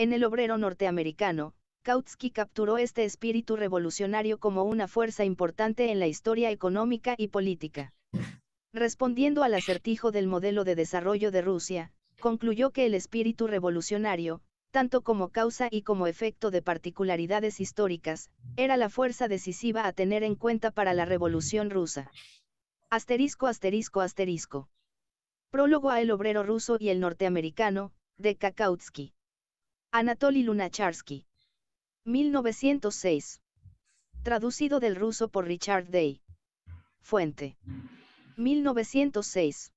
En el obrero norteamericano, Kautsky capturó este espíritu revolucionario como una fuerza importante en la historia económica y política. Respondiendo al acertijo del modelo de desarrollo de Rusia, concluyó que el espíritu revolucionario, tanto como causa y como efecto de particularidades históricas, era la fuerza decisiva a tener en cuenta para la revolución rusa. Asterisco asterisco asterisco. Prólogo a El obrero ruso y el norteamericano, de Kakautsky. Anatoly Lunacharsky. 1906. Traducido del ruso por Richard Day. Fuente. 1906.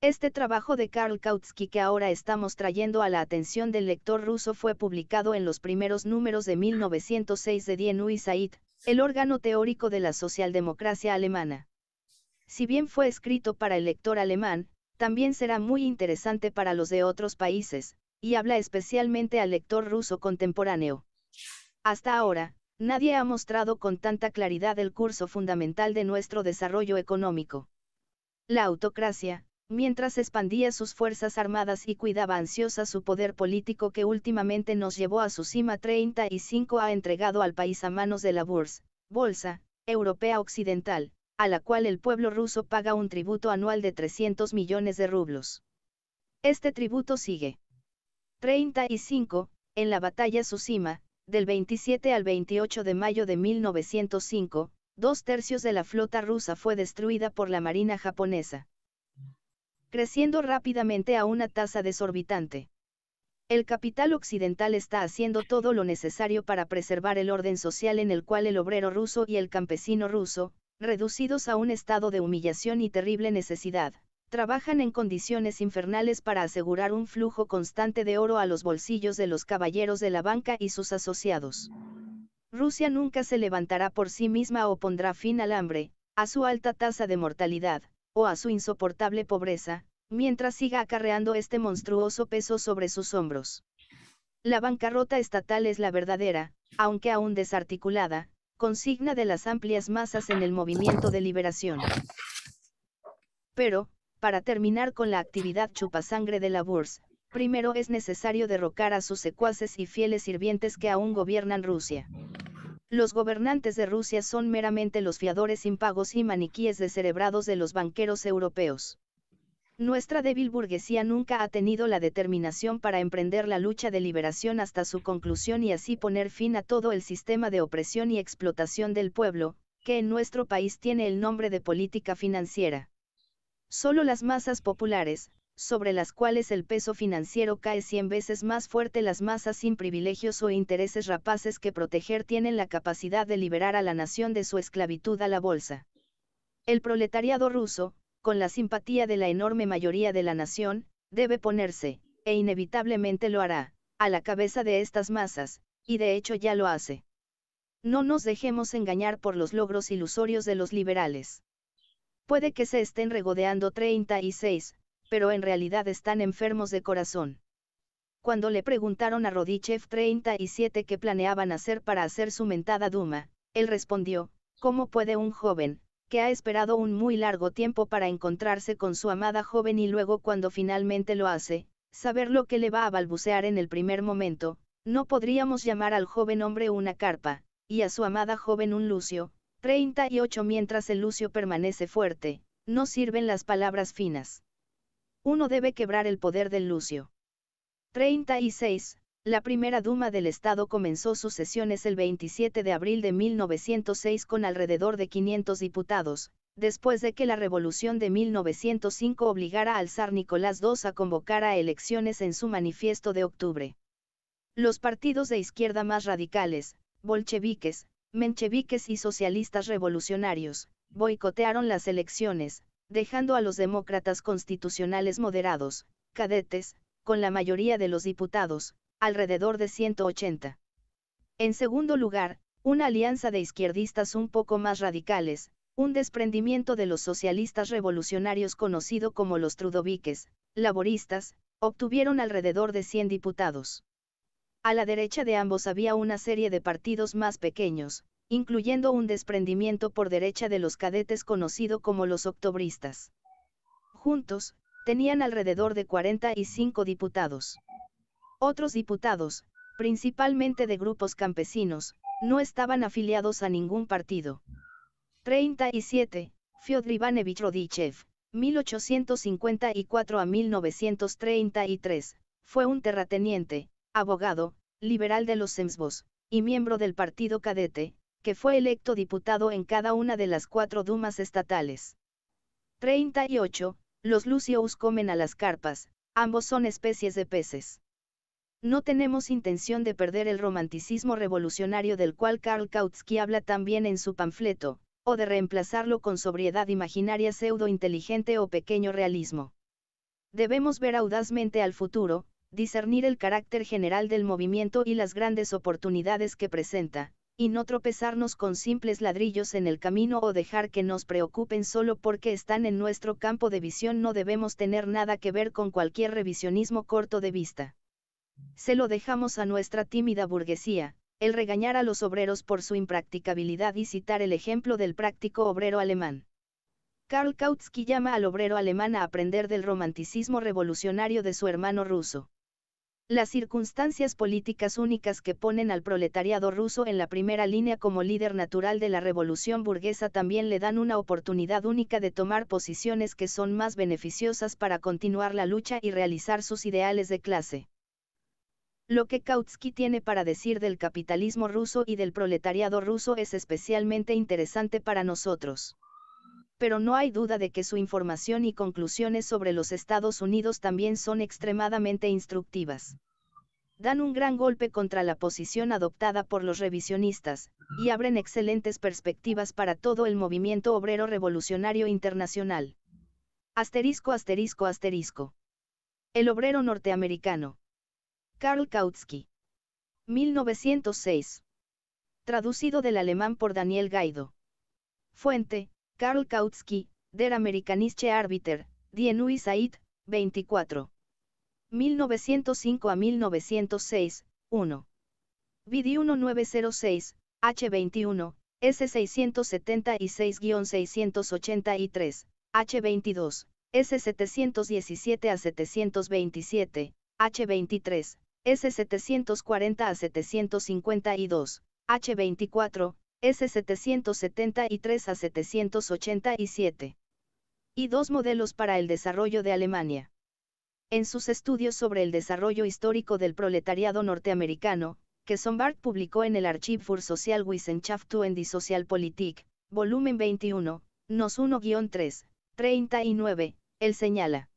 Este trabajo de Karl Kautsky que ahora estamos trayendo a la atención del lector ruso fue publicado en los primeros números de 1906 de Die Neue Zeit, el órgano teórico de la socialdemocracia alemana. Si bien fue escrito para el lector alemán, también será muy interesante para los de otros países, y habla especialmente al lector ruso contemporáneo. Hasta ahora, nadie ha mostrado con tanta claridad el curso fundamental de nuestro desarrollo económico. La autocracia, mientras expandía sus fuerzas armadas y cuidaba ansiosa su poder político que últimamente nos llevó a su cima 35 ha entregado al país a manos de la Burs, Bolsa, Europea Occidental, a la cual el pueblo ruso paga un tributo anual de 300 millones de rublos. Este tributo sigue. 35, en la batalla Tsushima, del 27 al 28 de mayo de 1905, dos tercios de la flota rusa fue destruida por la marina japonesa creciendo rápidamente a una tasa desorbitante. El capital occidental está haciendo todo lo necesario para preservar el orden social en el cual el obrero ruso y el campesino ruso, reducidos a un estado de humillación y terrible necesidad, trabajan en condiciones infernales para asegurar un flujo constante de oro a los bolsillos de los caballeros de la banca y sus asociados. Rusia nunca se levantará por sí misma o pondrá fin al hambre, a su alta tasa de mortalidad, o a su insoportable pobreza, mientras siga acarreando este monstruoso peso sobre sus hombros. La bancarrota estatal es la verdadera, aunque aún desarticulada, consigna de las amplias masas en el movimiento de liberación. Pero, para terminar con la actividad chupasangre de la Bourse, primero es necesario derrocar a sus secuaces y fieles sirvientes que aún gobiernan Rusia. Los gobernantes de Rusia son meramente los fiadores impagos y maniquíes descerebrados de los banqueros europeos. Nuestra débil burguesía nunca ha tenido la determinación para emprender la lucha de liberación hasta su conclusión y así poner fin a todo el sistema de opresión y explotación del pueblo, que en nuestro país tiene el nombre de política financiera. Solo las masas populares, sobre las cuales el peso financiero cae cien veces más fuerte las masas sin privilegios o intereses rapaces que proteger tienen la capacidad de liberar a la nación de su esclavitud a la bolsa. El proletariado ruso, con la simpatía de la enorme mayoría de la nación, debe ponerse, e inevitablemente lo hará, a la cabeza de estas masas, y de hecho ya lo hace. No nos dejemos engañar por los logros ilusorios de los liberales. Puede que se estén regodeando 36, pero en realidad están enfermos de corazón. Cuando le preguntaron a Rodichev 37 qué planeaban hacer para hacer su mentada Duma, él respondió, ¿cómo puede un joven, que ha esperado un muy largo tiempo para encontrarse con su amada joven y luego cuando finalmente lo hace, saber lo que le va a balbucear en el primer momento, no podríamos llamar al joven hombre una carpa, y a su amada joven un lucio, 38 mientras el lucio permanece fuerte, no sirven las palabras finas. Uno debe quebrar el poder del Lucio. 36. La primera Duma del Estado comenzó sus sesiones el 27 de abril de 1906 con alrededor de 500 diputados, después de que la revolución de 1905 obligara al zar Nicolás II a convocar a elecciones en su manifiesto de octubre. Los partidos de izquierda más radicales, bolcheviques, mencheviques y socialistas revolucionarios, boicotearon las elecciones, dejando a los demócratas constitucionales moderados, cadetes, con la mayoría de los diputados, alrededor de 180. En segundo lugar, una alianza de izquierdistas un poco más radicales, un desprendimiento de los socialistas revolucionarios conocido como los trudoviques, laboristas, obtuvieron alrededor de 100 diputados. A la derecha de ambos había una serie de partidos más pequeños, incluyendo un desprendimiento por derecha de los cadetes conocido como los octobristas. Juntos, tenían alrededor de 45 diputados. Otros diputados, principalmente de grupos campesinos, no estaban afiliados a ningún partido. 37. Fyodor Ivanovich Rodichev, 1854 a 1933, fue un terrateniente, abogado, liberal de los Semsvos, y miembro del partido cadete, que fue electo diputado en cada una de las cuatro dumas estatales. 38. Los lucios comen a las carpas, ambos son especies de peces. No tenemos intención de perder el romanticismo revolucionario del cual Karl Kautsky habla también en su panfleto, o de reemplazarlo con sobriedad imaginaria pseudo-inteligente o pequeño realismo. Debemos ver audazmente al futuro, discernir el carácter general del movimiento y las grandes oportunidades que presenta, y no tropezarnos con simples ladrillos en el camino o dejar que nos preocupen solo porque están en nuestro campo de visión no debemos tener nada que ver con cualquier revisionismo corto de vista. Se lo dejamos a nuestra tímida burguesía, el regañar a los obreros por su impracticabilidad y citar el ejemplo del práctico obrero alemán. Karl Kautsky llama al obrero alemán a aprender del romanticismo revolucionario de su hermano ruso. Las circunstancias políticas únicas que ponen al proletariado ruso en la primera línea como líder natural de la revolución burguesa también le dan una oportunidad única de tomar posiciones que son más beneficiosas para continuar la lucha y realizar sus ideales de clase. Lo que Kautsky tiene para decir del capitalismo ruso y del proletariado ruso es especialmente interesante para nosotros. Pero no hay duda de que su información y conclusiones sobre los Estados Unidos también son extremadamente instructivas. Dan un gran golpe contra la posición adoptada por los revisionistas, y abren excelentes perspectivas para todo el movimiento obrero revolucionario internacional. Asterisco asterisco asterisco. El obrero norteamericano. Karl Kautsky. 1906. Traducido del alemán por Daniel Gaido. Fuente, Karl Kautsky, Der Amerikanische Arbiter, Die Neue Zeit, 24. 1905 a 1906, 1. VD 1906, H21, S676-683, H22, S717 a 727, H23, S740 a 752, H24, S773 a 787. Y dos modelos para el desarrollo de Alemania. En sus estudios sobre el desarrollo histórico del proletariado norteamericano, que Sombart publicó en el Archiv für Sozialwissenschaft und die Sozialpolitik, volumen 21, nos 1-3, 39, él señala.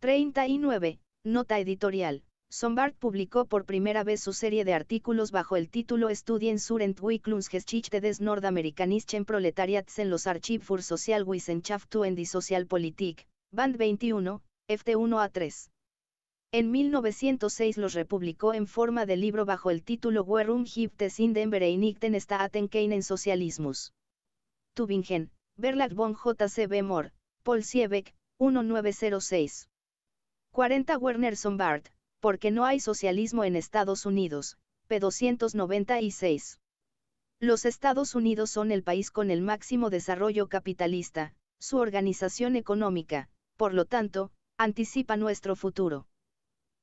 39, nota editorial. Sombart publicó por primera vez su serie de artículos bajo el título Studien zur Entwicklungsgeschichte des nordamerikanischen Proletariats en los Archiv für Sozialwissenschaft und die Sozialpolitik, Band 21, FT1 a 3. En 1906 los republicó en forma de libro bajo el título Warum gibt es in den Vereinigten Staaten keinen Sozialismus. Tübingen, Verlag von J.C.B. Moore, Paul Siebeck, 1906. 40 Werner Sombart, porque no hay socialismo en Estados Unidos, p. 296. Los Estados Unidos son el país con el máximo desarrollo capitalista, su organización económica, por lo tanto, anticipa nuestro futuro.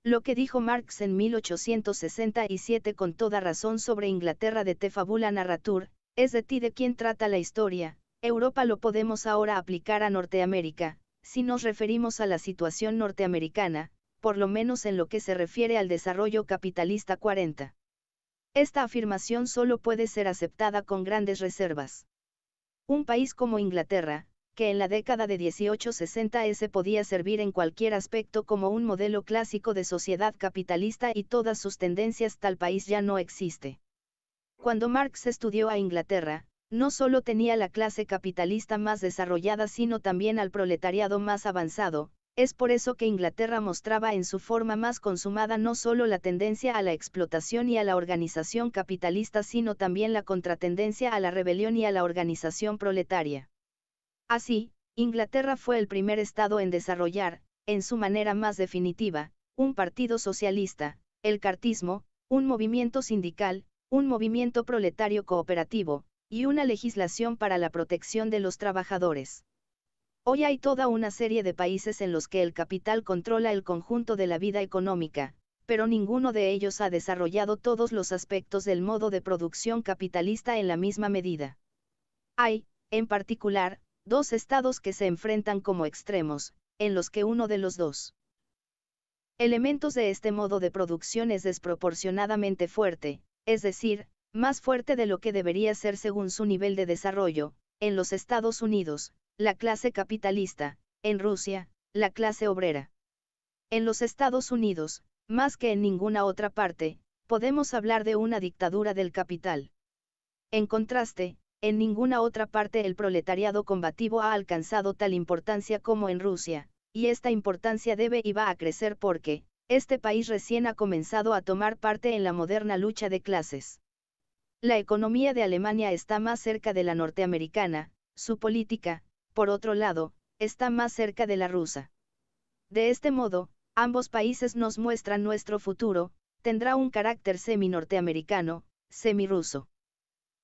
Lo que dijo Marx en 1867 con toda razón sobre Inglaterra de te fabula narratur, es de ti de quien trata la historia, Europa lo podemos ahora aplicar a Norteamérica, si nos referimos a la situación norteamericana, por lo menos en lo que se refiere al desarrollo capitalista 40. Esta afirmación solo puede ser aceptada con grandes reservas. Un país como Inglaterra, que en la década de 1860 ese podía servir en cualquier aspecto como un modelo clásico de sociedad capitalista y todas sus tendencias tal país ya no existe. Cuando Marx estudió a Inglaterra, no solo tenía la clase capitalista más desarrollada sino también al proletariado más avanzado, es por eso que Inglaterra mostraba en su forma más consumada no solo la tendencia a la explotación y a la organización capitalista, sino también la contratendencia a la rebelión y a la organización proletaria. Así, Inglaterra fue el primer Estado en desarrollar, en su manera más definitiva, un partido socialista, el cartismo, un movimiento sindical, un movimiento proletario cooperativo, y una legislación para la protección de los trabajadores. Hoy hay toda una serie de países en los que el capital controla el conjunto de la vida económica, pero ninguno de ellos ha desarrollado todos los aspectos del modo de producción capitalista en la misma medida. Hay, en particular, dos estados que se enfrentan como extremos, en los que uno de los dos elementos de este modo de producción es desproporcionadamente fuerte, es decir, más fuerte de lo que debería ser según su nivel de desarrollo, en los Estados Unidos, la clase capitalista, en Rusia, la clase obrera. En los Estados Unidos, más que en ninguna otra parte, podemos hablar de una dictadura del capital. En contraste, en ninguna otra parte el proletariado combativo ha alcanzado tal importancia como en Rusia, y esta importancia debe y va a crecer porque, este país recién ha comenzado a tomar parte en la moderna lucha de clases. La economía de Alemania está más cerca de la norteamericana, su política, por otro lado, está más cerca de la rusa. De este modo, ambos países nos muestran nuestro futuro, tendrá un carácter semi-norteamericano, semi-ruso.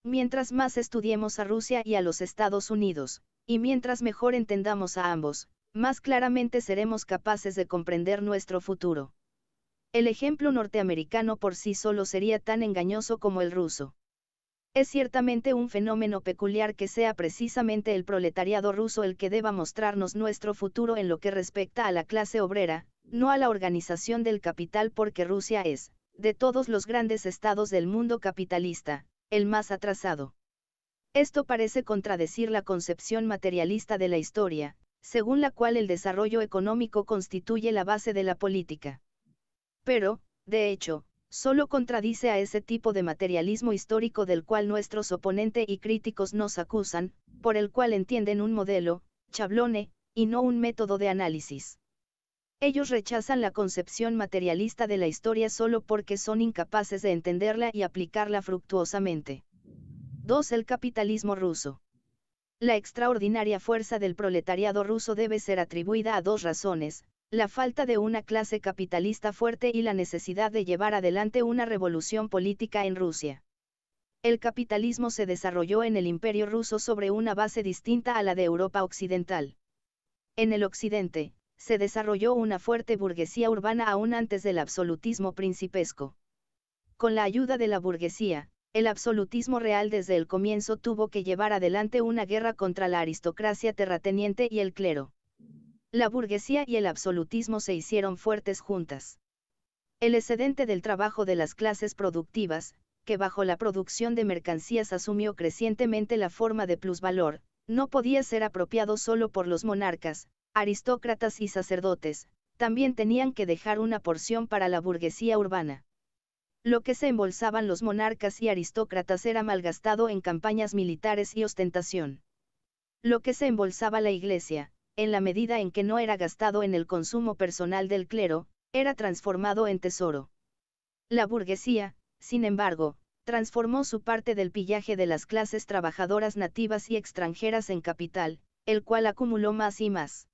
Mientras más estudiemos a Rusia y a los Estados Unidos, y mientras mejor entendamos a ambos, más claramente seremos capaces de comprender nuestro futuro. El ejemplo norteamericano por sí solo sería tan engañoso como el ruso. Es ciertamente un fenómeno peculiar que sea precisamente el proletariado ruso el que deba mostrarnos nuestro futuro en lo que respecta a la clase obrera, no a la organización del capital porque Rusia es, de todos los grandes estados del mundo capitalista, el más atrasado. Esto parece contradecir la concepción materialista de la historia, según la cual el desarrollo económico constituye la base de la política. Pero, de hecho, solo contradice a ese tipo de materialismo histórico del cual nuestros oponentes y críticos nos acusan, por el cual entienden un modelo, chablone, y no un método de análisis. Ellos rechazan la concepción materialista de la historia solo porque son incapaces de entenderla y aplicarla fructuosamente. 2. El capitalismo ruso. La extraordinaria fuerza del proletariado ruso debe ser atribuida a dos razones, la falta de una clase capitalista fuerte y la necesidad de llevar adelante una revolución política en Rusia. El capitalismo se desarrolló en el imperio ruso sobre una base distinta a la de Europa occidental. En el occidente, se desarrolló una fuerte burguesía urbana aún antes del absolutismo principesco. Con la ayuda de la burguesía, el absolutismo real desde el comienzo tuvo que llevar adelante una guerra contra la aristocracia terrateniente y el clero. La burguesía y el absolutismo se hicieron fuertes juntas. El excedente del trabajo de las clases productivas, que bajo la producción de mercancías asumió crecientemente la forma de plusvalor, no podía ser apropiado solo por los monarcas, aristócratas y sacerdotes, también tenían que dejar una porción para la burguesía urbana. Lo que se embolsaban los monarcas y aristócratas era malgastado en campañas militares y ostentación. Lo que se embolsaba la iglesia, en la medida en que no era gastado en el consumo personal del clero, era transformado en tesoro. La burguesía, sin embargo, transformó su parte del pillaje de las clases trabajadoras nativas y extranjeras en capital, el cual acumuló más y más.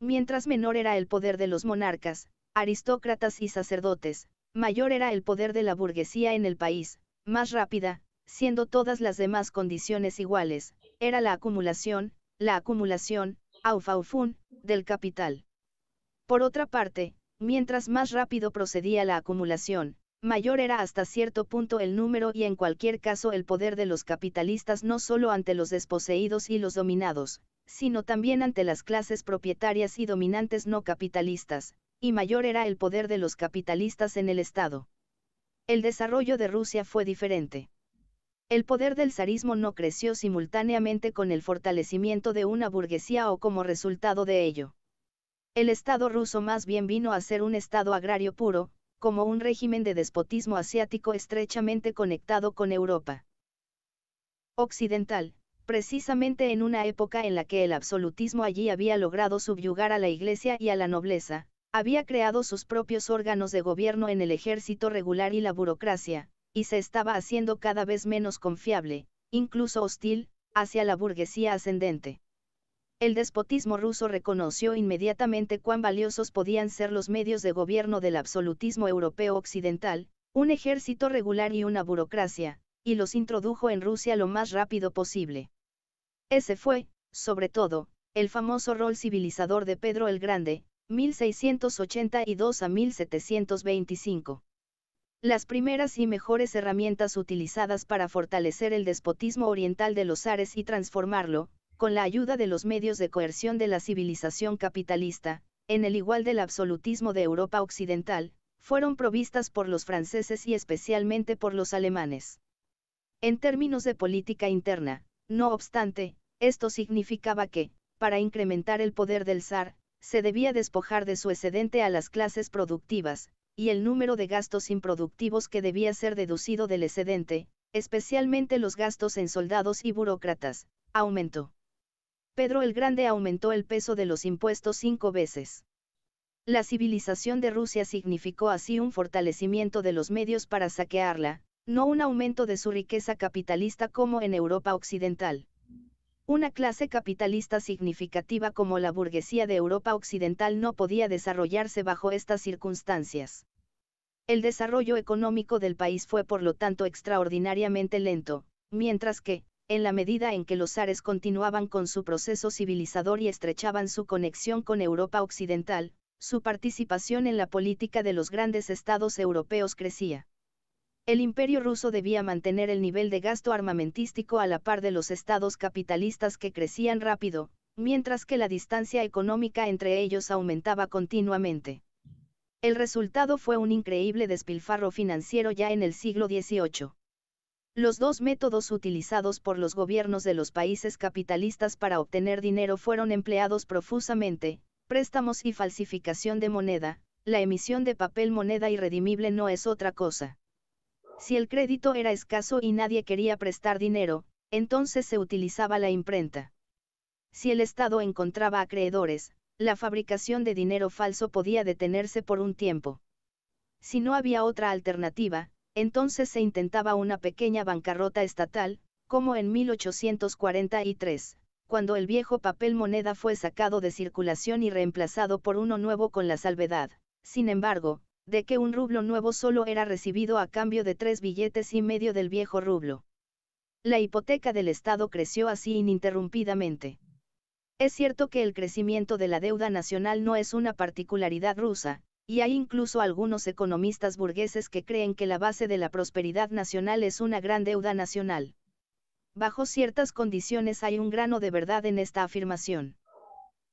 Mientras menor era el poder de los monarcas, aristócratas y sacerdotes, mayor era el poder de la burguesía en el país, más rápida, siendo todas las demás condiciones iguales, era la acumulación, la acumulación, aufaufun, del capital. Por otra parte, mientras más rápido procedía la acumulación, mayor era hasta cierto punto el número y en cualquier caso el poder de los capitalistas no solo ante los desposeídos y los dominados, sino también ante las clases propietarias y dominantes no capitalistas, y mayor era el poder de los capitalistas en el Estado. El desarrollo de Rusia fue diferente. El poder del zarismo no creció simultáneamente con el fortalecimiento de una burguesía o como resultado de ello. El Estado ruso más bien vino a ser un Estado agrario puro, como un régimen de despotismo asiático estrechamente conectado con Europa occidental, precisamente en una época en la que el absolutismo allí había logrado subyugar a la Iglesia y a la nobleza, había creado sus propios órganos de gobierno en el ejército regular y la burocracia, y se estaba haciendo cada vez menos confiable, incluso hostil, hacia la burguesía ascendente. El despotismo ruso reconoció inmediatamente cuán valiosos podían ser los medios de gobierno del absolutismo europeo occidental, un ejército regular y una burocracia, y los introdujo en Rusia lo más rápido posible. Ese fue, sobre todo, el famoso rol civilizador de Pedro el Grande, 1682 a 1725. Las primeras y mejores herramientas utilizadas para fortalecer el despotismo oriental de los zares y transformarlo, con la ayuda de los medios de coerción de la civilización capitalista, en el igual del absolutismo de Europa Occidental, fueron provistas por los franceses y especialmente por los alemanes. En términos de política interna, no obstante, esto significaba que, para incrementar el poder del zar, se debía despojar de su excedente a las clases productivas, y el número de gastos improductivos que debía ser deducido del excedente, especialmente los gastos en soldados y burócratas, aumentó. Pedro el Grande aumentó el peso de los impuestos cinco veces. La civilización de Rusia significó así un fortalecimiento de los medios para saquearla, no un aumento de su riqueza capitalista como en Europa Occidental. Una clase capitalista significativa como la burguesía de Europa Occidental no podía desarrollarse bajo estas circunstancias. El desarrollo económico del país fue por lo tanto extraordinariamente lento, mientras que, en la medida en que los zares continuaban con su proceso civilizador y estrechaban su conexión con Europa Occidental, su participación en la política de los grandes estados europeos crecía. El imperio ruso debía mantener el nivel de gasto armamentístico a la par de los estados capitalistas que crecían rápido, mientras que la distancia económica entre ellos aumentaba continuamente. El resultado fue un increíble despilfarro financiero ya en el siglo XVIII. Los dos métodos utilizados por los gobiernos de los países capitalistas para obtener dinero fueron empleados profusamente, préstamos y falsificación de moneda, la emisión de papel moneda irredimible no es otra cosa. Si el crédito era escaso y nadie quería prestar dinero, entonces se utilizaba la imprenta. Si el Estado encontraba acreedores, la fabricación de dinero falso podía detenerse por un tiempo. Si no había otra alternativa, entonces se intentaba una pequeña bancarrota estatal, como en 1843, cuando el viejo papel moneda fue sacado de circulación y reemplazado por uno nuevo con la salvedad, sin embargo, de que un rublo nuevo solo era recibido a cambio de tres billetes y medio del viejo rublo. La hipoteca del Estado creció así ininterrumpidamente. Es cierto que el crecimiento de la deuda nacional no es una particularidad rusa, y hay incluso algunos economistas burgueses que creen que la base de la prosperidad nacional es una gran deuda nacional. Bajo ciertas condiciones hay un grano de verdad en esta afirmación.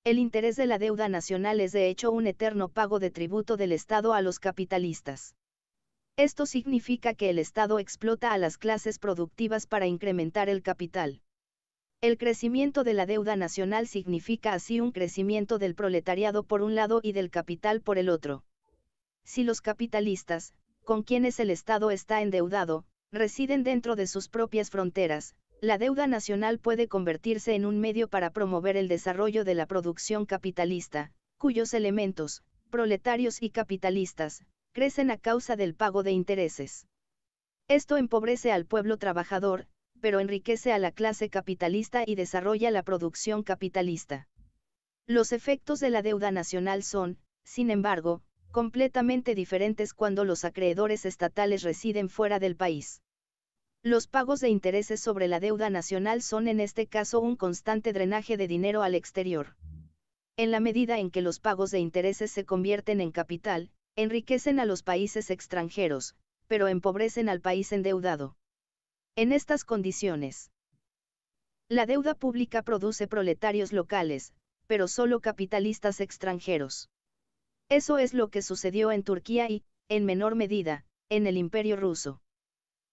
El interés de la deuda nacional es de hecho un eterno pago de tributo del Estado a los capitalistas. Esto significa que el Estado explota a las clases productivas para incrementar el capital. El crecimiento de la deuda nacional significa así un crecimiento del proletariado por un lado y del capital por el otro. Si los capitalistas, con quienes el Estado está endeudado, residen dentro de sus propias fronteras, la deuda nacional puede convertirse en un medio para promover el desarrollo de la producción capitalista, cuyos elementos, proletarios y capitalistas, crecen a causa del pago de intereses. Esto empobrece al pueblo trabajador, pero enriquece a la clase capitalista y desarrolla la producción capitalista. Los efectos de la deuda nacional son, sin embargo, completamente diferentes cuando los acreedores estatales residen fuera del país. Los pagos de intereses sobre la deuda nacional son en este caso un constante drenaje de dinero al exterior. En la medida en que los pagos de intereses se convierten en capital, enriquecen a los países extranjeros, pero empobrecen al país endeudado. En estas condiciones, la deuda pública produce proletarios locales, pero solo capitalistas extranjeros. Eso es lo que sucedió en Turquía y, en menor medida, en el Imperio ruso.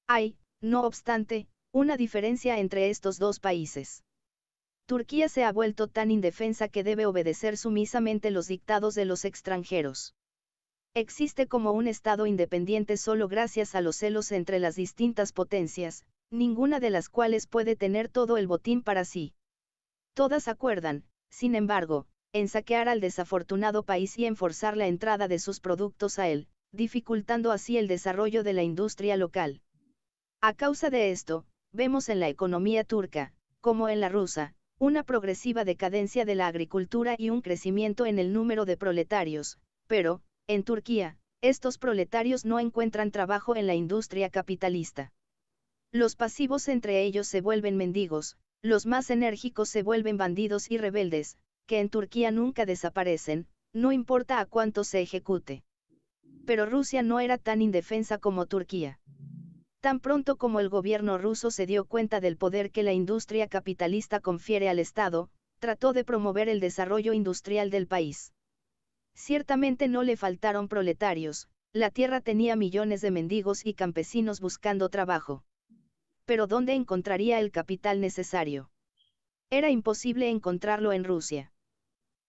Hay, no obstante, una diferencia entre estos dos países. Turquía se ha vuelto tan indefensa que debe obedecer sumisamente los dictados de los extranjeros. Existe como un Estado independiente solo gracias a los celos entre las distintas potencias, ninguna de las cuales puede tener todo el botín para sí. Todas acuerdan, sin embargo, en saquear al desafortunado país y en forzar la entrada de sus productos a él, dificultando así el desarrollo de la industria local. A causa de esto, vemos en la economía turca, como en la rusa, una progresiva decadencia de la agricultura y un crecimiento en el número de proletarios, pero, en Turquía, estos proletarios no encuentran trabajo en la industria capitalista. Los pasivos entre ellos se vuelven mendigos, los más enérgicos se vuelven bandidos y rebeldes, que en Turquía nunca desaparecen, no importa a cuánto se ejecute. Pero Rusia no era tan indefensa como Turquía. Tan pronto como el gobierno ruso se dio cuenta del poder que la industria capitalista confiere al Estado, trató de promover el desarrollo industrial del país. Ciertamente no le faltaron proletarios, la tierra tenía millones de mendigos y campesinos buscando trabajo. Pero ¿dónde encontraría el capital necesario? Era imposible encontrarlo en Rusia.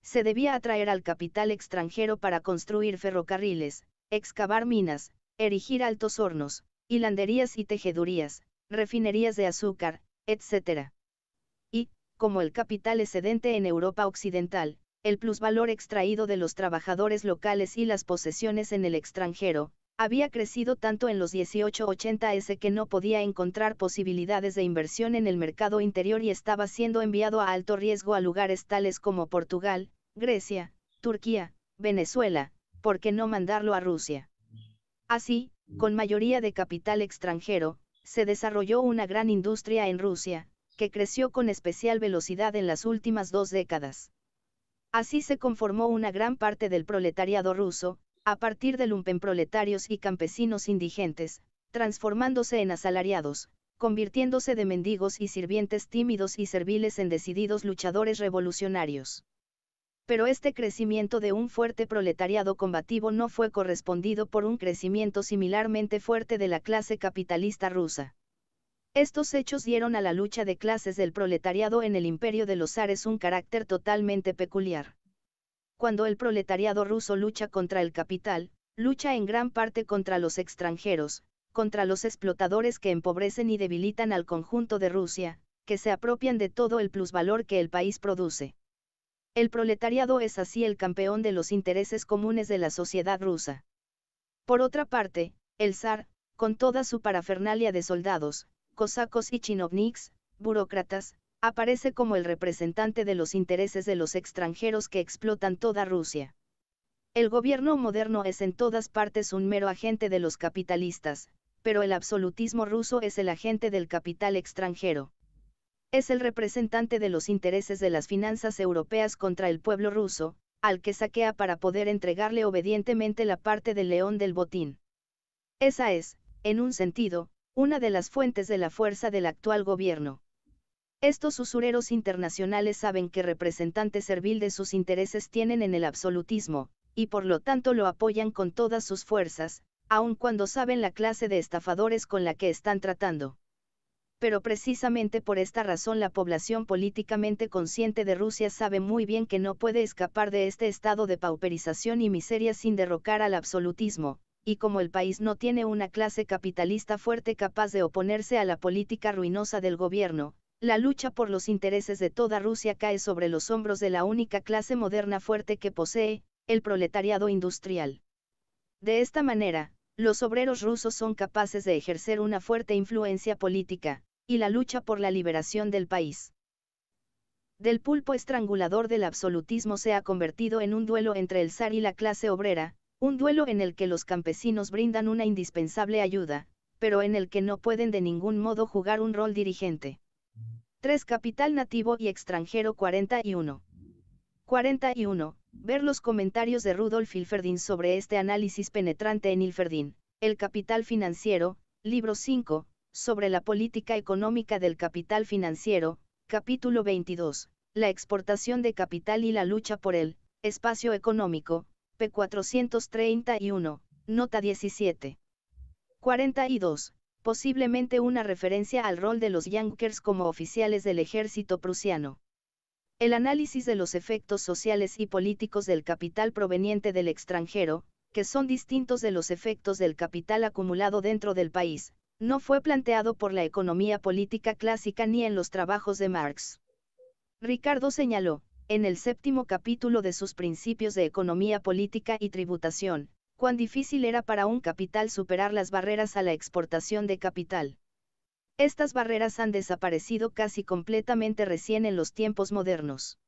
Se debía atraer al capital extranjero para construir ferrocarriles, excavar minas, erigir altos hornos, hilanderías y tejedurías, refinerías de azúcar, etc. Y, como el capital excedente en Europa Occidental, el plusvalor extraído de los trabajadores locales y las posesiones en el extranjero, había crecido tanto en los 1880s que no podía encontrar posibilidades de inversión en el mercado interior y estaba siendo enviado a alto riesgo a lugares tales como Portugal, Grecia, Turquía, Venezuela, ¿por qué no mandarlo a Rusia? Así, con mayoría de capital extranjero, se desarrolló una gran industria en Rusia, que creció con especial velocidad en las últimas dos décadas. Así se conformó una gran parte del proletariado ruso, a partir de lumpenproletarios y campesinos indigentes, transformándose en asalariados, convirtiéndose de mendigos y sirvientes tímidos y serviles en decididos luchadores revolucionarios pero este crecimiento de un fuerte proletariado combativo no fue correspondido por un crecimiento similarmente fuerte de la clase capitalista rusa. Estos hechos dieron a la lucha de clases del proletariado en el imperio de los zares un carácter totalmente peculiar. Cuando el proletariado ruso lucha contra el capital, lucha en gran parte contra los extranjeros, contra los explotadores que empobrecen y debilitan al conjunto de Rusia, que se apropian de todo el plusvalor que el país produce. El proletariado es así el campeón de los intereses comunes de la sociedad rusa. Por otra parte, el zar, con toda su parafernalia de soldados, cosacos y chinovniks, burócratas, aparece como el representante de los intereses de los extranjeros que explotan toda Rusia. El gobierno moderno es en todas partes un mero agente de los capitalistas, pero el absolutismo ruso es el agente del capital extranjero. Es el representante de los intereses de las finanzas europeas contra el pueblo ruso, al que saquea para poder entregarle obedientemente la parte del león del botín. Esa es, en un sentido, una de las fuentes de la fuerza del actual gobierno. Estos usureros internacionales saben que representante servil de sus intereses tienen en el absolutismo, y por lo tanto lo apoyan con todas sus fuerzas, aun cuando saben la clase de estafadores con la que están tratando pero precisamente por esta razón la población políticamente consciente de Rusia sabe muy bien que no puede escapar de este estado de pauperización y miseria sin derrocar al absolutismo, y como el país no tiene una clase capitalista fuerte capaz de oponerse a la política ruinosa del gobierno, la lucha por los intereses de toda Rusia cae sobre los hombros de la única clase moderna fuerte que posee, el proletariado industrial. De esta manera, los obreros rusos son capaces de ejercer una fuerte influencia política, y la lucha por la liberación del país. Del pulpo estrangulador del absolutismo se ha convertido en un duelo entre el zar y la clase obrera, un duelo en el que los campesinos brindan una indispensable ayuda, pero en el que no pueden de ningún modo jugar un rol dirigente. 3. Capital nativo y extranjero 41. 41. Ver los comentarios de Rudolf Ilferdin sobre este análisis penetrante en Ilferdin, El capital financiero, libro 5, sobre la política económica del capital financiero, capítulo 22, la exportación de capital y la lucha por el espacio económico, p. 431, nota 17. 42. Posiblemente una referencia al rol de los Junkers como oficiales del ejército prusiano. El análisis de los efectos sociales y políticos del capital proveniente del extranjero, que son distintos de los efectos del capital acumulado dentro del país, no fue planteado por la economía política clásica ni en los trabajos de Marx. Ricardo señaló, en el séptimo capítulo de sus principios de economía política y tributación, cuán difícil era para un capital superar las barreras a la exportación de capital. Estas barreras han desaparecido casi completamente recién en los tiempos modernos.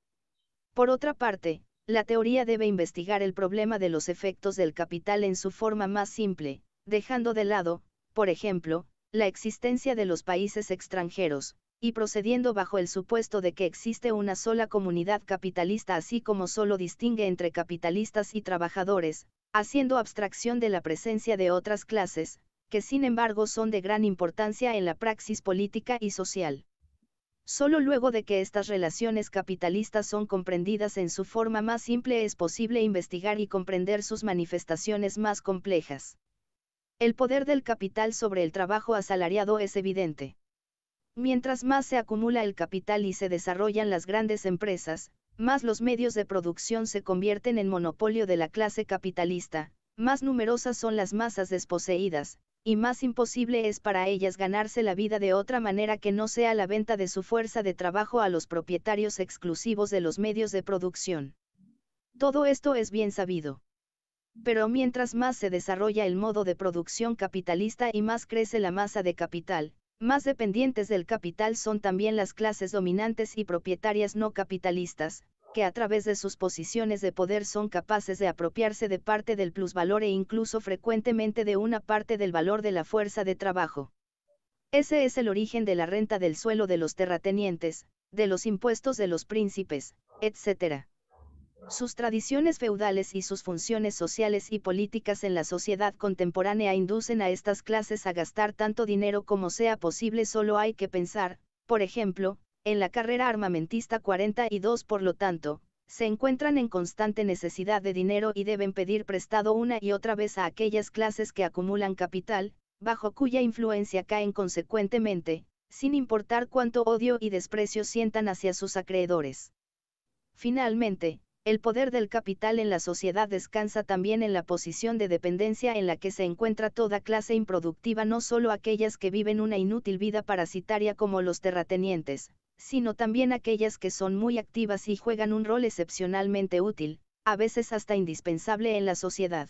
Por otra parte, la teoría debe investigar el problema de los efectos del capital en su forma más simple, dejando de lado, por ejemplo, la existencia de los países extranjeros, y procediendo bajo el supuesto de que existe una sola comunidad capitalista así como solo distingue entre capitalistas y trabajadores, haciendo abstracción de la presencia de otras clases, que sin embargo son de gran importancia en la praxis política y social. Solo luego de que estas relaciones capitalistas son comprendidas en su forma más simple es posible investigar y comprender sus manifestaciones más complejas. El poder del capital sobre el trabajo asalariado es evidente. Mientras más se acumula el capital y se desarrollan las grandes empresas, más los medios de producción se convierten en monopolio de la clase capitalista, más numerosas son las masas desposeídas, y más imposible es para ellas ganarse la vida de otra manera que no sea la venta de su fuerza de trabajo a los propietarios exclusivos de los medios de producción. Todo esto es bien sabido. Pero mientras más se desarrolla el modo de producción capitalista y más crece la masa de capital, más dependientes del capital son también las clases dominantes y propietarias no capitalistas, que a través de sus posiciones de poder son capaces de apropiarse de parte del plusvalor e incluso frecuentemente de una parte del valor de la fuerza de trabajo. Ese es el origen de la renta del suelo de los terratenientes, de los impuestos de los príncipes, etc. Sus tradiciones feudales y sus funciones sociales y políticas en la sociedad contemporánea inducen a estas clases a gastar tanto dinero como sea posible. Solo hay que pensar, por ejemplo, en la carrera armamentista 42 por lo tanto, se encuentran en constante necesidad de dinero y deben pedir prestado una y otra vez a aquellas clases que acumulan capital, bajo cuya influencia caen consecuentemente, sin importar cuánto odio y desprecio sientan hacia sus acreedores. Finalmente, el poder del capital en la sociedad descansa también en la posición de dependencia en la que se encuentra toda clase improductiva, no solo aquellas que viven una inútil vida parasitaria como los terratenientes, sino también aquellas que son muy activas y juegan un rol excepcionalmente útil, a veces hasta indispensable en la sociedad.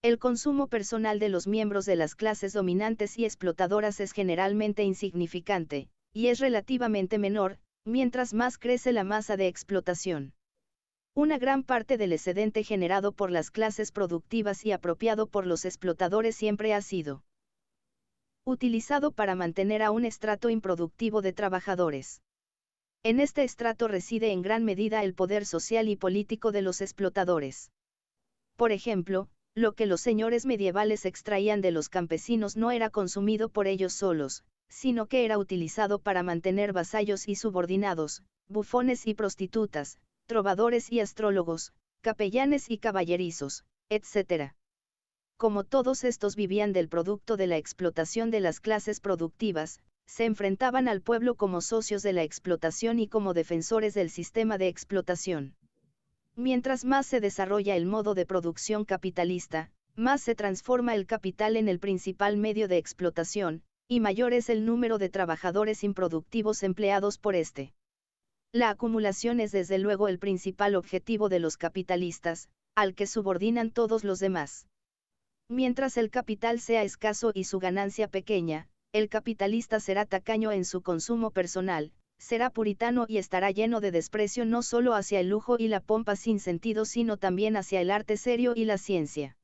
El consumo personal de los miembros de las clases dominantes y explotadoras es generalmente insignificante, y es relativamente menor, mientras más crece la masa de explotación. Una gran parte del excedente generado por las clases productivas y apropiado por los explotadores siempre ha sido utilizado para mantener a un estrato improductivo de trabajadores. En este estrato reside en gran medida el poder social y político de los explotadores. Por ejemplo, lo que los señores medievales extraían de los campesinos no era consumido por ellos solos, sino que era utilizado para mantener vasallos y subordinados, bufones y prostitutas, trovadores y astrólogos, capellanes y caballerizos, etc como todos estos vivían del producto de la explotación de las clases productivas, se enfrentaban al pueblo como socios de la explotación y como defensores del sistema de explotación. Mientras más se desarrolla el modo de producción capitalista, más se transforma el capital en el principal medio de explotación, y mayor es el número de trabajadores improductivos empleados por este. La acumulación es desde luego el principal objetivo de los capitalistas, al que subordinan todos los demás. Mientras el capital sea escaso y su ganancia pequeña, el capitalista será tacaño en su consumo personal, será puritano y estará lleno de desprecio no solo hacia el lujo y la pompa sin sentido, sino también hacia el arte serio y la ciencia.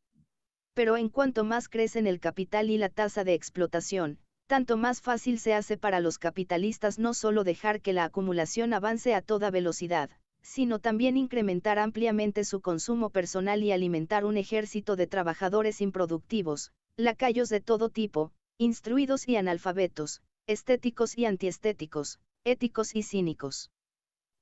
Pero en cuanto más crecen el capital y la tasa de explotación, tanto más fácil se hace para los capitalistas no solo dejar que la acumulación avance a toda velocidad, sino también incrementar ampliamente su consumo personal y alimentar un ejército de trabajadores improductivos, lacayos de todo tipo, instruidos y analfabetos, estéticos y antiestéticos, éticos y cínicos.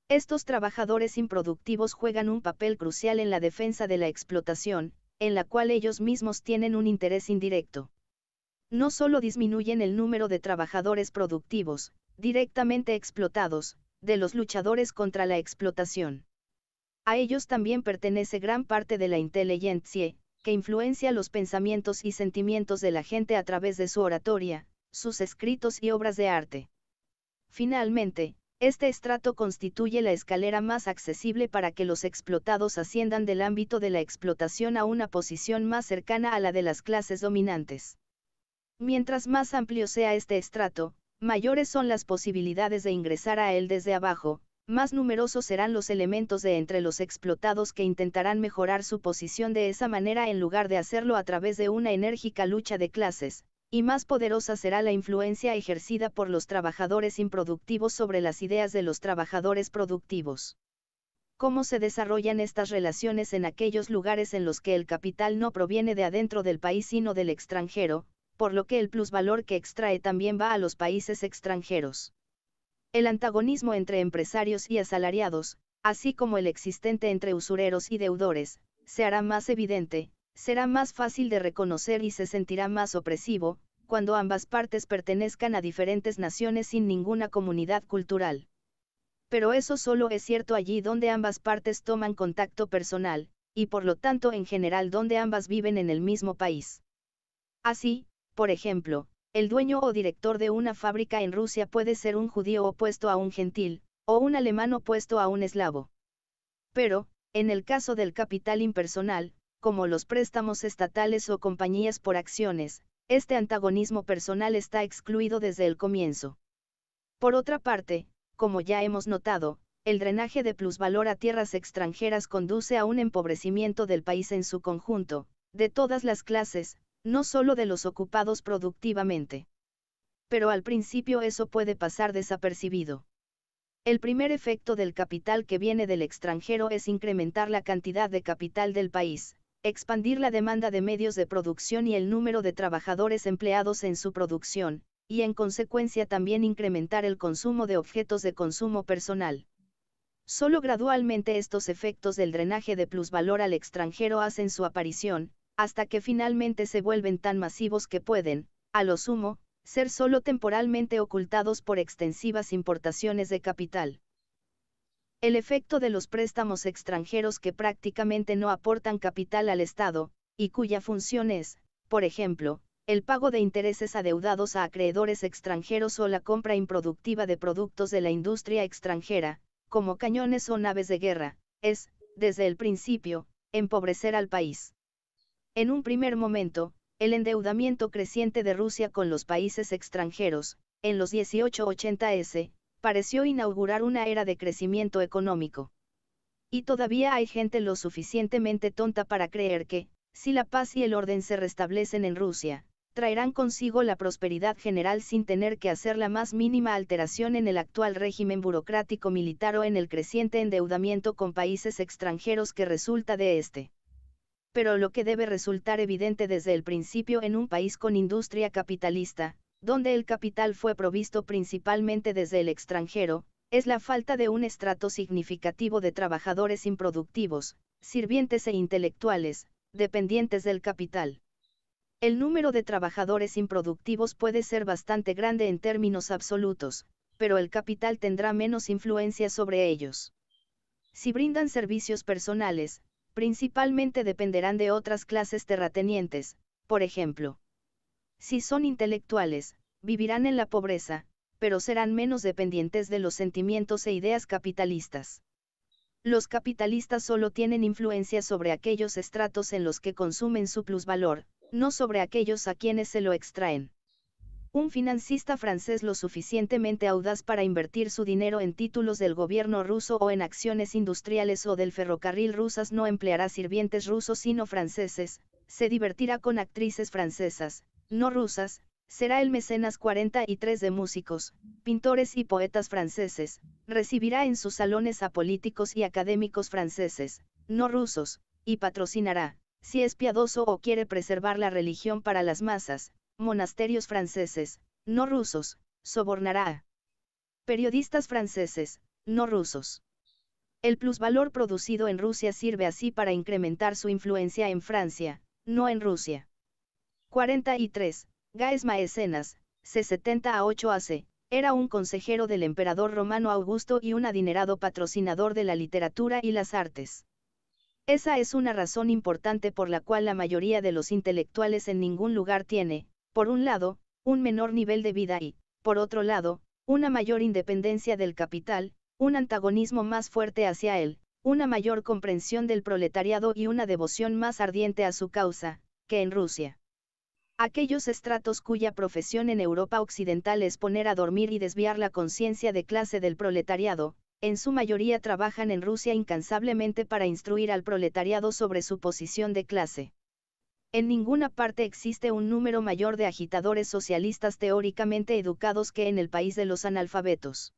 Estos trabajadores improductivos juegan un papel crucial en la defensa de la explotación, en la cual ellos mismos tienen un interés indirecto. No solo disminuyen el número de trabajadores productivos, directamente explotados, de los luchadores contra la explotación. A ellos también pertenece gran parte de la inteligencia, que influencia los pensamientos y sentimientos de la gente a través de su oratoria, sus escritos y obras de arte. Finalmente, este estrato constituye la escalera más accesible para que los explotados asciendan del ámbito de la explotación a una posición más cercana a la de las clases dominantes. Mientras más amplio sea este estrato, mayores son las posibilidades de ingresar a él desde abajo, más numerosos serán los elementos de entre los explotados que intentarán mejorar su posición de esa manera en lugar de hacerlo a través de una enérgica lucha de clases, y más poderosa será la influencia ejercida por los trabajadores improductivos sobre las ideas de los trabajadores productivos. ¿Cómo se desarrollan estas relaciones en aquellos lugares en los que el capital no proviene de adentro del país sino del extranjero, por lo que el plusvalor que extrae también va a los países extranjeros? El antagonismo entre empresarios y asalariados, así como el existente entre usureros y deudores, se hará más evidente, será más fácil de reconocer y se sentirá más opresivo, cuando ambas partes pertenezcan a diferentes naciones sin ninguna comunidad cultural. Pero eso solo es cierto allí donde ambas partes toman contacto personal, y por lo tanto en general donde ambas viven en el mismo país. Así, por ejemplo, el dueño o director de una fábrica en Rusia puede ser un judío opuesto a un gentil, o un alemán opuesto a un eslavo. Pero, en el caso del capital impersonal, como los préstamos estatales o compañías por acciones, este antagonismo personal está excluido desde el comienzo. Por otra parte, como ya hemos notado, el drenaje de plusvalor a tierras extranjeras conduce a un empobrecimiento del país en su conjunto, de todas las clases, no solo de los ocupados productivamente. Pero al principio eso puede pasar desapercibido. El primer efecto del capital que viene del extranjero es incrementar la cantidad de capital del país, expandir la demanda de medios de producción y el número de trabajadores empleados en su producción, y en consecuencia también incrementar el consumo de objetos de consumo personal. Solo gradualmente estos efectos del drenaje de plusvalor al extranjero hacen su aparición, hasta que finalmente se vuelven tan masivos que pueden, a lo sumo, ser solo temporalmente ocultados por extensivas importaciones de capital. El efecto de los préstamos extranjeros que prácticamente no aportan capital al Estado, y cuya función es, por ejemplo, el pago de intereses adeudados a acreedores extranjeros o la compra improductiva de productos de la industria extranjera, como cañones o naves de guerra, es, desde el principio, empobrecer al país. En un primer momento, el endeudamiento creciente de Rusia con los países extranjeros, en los 1880s, pareció inaugurar una era de crecimiento económico. Y todavía hay gente lo suficientemente tonta para creer que, si la paz y el orden se restablecen en Rusia, traerán consigo la prosperidad general sin tener que hacer la más mínima alteración en el actual régimen burocrático militar o en el creciente endeudamiento con países extranjeros que resulta de este pero lo que debe resultar evidente desde el principio en un país con industria capitalista, donde el capital fue provisto principalmente desde el extranjero, es la falta de un estrato significativo de trabajadores improductivos, sirvientes e intelectuales, dependientes del capital. El número de trabajadores improductivos puede ser bastante grande en términos absolutos, pero el capital tendrá menos influencia sobre ellos. Si brindan servicios personales, principalmente dependerán de otras clases terratenientes, por ejemplo. Si son intelectuales, vivirán en la pobreza, pero serán menos dependientes de los sentimientos e ideas capitalistas. Los capitalistas solo tienen influencia sobre aquellos estratos en los que consumen su plusvalor, no sobre aquellos a quienes se lo extraen. Un financista francés lo suficientemente audaz para invertir su dinero en títulos del gobierno ruso o en acciones industriales o del ferrocarril rusas. No empleará sirvientes rusos sino franceses, se divertirá con actrices francesas, no rusas, será el mecenas 43 de músicos, pintores y poetas franceses, recibirá en sus salones a políticos y académicos franceses, no rusos, y patrocinará, si es piadoso o quiere preservar la religión para las masas, monasterios franceses, no rusos, sobornará a periodistas franceses, no rusos. El plusvalor producido en Rusia sirve así para incrementar su influencia en Francia, no en Rusia. 43. Gaes Maecenas, C70 a 8 AC, era un consejero del emperador romano Augusto y un adinerado patrocinador de la literatura y las artes. Esa es una razón importante por la cual la mayoría de los intelectuales en ningún lugar tiene, por un lado, un menor nivel de vida y, por otro lado, una mayor independencia del capital, un antagonismo más fuerte hacia él, una mayor comprensión del proletariado y una devoción más ardiente a su causa, que en Rusia. Aquellos estratos cuya profesión en Europa Occidental es poner a dormir y desviar la conciencia de clase del proletariado, en su mayoría trabajan en Rusia incansablemente para instruir al proletariado sobre su posición de clase. En ninguna parte existe un número mayor de agitadores socialistas teóricamente educados que en el país de los analfabetos.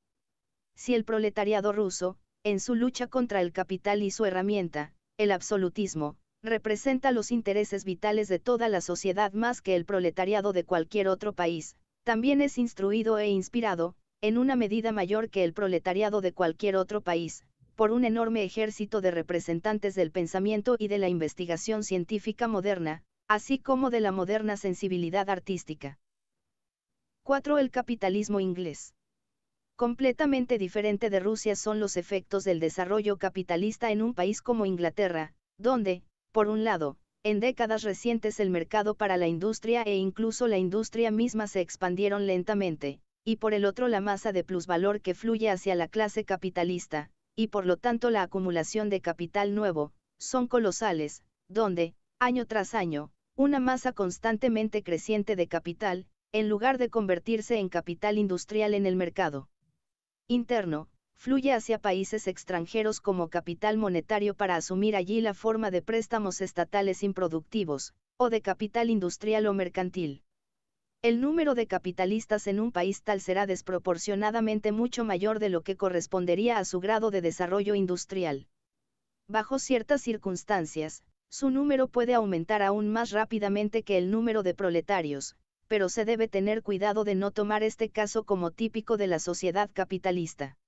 Si el proletariado ruso, en su lucha contra el capital y su herramienta, el absolutismo, representa los intereses vitales de toda la sociedad más que el proletariado de cualquier otro país, también es instruido e inspirado, en una medida mayor que el proletariado de cualquier otro país, por un enorme ejército de representantes del pensamiento y de la investigación científica moderna, así como de la moderna sensibilidad artística. 4. El capitalismo inglés. Completamente diferente de Rusia son los efectos del desarrollo capitalista en un país como Inglaterra, donde, por un lado, en décadas recientes el mercado para la industria e incluso la industria misma se expandieron lentamente, y por el otro la masa de plusvalor que fluye hacia la clase capitalista, y por lo tanto la acumulación de capital nuevo, son colosales, donde, año tras año, una masa constantemente creciente de capital, en lugar de convertirse en capital industrial en el mercado interno, fluye hacia países extranjeros como capital monetario para asumir allí la forma de préstamos estatales improductivos, o de capital industrial o mercantil. El número de capitalistas en un país tal será desproporcionadamente mucho mayor de lo que correspondería a su grado de desarrollo industrial. Bajo ciertas circunstancias, su número puede aumentar aún más rápidamente que el número de proletarios, pero se debe tener cuidado de no tomar este caso como típico de la sociedad capitalista.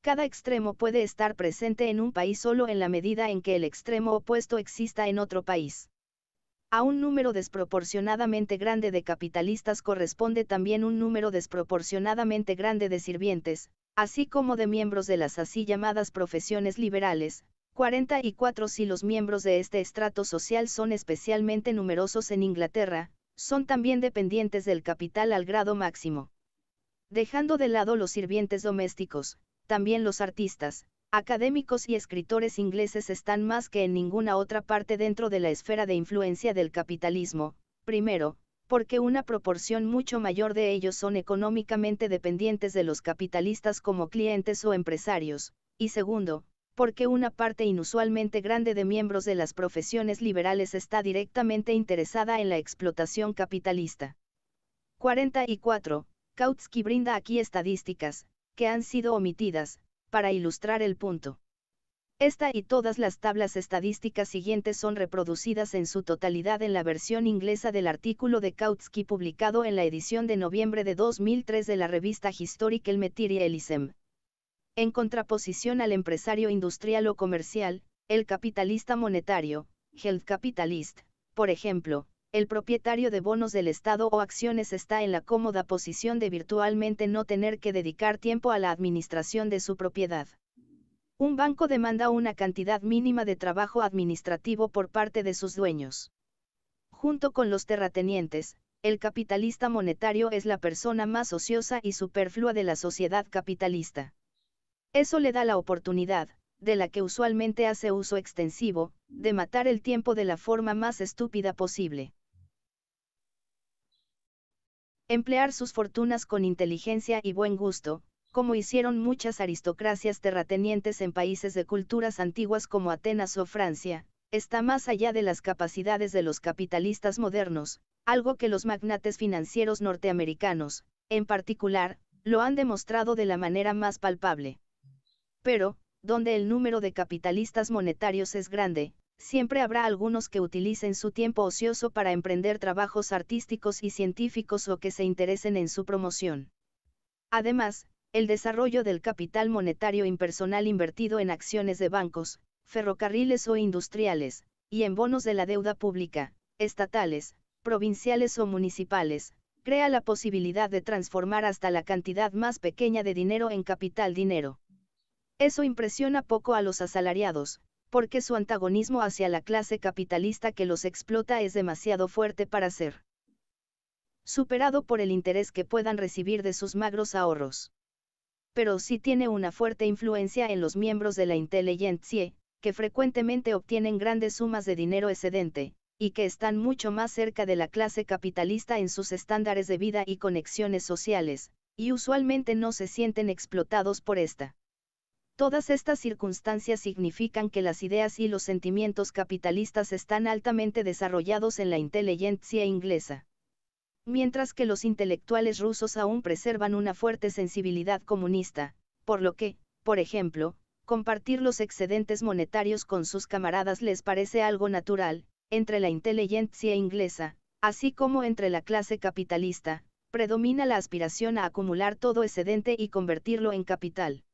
Cada extremo puede estar presente en un país solo en la medida en que el extremo opuesto exista en otro país. A un número desproporcionadamente grande de capitalistas corresponde también un número desproporcionadamente grande de sirvientes, así como de miembros de las así llamadas profesiones liberales, 44 si los miembros de este estrato social son especialmente numerosos en Inglaterra, son también dependientes del capital al grado máximo. Dejando de lado los sirvientes domésticos, también los artistas, académicos y escritores ingleses están más que en ninguna otra parte dentro de la esfera de influencia del capitalismo, primero, porque una proporción mucho mayor de ellos son económicamente dependientes de los capitalistas como clientes o empresarios, y segundo, porque una parte inusualmente grande de miembros de las profesiones liberales está directamente interesada en la explotación capitalista. 44. Kautsky brinda aquí estadísticas, que han sido omitidas, para ilustrar el punto. Esta y todas las tablas estadísticas siguientes son reproducidas en su totalidad en la versión inglesa del artículo de Kautsky publicado en la edición de noviembre de 2003 de la revista Historical Materialism. En contraposición al empresario industrial o comercial, el capitalista monetario, health capitalist, por ejemplo, el propietario de bonos del Estado o acciones está en la cómoda posición de virtualmente no tener que dedicar tiempo a la administración de su propiedad. Un banco demanda una cantidad mínima de trabajo administrativo por parte de sus dueños. Junto con los terratenientes, el capitalista monetario es la persona más ociosa y superflua de la sociedad capitalista. Eso le da la oportunidad, de la que usualmente hace uso extensivo, de matar el tiempo de la forma más estúpida posible. Emplear sus fortunas con inteligencia y buen gusto, como hicieron muchas aristocracias terratenientes en países de culturas antiguas como Atenas o Francia, está más allá de las capacidades de los capitalistas modernos, algo que los magnates financieros norteamericanos, en particular, lo han demostrado de la manera más palpable. Pero, donde el número de capitalistas monetarios es grande, siempre habrá algunos que utilicen su tiempo ocioso para emprender trabajos artísticos y científicos o que se interesen en su promoción. Además, el desarrollo del capital monetario impersonal invertido en acciones de bancos, ferrocarriles o industriales, y en bonos de la deuda pública, estatales, provinciales o municipales, crea la posibilidad de transformar hasta la cantidad más pequeña de dinero en capital dinero. Eso impresiona poco a los asalariados, porque su antagonismo hacia la clase capitalista que los explota es demasiado fuerte para ser superado por el interés que puedan recibir de sus magros ahorros. Pero sí tiene una fuerte influencia en los miembros de la inteligencia, que frecuentemente obtienen grandes sumas de dinero excedente, y que están mucho más cerca de la clase capitalista en sus estándares de vida y conexiones sociales, y usualmente no se sienten explotados por esta. Todas estas circunstancias significan que las ideas y los sentimientos capitalistas están altamente desarrollados en la inteligencia inglesa. Mientras que los intelectuales rusos aún preservan una fuerte sensibilidad comunista, por lo que, por ejemplo, compartir los excedentes monetarios con sus camaradas les parece algo natural, entre la inteligencia inglesa, así como entre la clase capitalista, predomina la aspiración a acumular todo excedente y convertirlo en capital.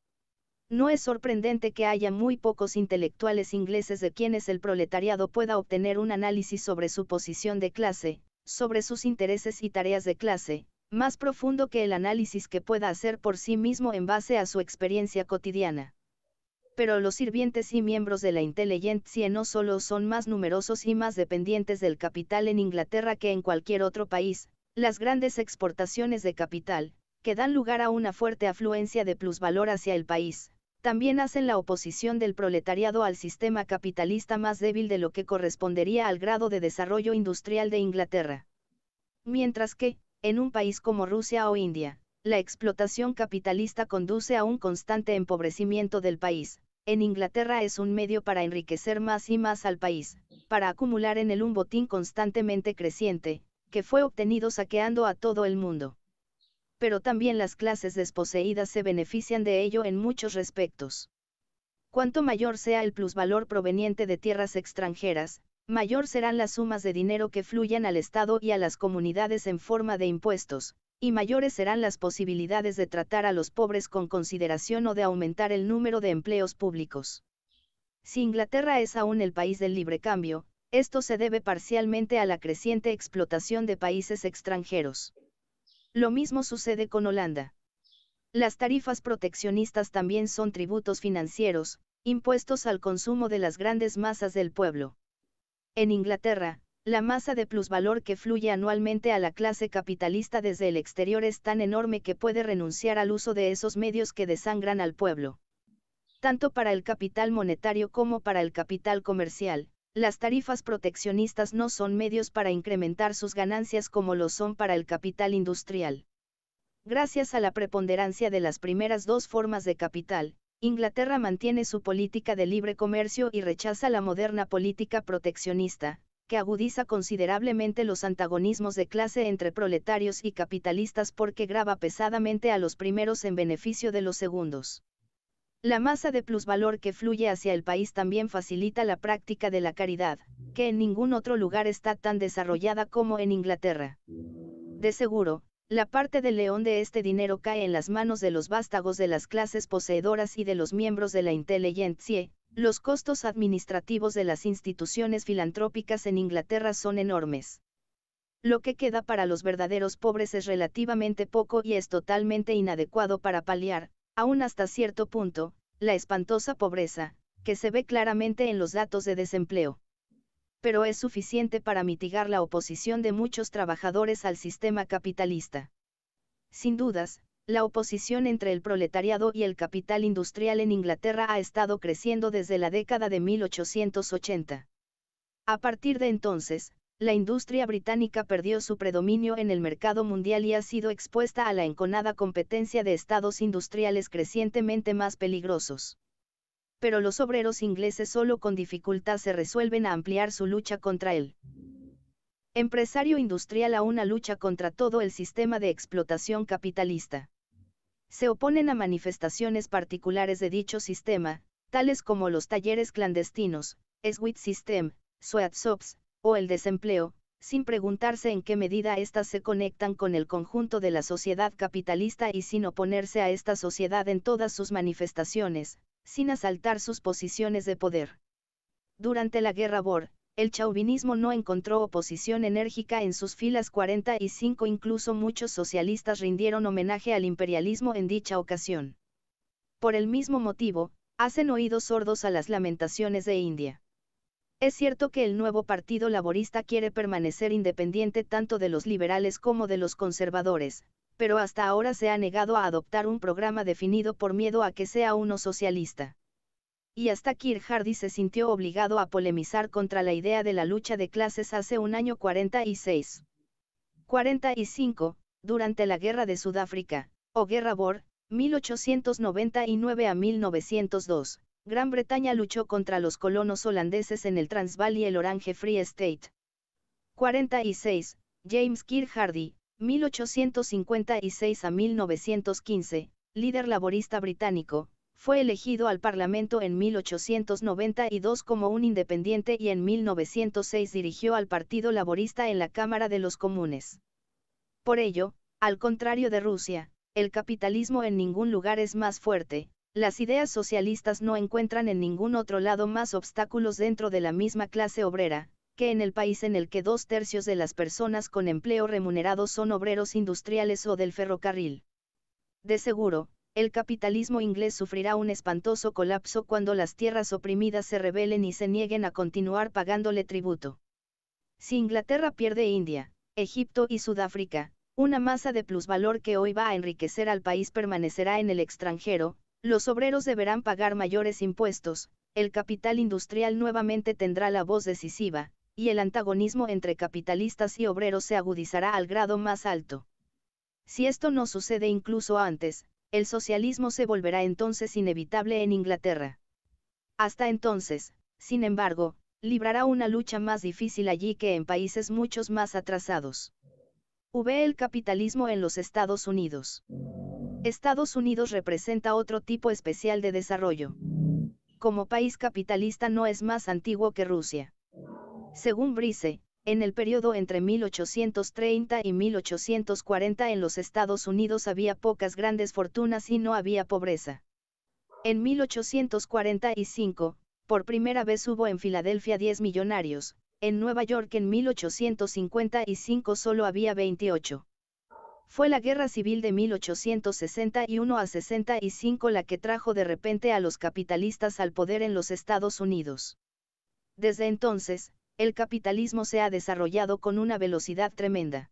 No es sorprendente que haya muy pocos intelectuales ingleses de quienes el proletariado pueda obtener un análisis sobre su posición de clase, sobre sus intereses y tareas de clase, más profundo que el análisis que pueda hacer por sí mismo en base a su experiencia cotidiana. Pero los sirvientes y miembros de la inteligencia no solo son más numerosos y más dependientes del capital en Inglaterra que en cualquier otro país, las grandes exportaciones de capital, que dan lugar a una fuerte afluencia de plusvalor hacia el país, también hacen la oposición del proletariado al sistema capitalista más débil de lo que correspondería al grado de desarrollo industrial de Inglaterra. Mientras que, en un país como Rusia o India, la explotación capitalista conduce a un constante empobrecimiento del país, en Inglaterra es un medio para enriquecer más y más al país, para acumular en él un botín constantemente creciente, que fue obtenido saqueando a todo el mundo pero también las clases desposeídas se benefician de ello en muchos respectos. Cuanto mayor sea el plusvalor proveniente de tierras extranjeras, mayor serán las sumas de dinero que fluyan al Estado y a las comunidades en forma de impuestos, y mayores serán las posibilidades de tratar a los pobres con consideración o de aumentar el número de empleos públicos. Si Inglaterra es aún el país del libre cambio, esto se debe parcialmente a la creciente explotación de países extranjeros. Lo mismo sucede con Holanda. Las tarifas proteccionistas también son tributos financieros, impuestos al consumo de las grandes masas del pueblo. En Inglaterra, la masa de plusvalor que fluye anualmente a la clase capitalista desde el exterior es tan enorme que puede renunciar al uso de esos medios que desangran al pueblo. Tanto para el capital monetario como para el capital comercial, las tarifas proteccionistas no son medios para incrementar sus ganancias como lo son para el capital industrial. Gracias a la preponderancia de las primeras dos formas de capital, Inglaterra mantiene su política de libre comercio y rechaza la moderna política proteccionista, que agudiza considerablemente los antagonismos de clase entre proletarios y capitalistas porque grava pesadamente a los primeros en beneficio de los segundos. La masa de plusvalor que fluye hacia el país también facilita la práctica de la caridad, que en ningún otro lugar está tan desarrollada como en Inglaterra. De seguro, la parte del león de este dinero cae en las manos de los vástagos de las clases poseedoras y de los miembros de la inteligencia. Los costos administrativos de las instituciones filantrópicas en Inglaterra son enormes. Lo que queda para los verdaderos pobres es relativamente poco y es totalmente inadecuado para paliar, aún hasta cierto punto, la espantosa pobreza, que se ve claramente en los datos de desempleo. Pero es suficiente para mitigar la oposición de muchos trabajadores al sistema capitalista. Sin dudas, la oposición entre el proletariado y el capital industrial en Inglaterra ha estado creciendo desde la década de 1880. A partir de entonces, la industria británica perdió su predominio en el mercado mundial y ha sido expuesta a la enconada competencia de estados industriales crecientemente más peligrosos. Pero los obreros ingleses solo con dificultad se resuelven a ampliar su lucha contra el empresario industrial a una lucha contra todo el sistema de explotación capitalista. Se oponen a manifestaciones particulares de dicho sistema, tales como los talleres clandestinos, Sweet System, Sweatshops, o el desempleo, sin preguntarse en qué medida éstas se conectan con el conjunto de la sociedad capitalista y sin oponerse a esta sociedad en todas sus manifestaciones, sin asaltar sus posiciones de poder. Durante la Guerra Bor, el chauvinismo no encontró oposición enérgica en sus filas 45 incluso muchos socialistas rindieron homenaje al imperialismo en dicha ocasión. Por el mismo motivo, hacen oídos sordos a las lamentaciones de India. Es cierto que el nuevo Partido Laborista quiere permanecer independiente tanto de los liberales como de los conservadores, pero hasta ahora se ha negado a adoptar un programa definido por miedo a que sea uno socialista. Y hasta Kir Hardy se sintió obligado a polemizar contra la idea de la lucha de clases hace un año 46. 45, durante la Guerra de Sudáfrica, o Guerra Bor, 1899 a 1902, Gran Bretaña luchó contra los colonos holandeses en el Transvaal y el Orange Free State. 46, James Kirk Hardy, 1856 a 1915, líder laborista británico, fue elegido al Parlamento en 1892 como un independiente y en 1906 dirigió al Partido Laborista en la Cámara de los Comunes. Por ello, al contrario de Rusia, el capitalismo en ningún lugar es más fuerte, las ideas socialistas no encuentran en ningún otro lado más obstáculos dentro de la misma clase obrera, que en el país en el que dos tercios de las personas con empleo remunerado son obreros industriales o del ferrocarril. De seguro, el capitalismo inglés sufrirá un espantoso colapso cuando las tierras oprimidas se rebelen y se nieguen a continuar pagándole tributo. Si Inglaterra pierde India, Egipto y Sudáfrica, una masa de plusvalor que hoy va a enriquecer al país permanecerá en el extranjero, los obreros deberán pagar mayores impuestos, el capital industrial nuevamente tendrá la voz decisiva, y el antagonismo entre capitalistas y obreros se agudizará al grado más alto. Si esto no sucede incluso antes, el socialismo se volverá entonces inevitable en Inglaterra. Hasta entonces, sin embargo, librará una lucha más difícil allí que en países muchos más atrasados. V. El capitalismo en los Estados Unidos. Estados Unidos representa otro tipo especial de desarrollo. Como país capitalista no es más antiguo que Rusia. Según Brice, en el periodo entre 1830 y 1840 en los Estados Unidos había pocas grandes fortunas y no había pobreza. En 1845, por primera vez hubo en Filadelfia 10 millonarios, en Nueva York en 1855 solo había 28. Fue la Guerra Civil de 1861 a 65 la que trajo de repente a los capitalistas al poder en los Estados Unidos. Desde entonces, el capitalismo se ha desarrollado con una velocidad tremenda.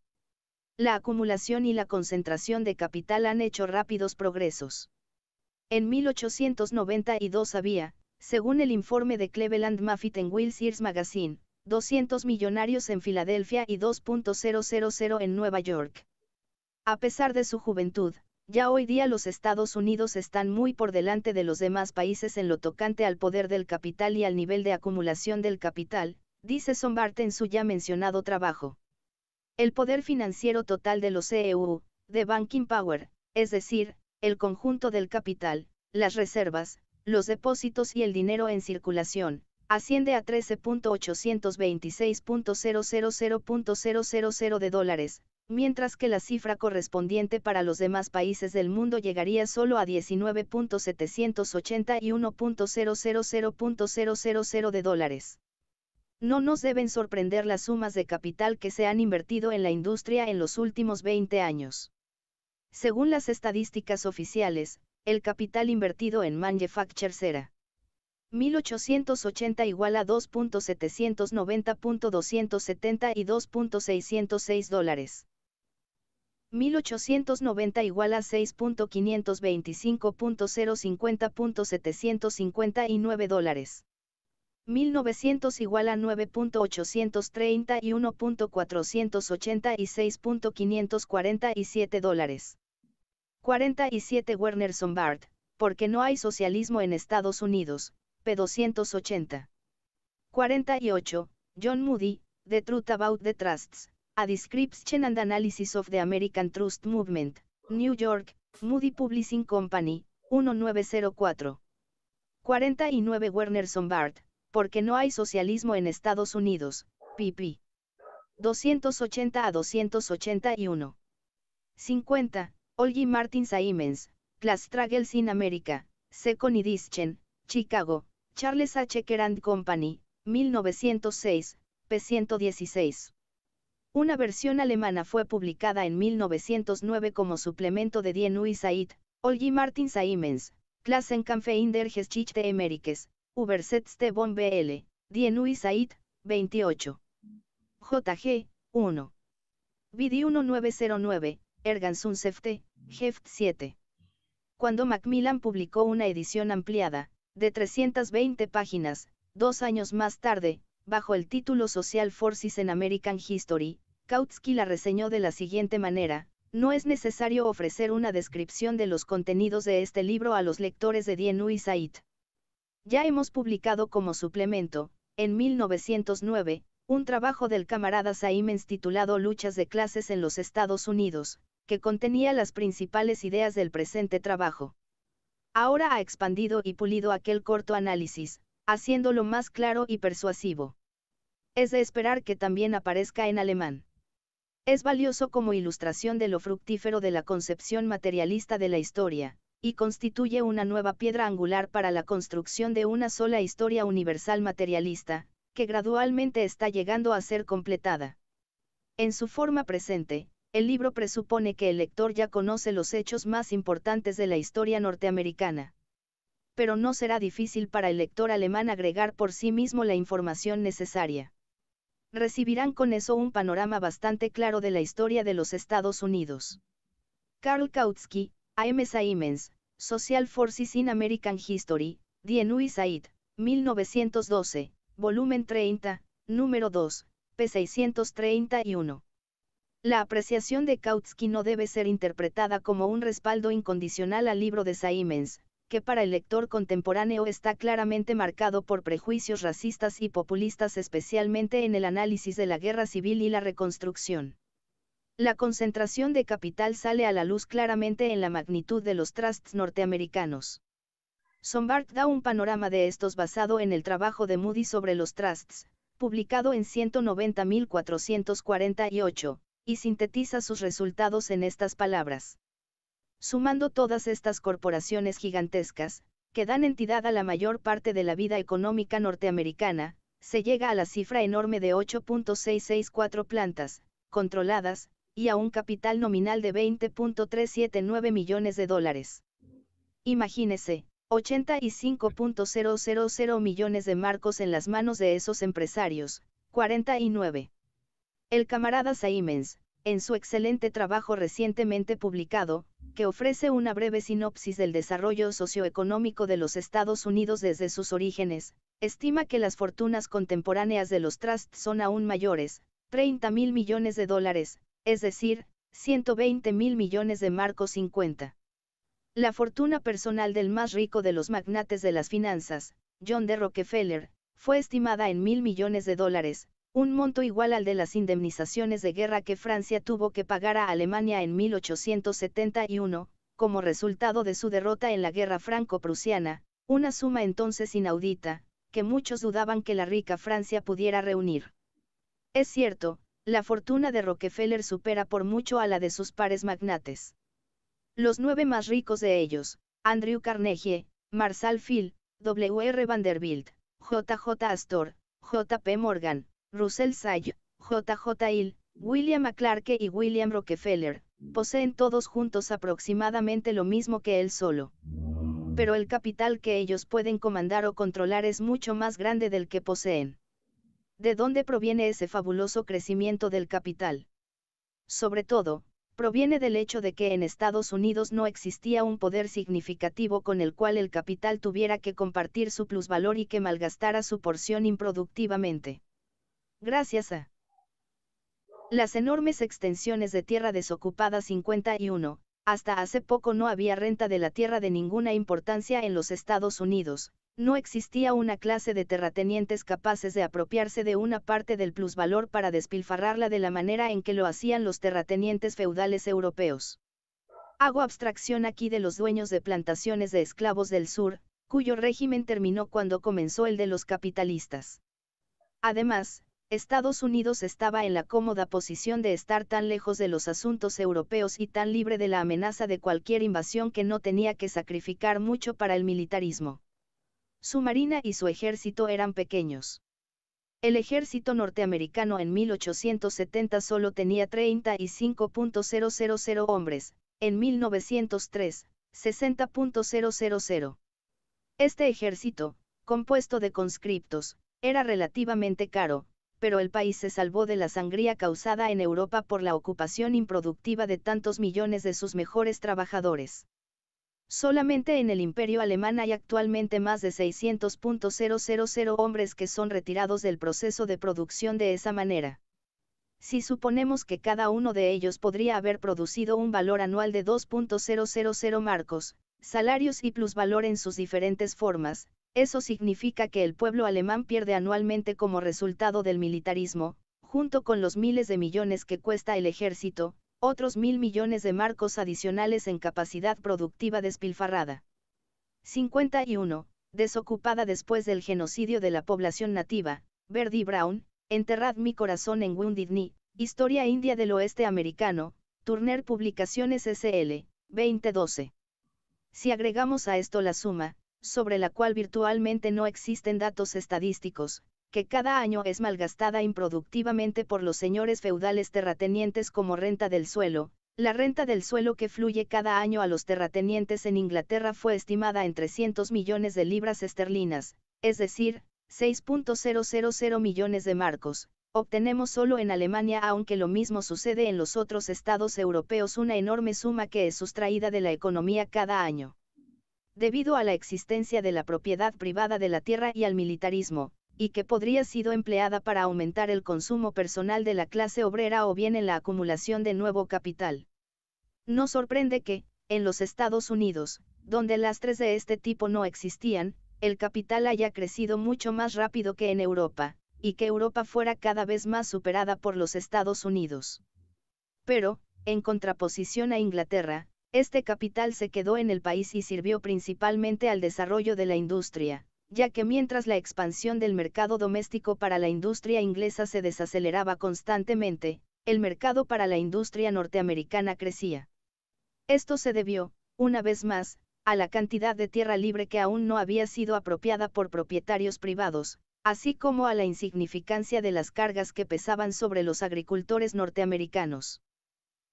La acumulación y la concentración de capital han hecho rápidos progresos. En 1892 había, según el informe de Cleveland Maffitt en Will Sears Magazine, 200 millonarios en Filadelfia y 2.000 en Nueva York. A pesar de su juventud, ya hoy día los Estados Unidos están muy por delante de los demás países en lo tocante al poder del capital y al nivel de acumulación del capital, dice Sombart en su ya mencionado trabajo. El poder financiero total de los EU, de Banking Power, es decir, el conjunto del capital, las reservas, los depósitos y el dinero en circulación, asciende a 13.826.000.000 de dólares, mientras que la cifra correspondiente para los demás países del mundo llegaría solo a 19.781.000.000 de dólares. No nos deben sorprender las sumas de capital que se han invertido en la industria en los últimos 20 años. Según las estadísticas oficiales, el capital invertido en manufactures era 1880 igual a 2.790.270 y 2.606 dólares. 1890 igual a 6.525.050.759 dólares. 1900 igual a 9.831.486.547 dólares. 47 Werner Sombart, porque no hay socialismo en Estados Unidos, p280. 48, John Moody, The Truth About the Trusts, A Description and Analysis of the American Trust Movement, New York, Moody Publishing Company, 1904. 49 Werner Sombart, Porque no hay socialismo en Estados Unidos, pp. 280 a 281. 50. Olgi Martin Saimens, Class Struggles in America, Second Edition, Chicago, Charles H. Kerand Company, 1906, p. 116. Una versión alemana fue publicada en 1909 como suplemento de Die Neue Zeit, Olgi Martin Saimens, Klassenkampf in der Geschichte Amerikes, Übersetzte von BL, Die Neue Zeit, 28. JG, 1. Vidi 1909, Ergansunshefte, Heft 7. Cuando Macmillan publicó una edición ampliada, de 320 páginas, dos años más tarde, bajo el título Social Forces en American History, Kautsky la reseñó de la siguiente manera, No es necesario ofrecer una descripción de los contenidos de este libro a los lectores de Die Said. Ya hemos publicado como suplemento, en 1909, un trabajo del camarada Saimens titulado Luchas de clases en los Estados Unidos, que contenía las principales ideas del presente trabajo. Ahora ha expandido y pulido aquel corto análisis, haciéndolo más claro y persuasivo. Es de esperar que también aparezca en alemán. Es valioso como ilustración de lo fructífero de la concepción materialista de la historia, y constituye una nueva piedra angular para la construcción de una sola historia universal materialista, que gradualmente está llegando a ser completada. En su forma presente, el libro presupone que el lector ya conoce los hechos más importantes de la historia norteamericana. Pero no será difícil para el lector alemán agregar por sí mismo la información necesaria recibirán con eso un panorama bastante claro de la historia de los Estados Unidos. Karl Kautsky, A.M. Siemens, Social Forces in American History, Die Neue Zeit, 1912, volumen 30, número 2, p. 631. La apreciación de Kautsky no debe ser interpretada como un respaldo incondicional al libro de Siemens, que para el lector contemporáneo está claramente marcado por prejuicios racistas y populistas especialmente en el análisis de la guerra civil y la reconstrucción. La concentración de capital sale a la luz claramente en la magnitud de los trusts norteamericanos. Sombart da un panorama de estos basado en el trabajo de Moody sobre los trusts, publicado en 190.448, y sintetiza sus resultados en estas palabras. Sumando todas estas corporaciones gigantescas, que dan entidad a la mayor parte de la vida económica norteamericana, se llega a la cifra enorme de 8.664 plantas, controladas, y a un capital nominal de 20.379 millones de dólares. Imagínese, 85.000 millones de marcos en las manos de esos empresarios, 49. El camarada Siemens, en su excelente trabajo recientemente publicado, que ofrece una breve sinopsis del desarrollo socioeconómico de los Estados Unidos desde sus orígenes, estima que las fortunas contemporáneas de los trusts son aún mayores, 30 mil millones de dólares, es decir, 120 mil millones de marcos 50. La fortuna personal del más rico de los magnates de las finanzas, John D. Rockefeller, fue estimada en mil millones de dólares, un monto igual al de las indemnizaciones de guerra que Francia tuvo que pagar a Alemania en 1871, como resultado de su derrota en la guerra franco-prusiana, una suma entonces inaudita, que muchos dudaban que la rica Francia pudiera reunir. Es cierto, la fortuna de Rockefeller supera por mucho a la de sus pares magnates. Los nueve más ricos de ellos, Andrew Carnegie, Marshall Field, W. R. Vanderbilt, J. J. Astor, J. P. Morgan, Russell Sage, J.J. Hill, William Clarke y William Rockefeller, poseen todos juntos aproximadamente lo mismo que él solo. Pero el capital que ellos pueden comandar o controlar es mucho más grande del que poseen. ¿De dónde proviene ese fabuloso crecimiento del capital? Sobre todo, proviene del hecho de que en Estados Unidos no existía un poder significativo con el cual el capital tuviera que compartir su plusvalor y que malgastara su porción improductivamente. Gracias a las enormes extensiones de tierra desocupada 51, hasta hace poco no había renta de la tierra de ninguna importancia en los Estados Unidos, no existía una clase de terratenientes capaces de apropiarse de una parte del plusvalor para despilfarrarla de la manera en que lo hacían los terratenientes feudales europeos. Hago abstracción aquí de los dueños de plantaciones de esclavos del sur, cuyo régimen terminó cuando comenzó el de los capitalistas. Además, Estados Unidos estaba en la cómoda posición de estar tan lejos de los asuntos europeos y tan libre de la amenaza de cualquier invasión que no tenía que sacrificar mucho para el militarismo. Su marina y su ejército eran pequeños. El ejército norteamericano en 1870 solo tenía 35.000 hombres, en 1903, 60.000. Este ejército, compuesto de conscriptos, era relativamente caro, pero el país se salvó de la sangría causada en Europa por la ocupación improductiva de tantos millones de sus mejores trabajadores. Solamente en el imperio alemán hay actualmente más de 600.000 hombres que son retirados del proceso de producción de esa manera. Si suponemos que cada uno de ellos podría haber producido un valor anual de 2.000 marcos, salarios y plusvalor en sus diferentes formas, eso significa que el pueblo alemán pierde anualmente como resultado del militarismo, junto con los miles de millones que cuesta el ejército, otros mil millones de marcos adicionales en capacidad productiva despilfarrada. 51. Desocupada después del genocidio de la población nativa, Verdi Brown, Enterrad mi corazón en Wounded Knee, Historia India del Oeste Americano, Turner Publicaciones SL, 2012. Si agregamos a esto la suma, sobre la cual virtualmente no existen datos estadísticos, que cada año es malgastada improductivamente por los señores feudales terratenientes como renta del suelo, la renta del suelo que fluye cada año a los terratenientes en Inglaterra fue estimada en 300 millones de libras esterlinas, es decir, 6.000 millones de marcos, obtenemos solo en Alemania aunque lo mismo sucede en los otros estados europeos una enorme suma que es sustraída de la economía cada año. Debido a la existencia de la propiedad privada de la tierra y al militarismo, y que podría sido empleada para aumentar el consumo personal de la clase obrera o bien en la acumulación de nuevo capital. No sorprende que, en los Estados Unidos, donde lastres de este tipo no existían, el capital haya crecido mucho más rápido que en Europa, y que Europa fuera cada vez más superada por los Estados Unidos. Pero, en contraposición a Inglaterra, este capital se quedó en el país y sirvió principalmente al desarrollo de la industria, ya que mientras la expansión del mercado doméstico para la industria inglesa se desaceleraba constantemente, el mercado para la industria norteamericana crecía. Esto se debió, una vez más, a la cantidad de tierra libre que aún no había sido apropiada por propietarios privados, así como a la insignificancia de las cargas que pesaban sobre los agricultores norteamericanos.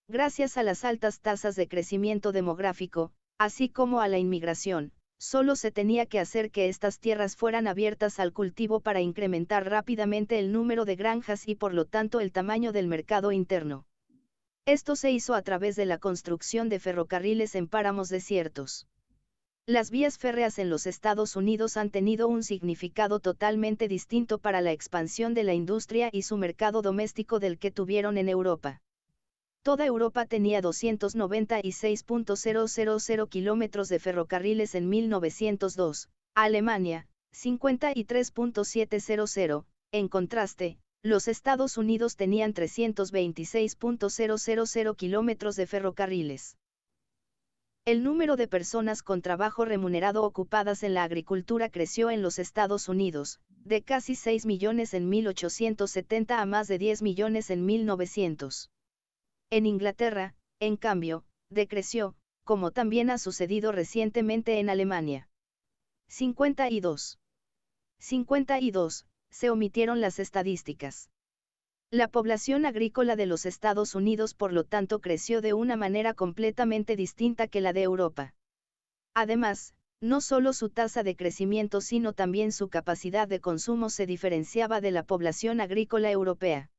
Gracias a las altas tasas de crecimiento demográfico, así como a la inmigración, solo se tenía que hacer que estas tierras fueran abiertas al cultivo para incrementar rápidamente el número de granjas y por lo tanto el tamaño del mercado interno. Esto se hizo a través de la construcción de ferrocarriles en páramos desiertos. Las vías férreas en los Estados Unidos han tenido un significado totalmente distinto para la expansión de la industria y su mercado doméstico del que tuvieron en Europa. Toda Europa tenía 296.000 kilómetros de ferrocarriles en 1902, Alemania, 53.700, en contraste, los Estados Unidos tenían 326.000 kilómetros de ferrocarriles. El número de personas con trabajo remunerado ocupadas en la agricultura creció en los Estados Unidos, de casi 6 millones en 1870 a más de 10 millones en 1900. En Inglaterra, en cambio, decreció, como también ha sucedido recientemente en Alemania. 52. 52. Se omitieron las estadísticas. La población agrícola de los Estados Unidos por lo tanto creció de una manera completamente distinta que la de Europa. Además, no solo su tasa de crecimiento sino también su capacidad de consumo se diferenciaba de la población agrícola europea.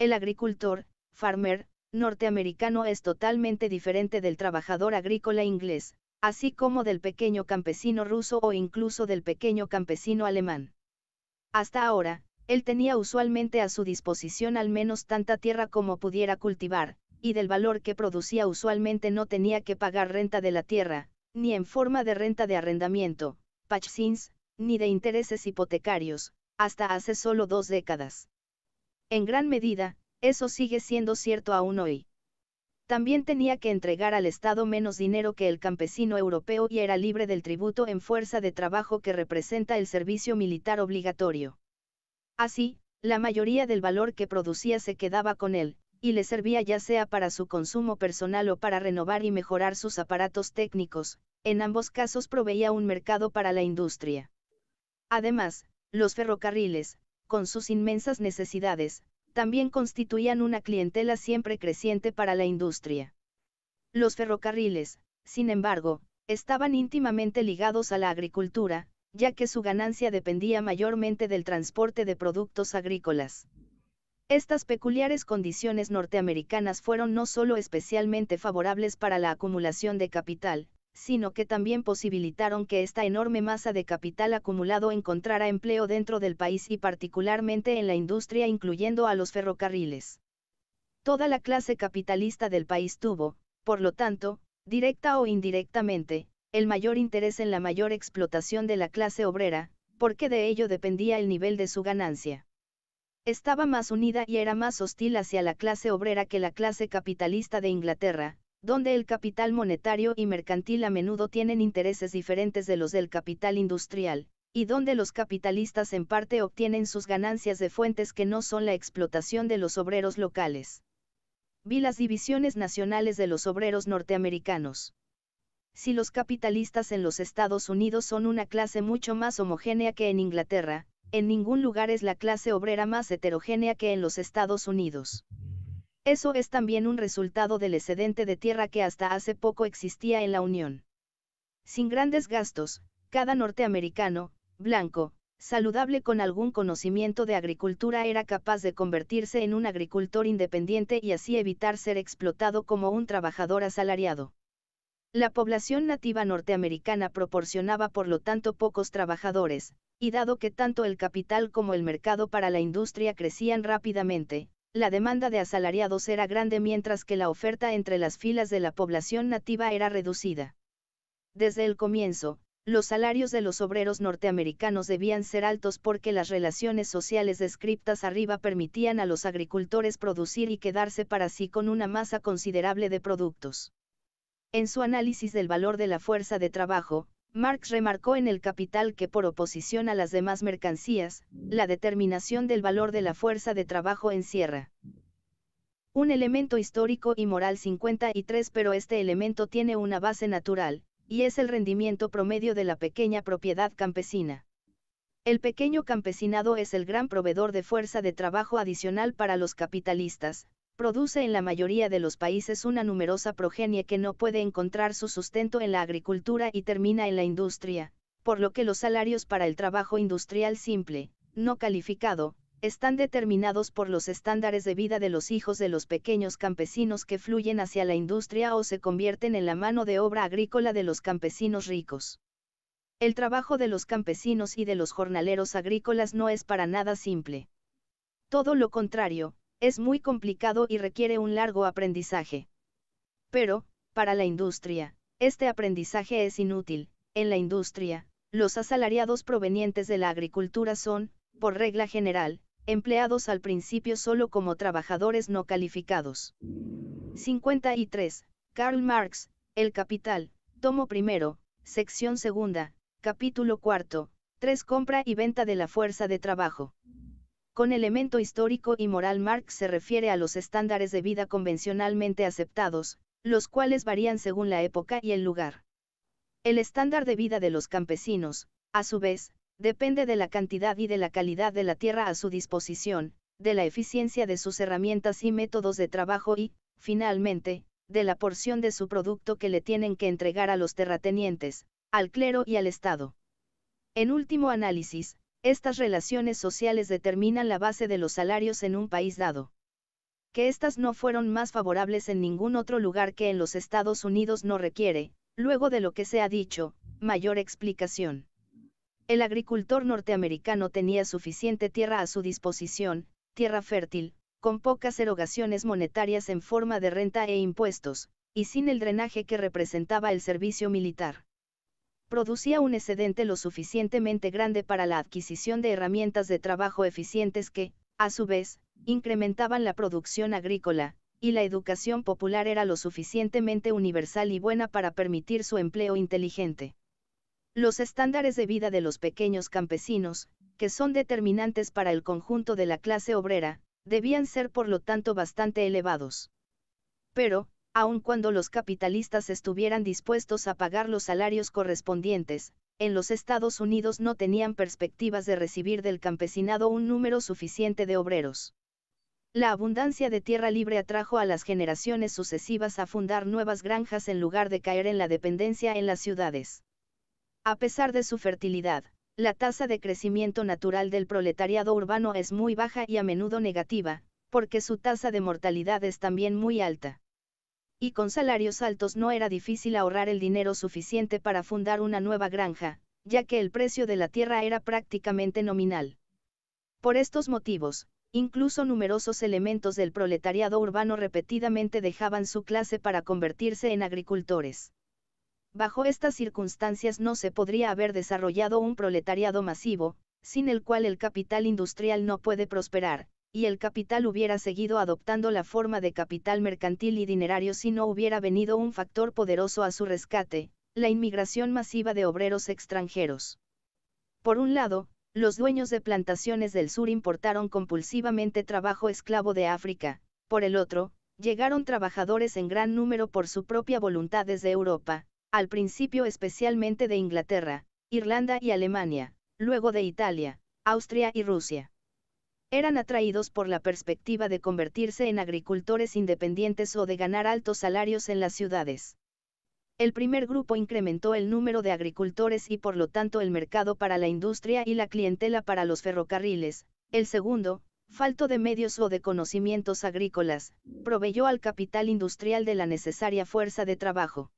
El agricultor, farmer, norteamericano es totalmente diferente del trabajador agrícola inglés, así como del pequeño campesino ruso o incluso del pequeño campesino alemán. Hasta ahora, él tenía usualmente a su disposición al menos tanta tierra como pudiera cultivar, y del valor que producía usualmente no tenía que pagar renta de la tierra, ni en forma de renta de arrendamiento, patchsins, ni de intereses hipotecarios, hasta hace solo dos décadas. En gran medida, eso sigue siendo cierto aún hoy. También tenía que entregar al Estado menos dinero que el campesino europeo y era libre del tributo en fuerza de trabajo que representa el servicio militar obligatorio. Así, la mayoría del valor que producía se quedaba con él, y le servía ya sea para su consumo personal o para renovar y mejorar sus aparatos técnicos, en ambos casos proveía un mercado para la industria. Además, los ferrocarriles, con sus inmensas necesidades, también constituían una clientela siempre creciente para la industria. Los ferrocarriles, sin embargo, estaban íntimamente ligados a la agricultura, ya que su ganancia dependía mayormente del transporte de productos agrícolas. Estas peculiares condiciones norteamericanas fueron no solo especialmente favorables para la acumulación de capital, sino que también posibilitaron que esta enorme masa de capital acumulado encontrara empleo dentro del país y particularmente en la industria incluyendo a los ferrocarriles. Toda la clase capitalista del país tuvo, por lo tanto, directa o indirectamente, el mayor interés en la mayor explotación de la clase obrera, porque de ello dependía el nivel de su ganancia. Estaba más unida y era más hostil hacia la clase obrera que la clase capitalista de Inglaterra, donde el capital monetario y mercantil a menudo tienen intereses diferentes de los del capital industrial, y donde los capitalistas en parte obtienen sus ganancias de fuentes que no son la explotación de los obreros locales. Vi las divisiones nacionales de los obreros norteamericanos. Si los capitalistas en los Estados Unidos son una clase mucho más homogénea que en Inglaterra, en ningún lugar es la clase obrera más heterogénea que en los Estados Unidos. Eso es también un resultado del excedente de tierra que hasta hace poco existía en la Unión. Sin grandes gastos, cada norteamericano, blanco, saludable con algún conocimiento de agricultura era capaz de convertirse en un agricultor independiente y así evitar ser explotado como un trabajador asalariado. La población nativa norteamericana proporcionaba por lo tanto pocos trabajadores, y dado que tanto el capital como el mercado para la industria crecían rápidamente, la demanda de asalariados era grande mientras que la oferta entre las filas de la población nativa era reducida. Desde el comienzo, los salarios de los obreros norteamericanos debían ser altos porque las relaciones sociales descriptas arriba permitían a los agricultores producir y quedarse para sí con una masa considerable de productos. En su análisis del valor de la fuerza de trabajo, Marx remarcó en el Capital que por oposición a las demás mercancías, la determinación del valor de la fuerza de trabajo encierra un elemento histórico y moral 53 pero este elemento tiene una base natural, y es el rendimiento promedio de la pequeña propiedad campesina. El pequeño campesinado es el gran proveedor de fuerza de trabajo adicional para los capitalistas, produce en la mayoría de los países una numerosa progenie que no puede encontrar su sustento en la agricultura y termina en la industria, por lo que los salarios para el trabajo industrial simple, no calificado, están determinados por los estándares de vida de los hijos de los pequeños campesinos que fluyen hacia la industria o se convierten en la mano de obra agrícola de los campesinos ricos. El trabajo de los campesinos y de los jornaleros agrícolas no es para nada simple. Todo lo contrario, es muy complicado y requiere un largo aprendizaje. Pero, para la industria, este aprendizaje es inútil. En la industria, los asalariados provenientes de la agricultura son, por regla general, empleados al principio solo como trabajadores no calificados. 53. Karl Marx, El Capital, tomo primero, sección segunda, capítulo cuarto, 3 Compra y venta de la fuerza de trabajo. Con elemento histórico y moral Marx se refiere a los estándares de vida convencionalmente aceptados, los cuales varían según la época y el lugar. El estándar de vida de los campesinos, a su vez, depende de la cantidad y de la calidad de la tierra a su disposición, de la eficiencia de sus herramientas y métodos de trabajo y, finalmente, de la porción de su producto que le tienen que entregar a los terratenientes, al clero y al Estado. En último análisis, estas relaciones sociales determinan la base de los salarios en un país dado. Que estas no fueron más favorables en ningún otro lugar que en los Estados Unidos no requiere, luego de lo que se ha dicho, mayor explicación. El agricultor norteamericano tenía suficiente tierra a su disposición, tierra fértil, con pocas erogaciones monetarias en forma de renta e impuestos, y sin el drenaje que representaba el servicio militar producía un excedente lo suficientemente grande para la adquisición de herramientas de trabajo eficientes que, a su vez, incrementaban la producción agrícola, y la educación popular era lo suficientemente universal y buena para permitir su empleo inteligente. Los estándares de vida de los pequeños campesinos, que son determinantes para el conjunto de la clase obrera, debían ser por lo tanto bastante elevados. Pero, aun cuando los capitalistas estuvieran dispuestos a pagar los salarios correspondientes, en los Estados Unidos no tenían perspectivas de recibir del campesinado un número suficiente de obreros. La abundancia de tierra libre atrajo a las generaciones sucesivas a fundar nuevas granjas en lugar de caer en la dependencia en las ciudades. A pesar de su fertilidad, la tasa de crecimiento natural del proletariado urbano es muy baja y a menudo negativa, porque su tasa de mortalidad es también muy alta y con salarios altos no era difícil ahorrar el dinero suficiente para fundar una nueva granja, ya que el precio de la tierra era prácticamente nominal. Por estos motivos, incluso numerosos elementos del proletariado urbano repetidamente dejaban su clase para convertirse en agricultores. Bajo estas circunstancias no se podría haber desarrollado un proletariado masivo, sin el cual el capital industrial no puede prosperar, y el capital hubiera seguido adoptando la forma de capital mercantil y dinerario si no hubiera venido un factor poderoso a su rescate, la inmigración masiva de obreros extranjeros. Por un lado, los dueños de plantaciones del sur importaron compulsivamente trabajo esclavo de África, por el otro, llegaron trabajadores en gran número por su propia voluntad desde Europa, al principio especialmente de Inglaterra, Irlanda y Alemania, luego de Italia, Austria y Rusia. Eran atraídos por la perspectiva de convertirse en agricultores independientes o de ganar altos salarios en las ciudades. El primer grupo incrementó el número de agricultores y por lo tanto el mercado para la industria y la clientela para los ferrocarriles. El segundo, falto de medios o de conocimientos agrícolas, proveyó al capital industrial de la necesaria fuerza de trabajo.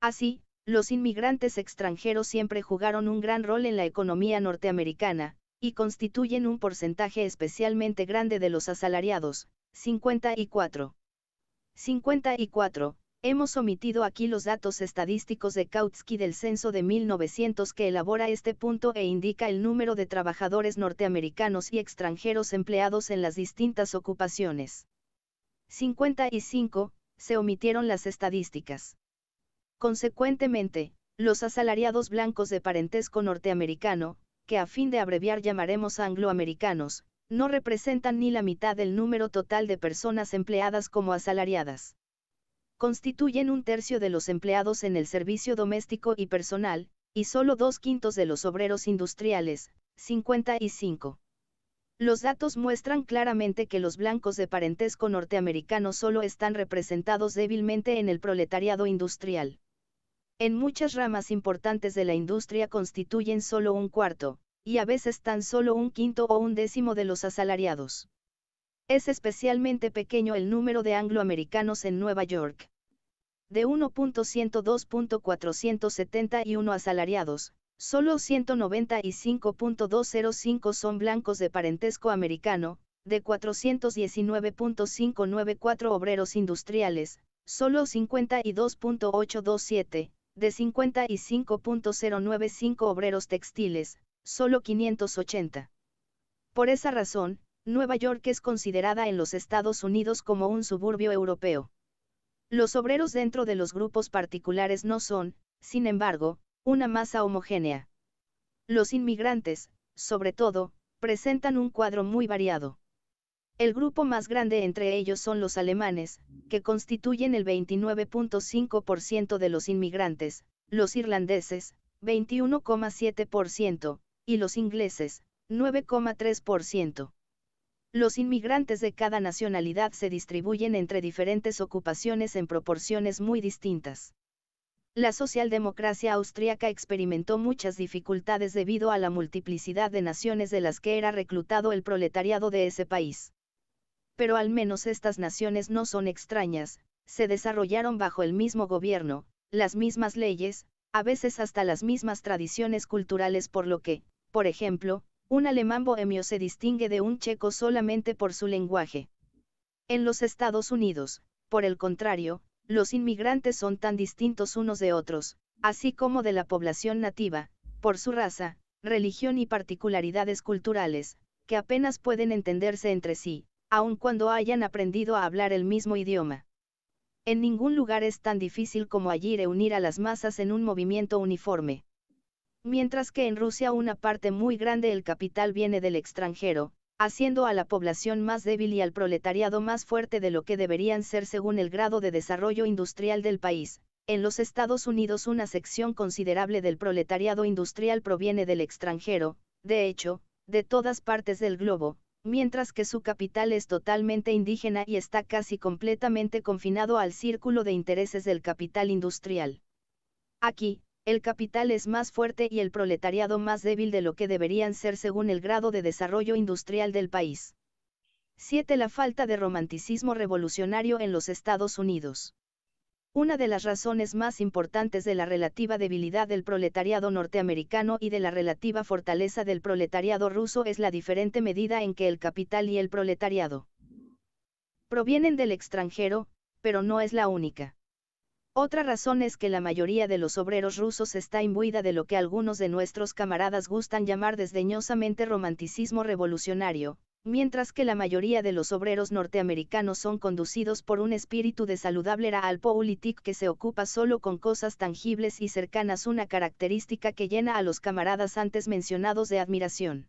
Así, los inmigrantes extranjeros siempre jugaron un gran rol en la economía norteamericana, y constituyen un porcentaje especialmente grande de los asalariados, 54. 54. Hemos omitido aquí los datos estadísticos de Kautsky del censo de 1900 que elabora este punto e indica el número de trabajadores norteamericanos y extranjeros empleados en las distintas ocupaciones. 55. Se omitieron las estadísticas. Consecuentemente, los asalariados blancos de parentesco norteamericano, que a fin de abreviar llamaremos angloamericanos, no representan ni la mitad del número total de personas empleadas como asalariadas. Constituyen un tercio de los empleados en el servicio doméstico y personal, y solo dos quintos de los obreros industriales, 55. Los datos muestran claramente que los blancos de parentesco norteamericano solo están representados débilmente en el proletariado industrial. En muchas ramas importantes de la industria constituyen solo un cuarto, y a veces tan solo un quinto o un décimo de los asalariados. Es especialmente pequeño el número de angloamericanos en Nueva York. De 1.102.471 asalariados, solo 195.205 son blancos de parentesco americano, de 419.594 obreros industriales, solo 52.827, de 55.095 obreros textiles, solo 580. Por esa razón, Nueva York es considerada en los Estados Unidos como un suburbio europeo. Los obreros dentro de los grupos particulares no son, sin embargo, una masa homogénea. Los inmigrantes, sobre todo, presentan un cuadro muy variado. El grupo más grande entre ellos son los alemanes, que constituyen el 29.5% de los inmigrantes, los irlandeses, 21,7%, y los ingleses, 9,3%. Los inmigrantes de cada nacionalidad se distribuyen entre diferentes ocupaciones en proporciones muy distintas. La socialdemocracia austríaca experimentó muchas dificultades debido a la multiplicidad de naciones de las que era reclutado el proletariado de ese país pero al menos estas naciones no son extrañas, se desarrollaron bajo el mismo gobierno, las mismas leyes, a veces hasta las mismas tradiciones culturales por lo que, por ejemplo, un alemán bohemio se distingue de un checo solamente por su lenguaje. En los Estados Unidos, por el contrario, los inmigrantes son tan distintos unos de otros, así como de la población nativa, por su raza, religión y particularidades culturales, que apenas pueden entenderse entre sí, aun cuando hayan aprendido a hablar el mismo idioma. En ningún lugar es tan difícil como allí reunir a las masas en un movimiento uniforme. Mientras que en Rusia una parte muy grande del capital viene del extranjero, haciendo a la población más débil y al proletariado más fuerte de lo que deberían ser según el grado de desarrollo industrial del país. En los Estados Unidos una sección considerable del proletariado industrial proviene del extranjero, de hecho, de todas partes del globo, mientras que su capital es totalmente indígena y está casi completamente confinado al círculo de intereses del capital industrial. Aquí, el capital es más fuerte y el proletariado más débil de lo que deberían ser según el grado de desarrollo industrial del país. 7. La falta de romanticismo revolucionario en los Estados Unidos. Una de las razones más importantes de la relativa debilidad del proletariado norteamericano y de la relativa fortaleza del proletariado ruso es la diferente medida en que el capital y el proletariado provienen del extranjero, pero no es la única. Otra razón es que la mayoría de los obreros rusos está imbuida de lo que algunos de nuestros camaradas gustan llamar desdeñosamente romanticismo revolucionario, mientras que la mayoría de los obreros norteamericanos son conducidos por un espíritu de saludable realpolitik que se ocupa solo con cosas tangibles y cercanas, una característica que llena a los camaradas antes mencionados de admiración.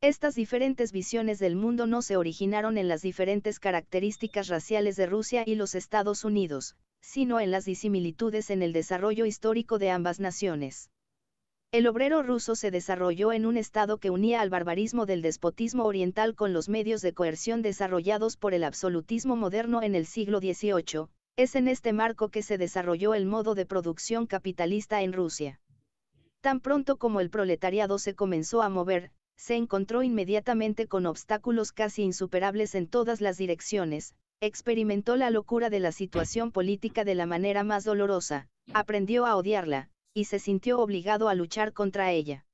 Estas diferentes visiones del mundo no se originaron en las diferentes características raciales de Rusia y los Estados Unidos, sino en las disimilitudes en el desarrollo histórico de ambas naciones. El obrero ruso se desarrolló en un estado que unía al barbarismo del despotismo oriental con los medios de coerción desarrollados por el absolutismo moderno en el siglo XVIII, es en este marco que se desarrolló el modo de producción capitalista en Rusia. Tan pronto como el proletariado se comenzó a mover, se encontró inmediatamente con obstáculos casi insuperables en todas las direcciones, experimentó la locura de la situación política de la manera más dolorosa, aprendió a odiarla, y se sintió obligado a luchar contra ella.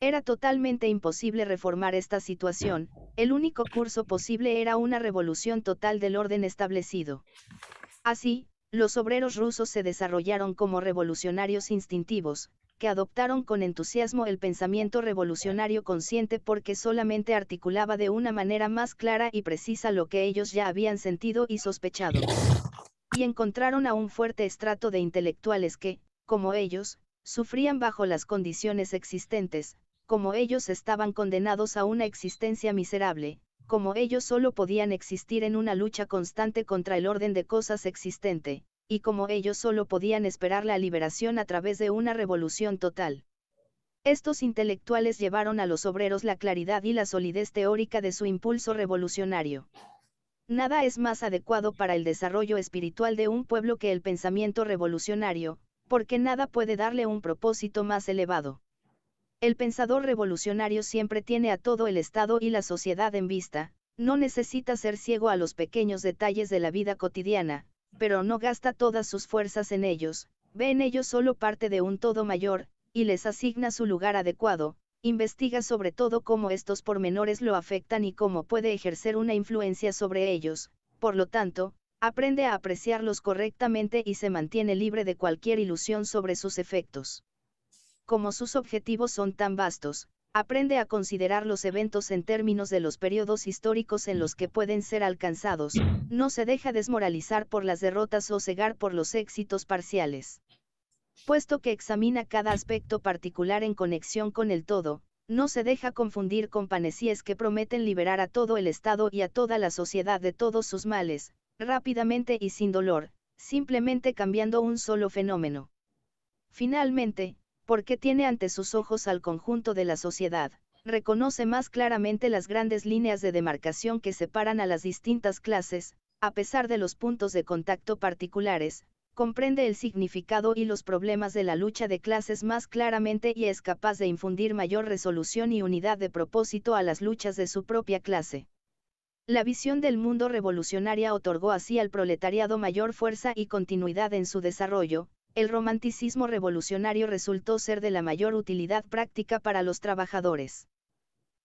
Era totalmente imposible reformar esta situación, el único curso posible era una revolución total del orden establecido. Así, los obreros rusos se desarrollaron como revolucionarios instintivos, que adoptaron con entusiasmo el pensamiento revolucionario consciente porque solamente articulaba de una manera más clara y precisa lo que ellos ya habían sentido y sospechado. Y encontraron a un fuerte estrato de intelectuales que, como ellos, sufrían bajo las condiciones existentes, como ellos estaban condenados a una existencia miserable, como ellos solo podían existir en una lucha constante contra el orden de cosas existente, y como ellos solo podían esperar la liberación a través de una revolución total. Estos intelectuales llevaron a los obreros la claridad y la solidez teórica de su impulso revolucionario. Nada es más adecuado para el desarrollo espiritual de un pueblo que el pensamiento revolucionario, porque nada puede darle un propósito más elevado. El pensador revolucionario siempre tiene a todo el Estado y la sociedad en vista, no necesita ser ciego a los pequeños detalles de la vida cotidiana, pero no gasta todas sus fuerzas en ellos, ve en ellos solo parte de un todo mayor, y les asigna su lugar adecuado, investiga sobre todo cómo estos pormenores lo afectan y cómo puede ejercer una influencia sobre ellos, por lo tanto, aprende a apreciarlos correctamente y se mantiene libre de cualquier ilusión sobre sus efectos. Como sus objetivos son tan vastos, aprende a considerar los eventos en términos de los periodos históricos en los que pueden ser alcanzados, no se deja desmoralizar por las derrotas o cegar por los éxitos parciales. Puesto que examina cada aspecto particular en conexión con el todo, no se deja confundir con panesíes que prometen liberar a todo el Estado y a toda la sociedad de todos sus males, rápidamente y sin dolor, simplemente cambiando un solo fenómeno. Finalmente, porque tiene ante sus ojos al conjunto de la sociedad, reconoce más claramente las grandes líneas de demarcación que separan a las distintas clases, a pesar de los puntos de contacto particulares, comprende el significado y los problemas de la lucha de clases más claramente y es capaz de infundir mayor resolución y unidad de propósito a las luchas de su propia clase. La visión del mundo revolucionaria otorgó así al proletariado mayor fuerza y continuidad en su desarrollo, el romanticismo revolucionario resultó ser de la mayor utilidad práctica para los trabajadores.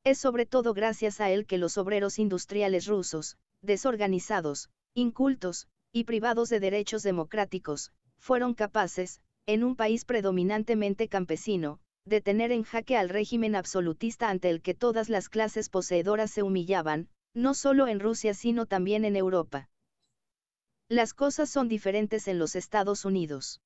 Es sobre todo gracias a él que los obreros industriales rusos, desorganizados, incultos, y privados de derechos democráticos, fueron capaces, en un país predominantemente campesino, de tener en jaque al régimen absolutista ante el que todas las clases poseedoras se humillaban, no solo en Rusia sino también en Europa. Las cosas son diferentes en los Estados Unidos.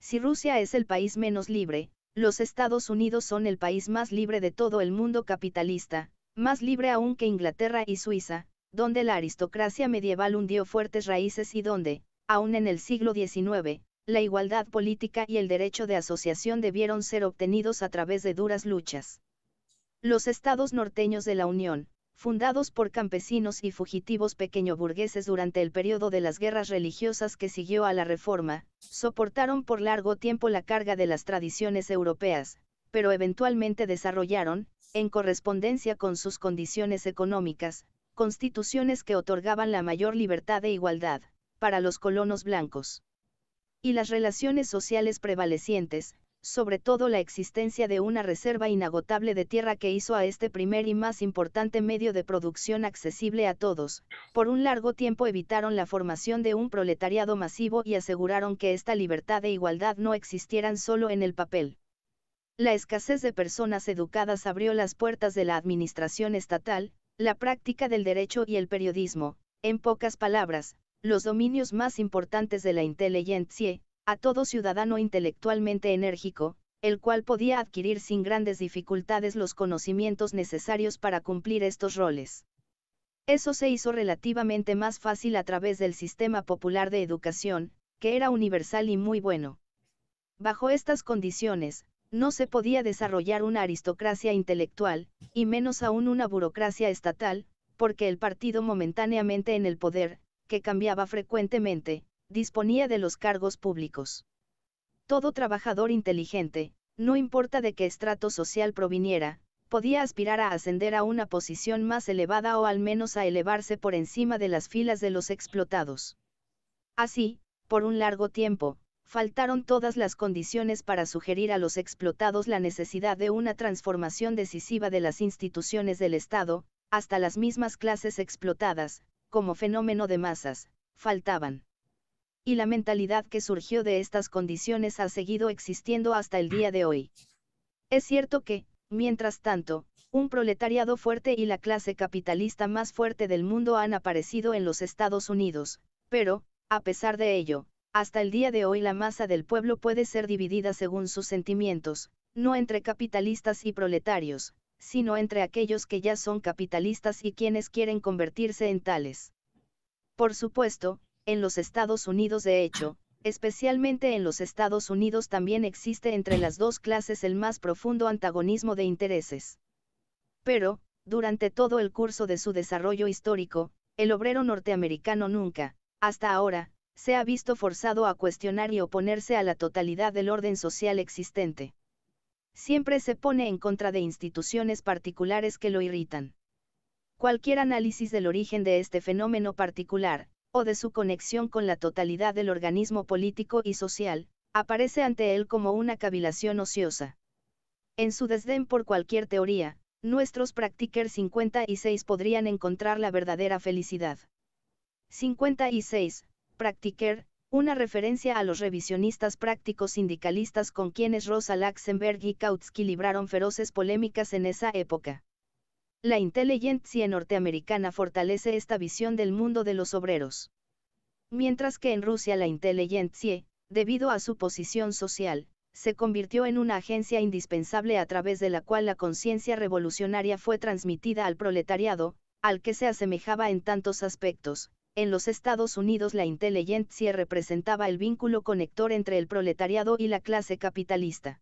Si Rusia es el país menos libre, los Estados Unidos son el país más libre de todo el mundo capitalista, más libre aún que Inglaterra y Suiza, donde la aristocracia medieval hundió fuertes raíces y donde, aún en el siglo XIX, la igualdad política y el derecho de asociación debieron ser obtenidos a través de duras luchas. Los estados norteños de la Unión, fundados por campesinos y fugitivos pequeño-burgueses durante el periodo de las guerras religiosas que siguió a la Reforma, soportaron por largo tiempo la carga de las tradiciones europeas, pero eventualmente desarrollaron, en correspondencia con sus condiciones económicas, constituciones que otorgaban la mayor libertad e igualdad, para los colonos blancos. y las relaciones sociales prevalecientes, sobre todo la existencia de una reserva inagotable de tierra que hizo a este primer y más importante medio de producción accesible a todos, por un largo tiempo evitaron la formación de un proletariado masivo y aseguraron que esta libertad e igualdad no existieran solo en el papel. La escasez de personas educadas abrió las puertas de la administración estatal, la práctica del derecho y el periodismo, en pocas palabras, los dominios más importantes de la inteligencia, a todo ciudadano intelectualmente enérgico, el cual podía adquirir sin grandes dificultades los conocimientos necesarios para cumplir estos roles. Eso se hizo relativamente más fácil a través del sistema popular de educación, que era universal y muy bueno. Bajo estas condiciones, no se podía desarrollar una aristocracia intelectual, y menos aún una burocracia estatal, porque el partido momentáneamente en el poder, que cambiaba frecuentemente, disponía de los cargos públicos. Todo trabajador inteligente, no importa de qué estrato social proviniera, podía aspirar a ascender a una posición más elevada o al menos a elevarse por encima de las filas de los explotados. Así, por un largo tiempo, faltaron todas las condiciones para sugerir a los explotados la necesidad de una transformación decisiva de las instituciones del Estado, hasta las mismas clases explotadas, como fenómeno de masas, faltaban y la mentalidad que surgió de estas condiciones ha seguido existiendo hasta el día de hoy. Es cierto que, mientras tanto, un proletariado fuerte y la clase capitalista más fuerte del mundo han aparecido en los Estados Unidos, pero, a pesar de ello, hasta el día de hoy la masa del pueblo puede ser dividida según sus sentimientos, no entre capitalistas y proletarios, sino entre aquellos que ya son capitalistas y quienes quieren convertirse en tales. Por supuesto, en los Estados Unidos de hecho, especialmente en los Estados Unidos también existe entre las dos clases el más profundo antagonismo de intereses. Pero, durante todo el curso de su desarrollo histórico, el obrero norteamericano nunca, hasta ahora, se ha visto forzado a cuestionar y oponerse a la totalidad del orden social existente. Siempre se pone en contra de instituciones particulares que lo irritan. Cualquier análisis del origen de este fenómeno particular, o de su conexión con la totalidad del organismo político y social, aparece ante él como una cavilación ociosa. En su desdén por cualquier teoría, nuestros practiquers 56 podrían encontrar la verdadera felicidad. 56. Practiquer, una referencia a los revisionistas prácticos sindicalistas con quienes Rosa Luxemburg y Kautsky libraron feroces polémicas en esa época. La inteligencia norteamericana fortalece esta visión del mundo de los obreros. Mientras que en Rusia la inteligencia, debido a su posición social, se convirtió en una agencia indispensable a través de la cual la conciencia revolucionaria fue transmitida al proletariado, al que se asemejaba en tantos aspectos. En los Estados Unidos la inteligencia representaba el vínculo conector entre el proletariado y la clase capitalista.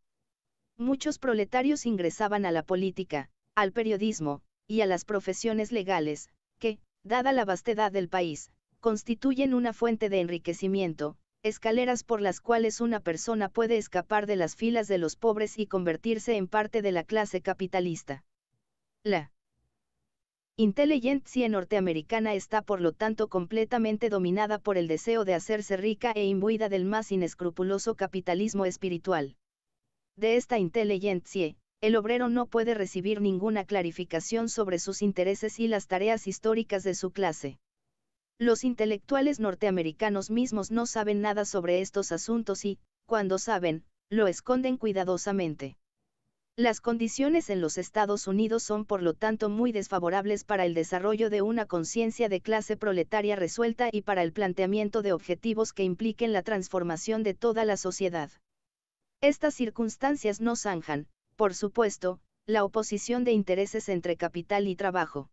Muchos proletarios ingresaban a la política, al periodismo, y a las profesiones legales, que, dada la vastedad del país, constituyen una fuente de enriquecimiento, escaleras por las cuales una persona puede escapar de las filas de los pobres y convertirse en parte de la clase capitalista. La inteligencia norteamericana está por lo tanto completamente dominada por el deseo de hacerse rica e imbuida del más inescrupuloso capitalismo espiritual. De esta inteligencia, el obrero no puede recibir ninguna clarificación sobre sus intereses y las tareas históricas de su clase. Los intelectuales norteamericanos mismos no saben nada sobre estos asuntos y, cuando saben, lo esconden cuidadosamente. Las condiciones en los Estados Unidos son por lo tanto muy desfavorables para el desarrollo de una conciencia de clase proletaria resuelta y para el planteamiento de objetivos que impliquen la transformación de toda la sociedad. Estas circunstancias no zanjan, por supuesto, la oposición de intereses entre capital y trabajo.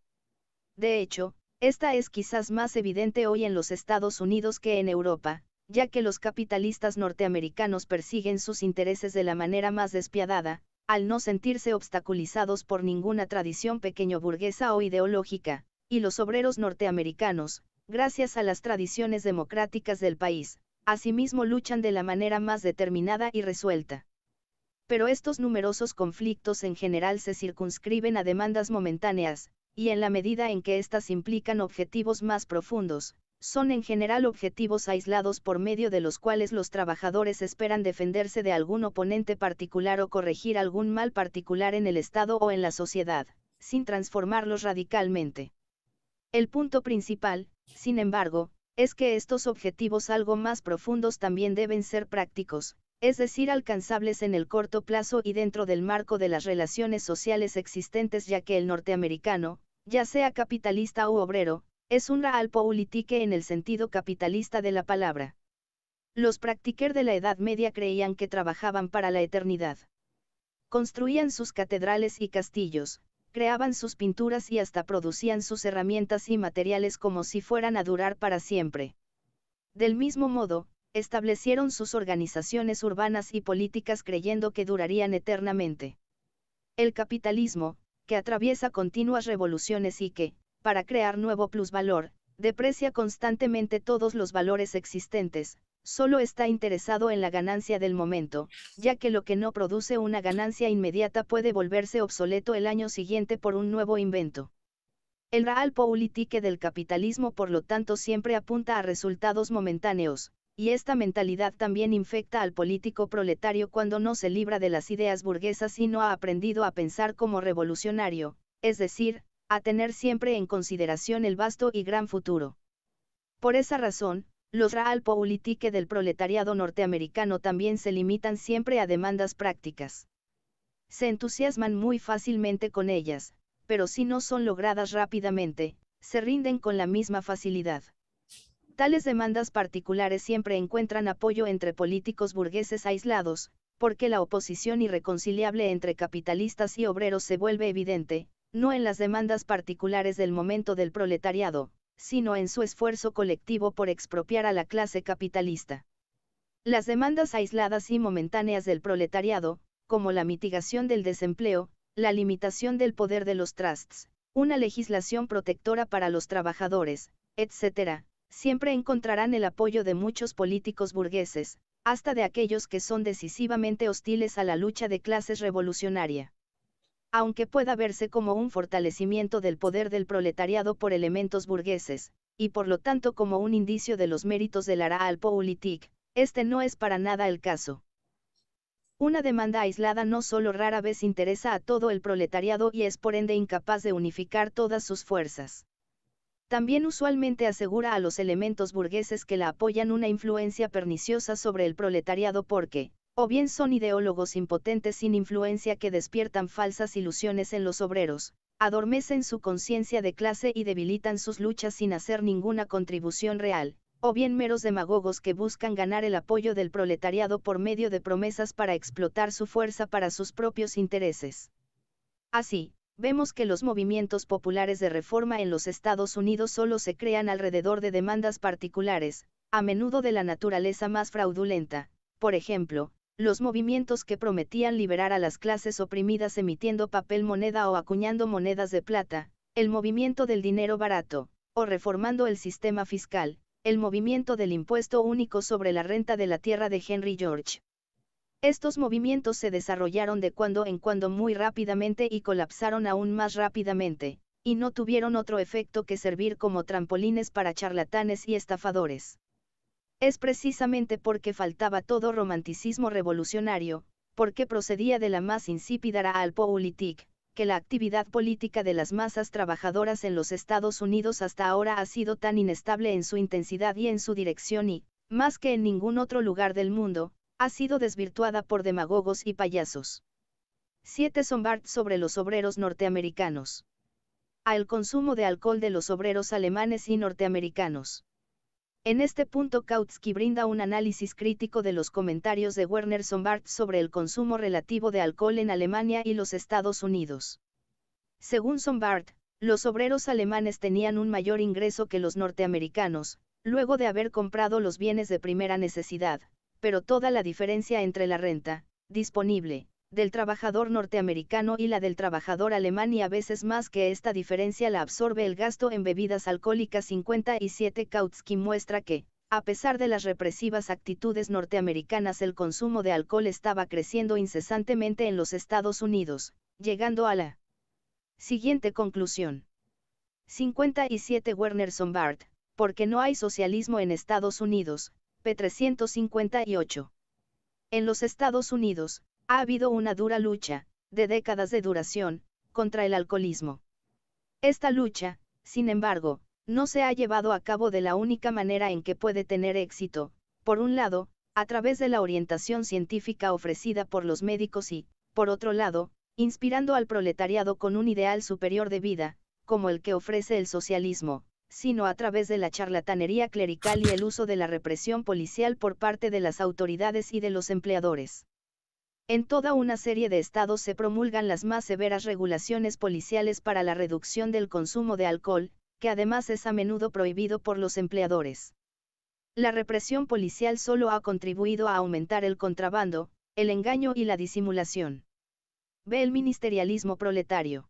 De hecho, esta es quizás más evidente hoy en los Estados Unidos que en Europa, ya que los capitalistas norteamericanos persiguen sus intereses de la manera más despiadada, al no sentirse obstaculizados por ninguna tradición pequeño burguesa o ideológica, y los obreros norteamericanos, gracias a las tradiciones democráticas del país, asimismo luchan de la manera más determinada y resuelta pero estos numerosos conflictos en general se circunscriben a demandas momentáneas, y en la medida en que éstas implican objetivos más profundos, son en general objetivos aislados por medio de los cuales los trabajadores esperan defenderse de algún oponente particular o corregir algún mal particular en el Estado o en la sociedad, sin transformarlos radicalmente. El punto principal, sin embargo, es que estos objetivos algo más profundos también deben ser prácticos, es decir, alcanzables en el corto plazo y dentro del marco de las relaciones sociales existentes ya que el norteamericano, ya sea capitalista u obrero, es un realpolitik en el sentido capitalista de la palabra. Los practiquer de la Edad Media creían que trabajaban para la eternidad. Construían sus catedrales y castillos, creaban sus pinturas y hasta producían sus herramientas y materiales como si fueran a durar para siempre. Del mismo modo, establecieron sus organizaciones urbanas y políticas creyendo que durarían eternamente. El capitalismo, que atraviesa continuas revoluciones y que, para crear nuevo plusvalor, deprecia constantemente todos los valores existentes, solo está interesado en la ganancia del momento, ya que lo que no produce una ganancia inmediata puede volverse obsoleto el año siguiente por un nuevo invento. El realpolitik del capitalismo por lo tanto siempre apunta a resultados momentáneos, y esta mentalidad también infecta al político proletario cuando no se libra de las ideas burguesas y no ha aprendido a pensar como revolucionario, es decir, a tener siempre en consideración el vasto y gran futuro. Por esa razón, los realpolitik del proletariado norteamericano también se limitan siempre a demandas prácticas. Se entusiasman muy fácilmente con ellas, pero si no son logradas rápidamente, se rinden con la misma facilidad. Tales demandas particulares siempre encuentran apoyo entre políticos burgueses aislados, porque la oposición irreconciliable entre capitalistas y obreros se vuelve evidente, no en las demandas particulares del momento del proletariado, sino en su esfuerzo colectivo por expropiar a la clase capitalista. Las demandas aisladas y momentáneas del proletariado, como la mitigación del desempleo, la limitación del poder de los trusts, una legislación protectora para los trabajadores, etc., siempre encontrarán el apoyo de muchos políticos burgueses, hasta de aquellos que son decisivamente hostiles a la lucha de clases revolucionaria aunque pueda verse como un fortalecimiento del poder del proletariado por elementos burgueses, y por lo tanto como un indicio de los méritos del Realpolitik, este no es para nada el caso. Una demanda aislada no solo rara vez interesa a todo el proletariado y es por ende incapaz de unificar todas sus fuerzas. También usualmente asegura a los elementos burgueses que la apoyan una influencia perniciosa sobre el proletariado porque, o bien son ideólogos impotentes sin influencia que despiertan falsas ilusiones en los obreros, adormecen su conciencia de clase y debilitan sus luchas sin hacer ninguna contribución real, o bien meros demagogos que buscan ganar el apoyo del proletariado por medio de promesas para explotar su fuerza para sus propios intereses. Así, vemos que los movimientos populares de reforma en los Estados Unidos solo se crean alrededor de demandas particulares, a menudo de la naturaleza más fraudulenta, por ejemplo, los movimientos que prometían liberar a las clases oprimidas emitiendo papel moneda o acuñando monedas de plata, el movimiento del dinero barato, o reformando el sistema fiscal, el movimiento del impuesto único sobre la renta de la tierra de Henry George. Estos movimientos se desarrollaron de cuando en cuando muy rápidamente y colapsaron aún más rápidamente, y no tuvieron otro efecto que servir como trampolines para charlatanes y estafadores. Es precisamente porque faltaba todo romanticismo revolucionario, porque procedía de la más insípida realpolitik, que la actividad política de las masas trabajadoras en los Estados Unidos hasta ahora ha sido tan inestable en su intensidad y en su dirección y, más que en ningún otro lugar del mundo, ha sido desvirtuada por demagogos y payasos. 7 Sombart sobre los obreros norteamericanos. A el consumo de alcohol de los obreros alemanes y norteamericanos. En este punto Kautsky brinda un análisis crítico de los comentarios de Werner Sombart sobre el consumo relativo de alcohol en Alemania y los Estados Unidos. Según Sombart, los obreros alemanes tenían un mayor ingreso que los norteamericanos, luego de haber comprado los bienes de primera necesidad, pero toda la diferencia entre la renta, disponible, del trabajador norteamericano y la del trabajador alemán y a veces más que esta diferencia la absorbe el gasto en bebidas alcohólicas 57 Kautsky muestra que, a pesar de las represivas actitudes norteamericanas el consumo de alcohol estaba creciendo incesantemente en los Estados Unidos, llegando a la siguiente conclusión. 57 Werner Sombart, porque no hay socialismo en Estados Unidos, p. 358. En los Estados Unidos, ha habido una dura lucha, de décadas de duración, contra el alcoholismo. Esta lucha, sin embargo, no se ha llevado a cabo de la única manera en que puede tener éxito, por un lado, a través de la orientación científica ofrecida por los médicos y, por otro lado, inspirando al proletariado con un ideal superior de vida, como el que ofrece el socialismo, sino a través de la charlatanería clerical y el uso de la represión policial por parte de las autoridades y de los empleadores. En toda una serie de estados se promulgan las más severas regulaciones policiales para la reducción del consumo de alcohol, que además es a menudo prohibido por los empleadores. La represión policial solo ha contribuido a aumentar el contrabando, el engaño y la disimulación. Ve el ministerialismo proletario.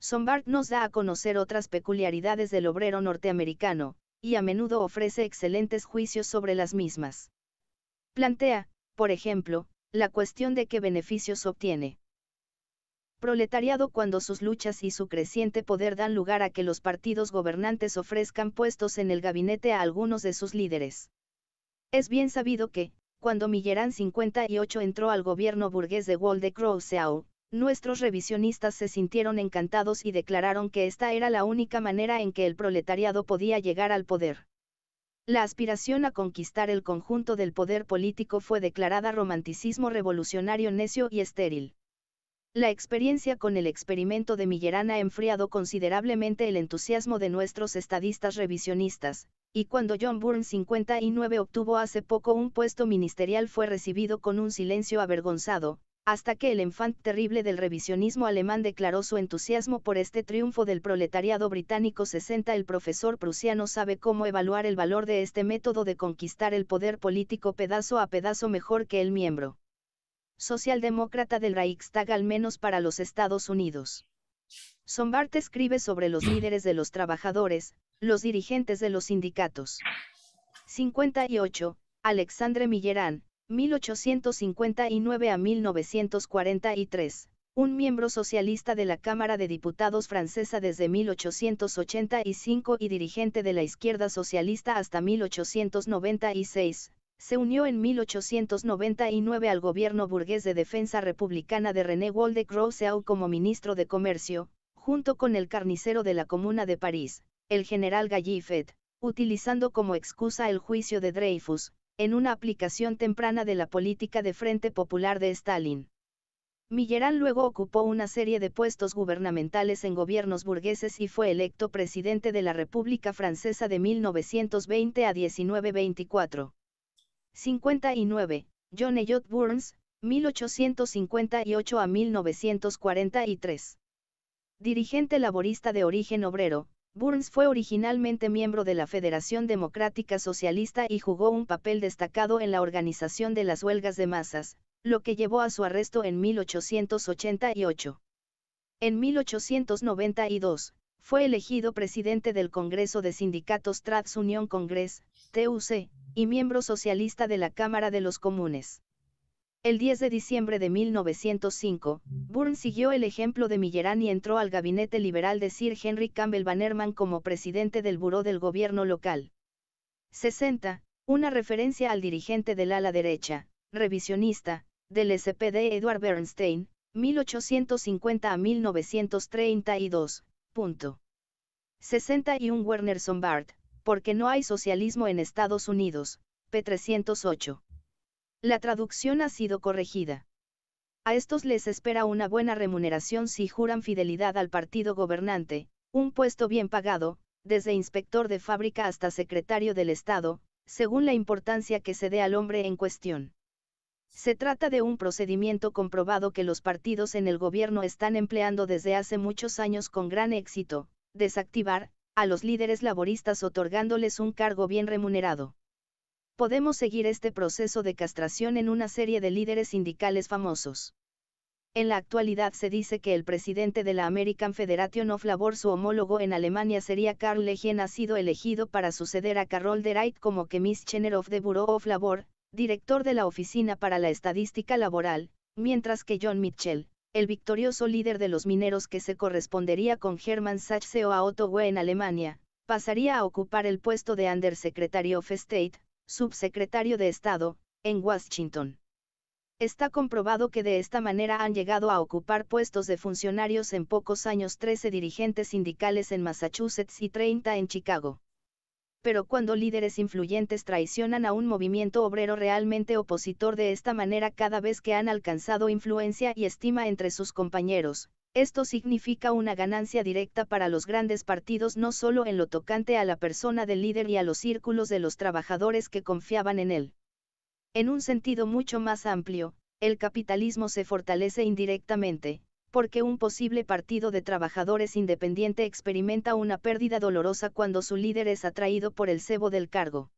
Sombart nos da a conocer otras peculiaridades del obrero norteamericano, y a menudo ofrece excelentes juicios sobre las mismas. Plantea, por ejemplo, la cuestión de qué beneficios obtiene. Proletariado cuando sus luchas y su creciente poder dan lugar a que los partidos gobernantes ofrezcan puestos en el gabinete a algunos de sus líderes. Es bien sabido que, cuando Millerán 58 entró al gobierno burgués de Walde Crowseau, nuestros revisionistas se sintieron encantados y declararon que esta era la única manera en que el proletariado podía llegar al poder. La aspiración a conquistar el conjunto del poder político fue declarada romanticismo revolucionario necio y estéril. La experiencia con el experimento de Millerán ha enfriado considerablemente el entusiasmo de nuestros estadistas revisionistas, y cuando John Burns 59 obtuvo hace poco un puesto ministerial fue recibido con un silencio avergonzado, hasta que el enfant terrible del revisionismo alemán declaró su entusiasmo por este triunfo del proletariado británico 60. El profesor prusiano sabe cómo evaluar el valor de este método de conquistar el poder político pedazo a pedazo mejor que el miembro socialdemócrata del Reichstag al menos para los Estados Unidos. Sombart escribe sobre los líderes de los trabajadores, los dirigentes de los sindicatos. 58. Alexandre Millerán, 1859 a 1943, un miembro socialista de la Cámara de Diputados francesa desde 1885 y dirigente de la izquierda socialista hasta 1896, se unió en 1899 al gobierno burgués de defensa republicana de René Walde como ministro de Comercio, junto con el carnicero de la Comuna de París, el general Gallifet, utilizando como excusa el juicio de Dreyfus, en una aplicación temprana de la política de Frente Popular de Stalin. Millerán luego ocupó una serie de puestos gubernamentales en gobiernos burgueses y fue electo presidente de la República Francesa de 1920 a 1924. 59. John Elliot Burns, 1858 a 1943. Dirigente laborista de origen obrero, Burns fue originalmente miembro de la Federación Democrática Socialista y jugó un papel destacado en la organización de las huelgas de masas, lo que llevó a su arresto en 1888. En 1892, fue elegido presidente del Congreso de Sindicatos Trades Union Congress, TUC, y miembro socialista de la Cámara de los Comunes. El 10 de diciembre de 1905, Burns siguió el ejemplo de Millerán y entró al gabinete liberal de Sir Henry Campbell Bannerman como presidente del Buró del Gobierno Local. 60. Una referencia al dirigente del ala derecha, revisionista, del SPD Edward Bernstein, 1850 a 1932. 61 Werner Sombart, porque no hay socialismo en Estados Unidos, p. 308. La traducción ha sido corregida. A estos les espera una buena remuneración si juran fidelidad al partido gobernante, un puesto bien pagado, desde inspector de fábrica hasta secretario del Estado, según la importancia que se dé al hombre en cuestión. Se trata de un procedimiento comprobado que los partidos en el gobierno están empleando desde hace muchos años con gran éxito, desactivar, a los líderes laboristas otorgándoles un cargo bien remunerado. Podemos seguir este proceso de castración en una serie de líderes sindicales famosos. En la actualidad se dice que el presidente de la American Federation of Labor, su homólogo en Alemania sería Karl Lehien, ha sido elegido para suceder a Carol Dereit como Commissioner of the Bureau of Labor, director de la Oficina para la Estadística Laboral, mientras que John Mitchell, el victorioso líder de los mineros que se correspondería con Hermann Sachse o a Otto Weh en Alemania, pasaría a ocupar el puesto de Undersecretary of State, subsecretario de Estado, en Washington. Está comprobado que de esta manera han llegado a ocupar puestos de funcionarios en pocos años 13 dirigentes sindicales en Massachusetts y 30 en Chicago. Pero cuando líderes influyentes traicionan a un movimiento obrero realmente opositor de esta manera cada vez que han alcanzado influencia y estima entre sus compañeros, esto significa una ganancia directa para los grandes partidos no solo en lo tocante a la persona del líder y a los círculos de los trabajadores que confiaban en él. En un sentido mucho más amplio, el capitalismo se fortalece indirectamente, porque un posible partido de trabajadores independiente experimenta una pérdida dolorosa cuando su líder es atraído por el cebo del cargo.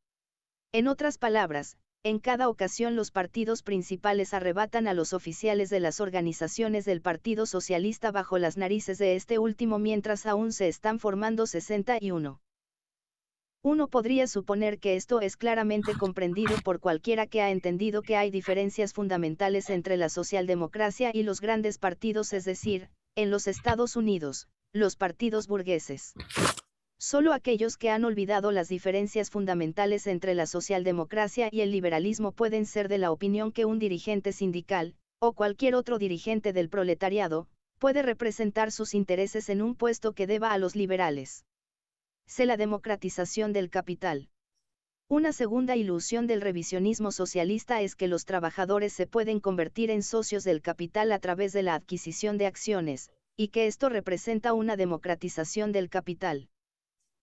En otras palabras, en cada ocasión los partidos principales arrebatan a los oficiales de las organizaciones del Partido Socialista bajo las narices de este último mientras aún se están formando 61. Uno podría suponer que esto es claramente comprendido por cualquiera que ha entendido que hay diferencias fundamentales entre la socialdemocracia y los grandes partidos, es decir, en los Estados Unidos, los partidos burgueses. Solo aquellos que han olvidado las diferencias fundamentales entre la socialdemocracia y el liberalismo pueden ser de la opinión que un dirigente sindical, o cualquier otro dirigente del proletariado, puede representar sus intereses en un puesto que deba a los liberales. C. La democratización del capital. Una segunda ilusión del revisionismo socialista es que los trabajadores se pueden convertir en socios del capital a través de la adquisición de acciones, y que esto representa una democratización del capital.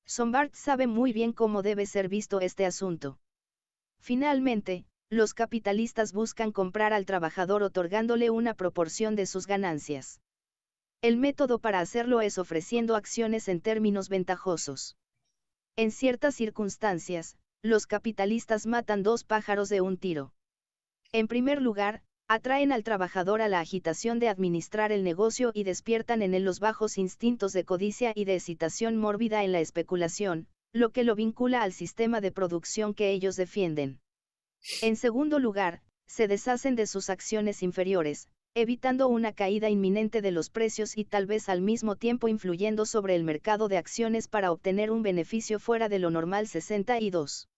Sombart sabe muy bien cómo debe ser visto este asunto. Finalmente, los capitalistas buscan comprar al trabajador otorgándole una proporción de sus ganancias. El método para hacerlo es ofreciendo acciones en términos ventajosos. En ciertas circunstancias, los capitalistas matan dos pájaros de un tiro. En primer lugar, atraen al trabajador a la agitación de administrar el negocio y despiertan en él los bajos instintos de codicia y de excitación mórbida en la especulación, lo que lo vincula al sistema de producción que ellos defienden. En segundo lugar, se deshacen de sus acciones inferiores, evitando una caída inminente de los precios y tal vez al mismo tiempo influyendo sobre el mercado de acciones para obtener un beneficio fuera de lo normal 62.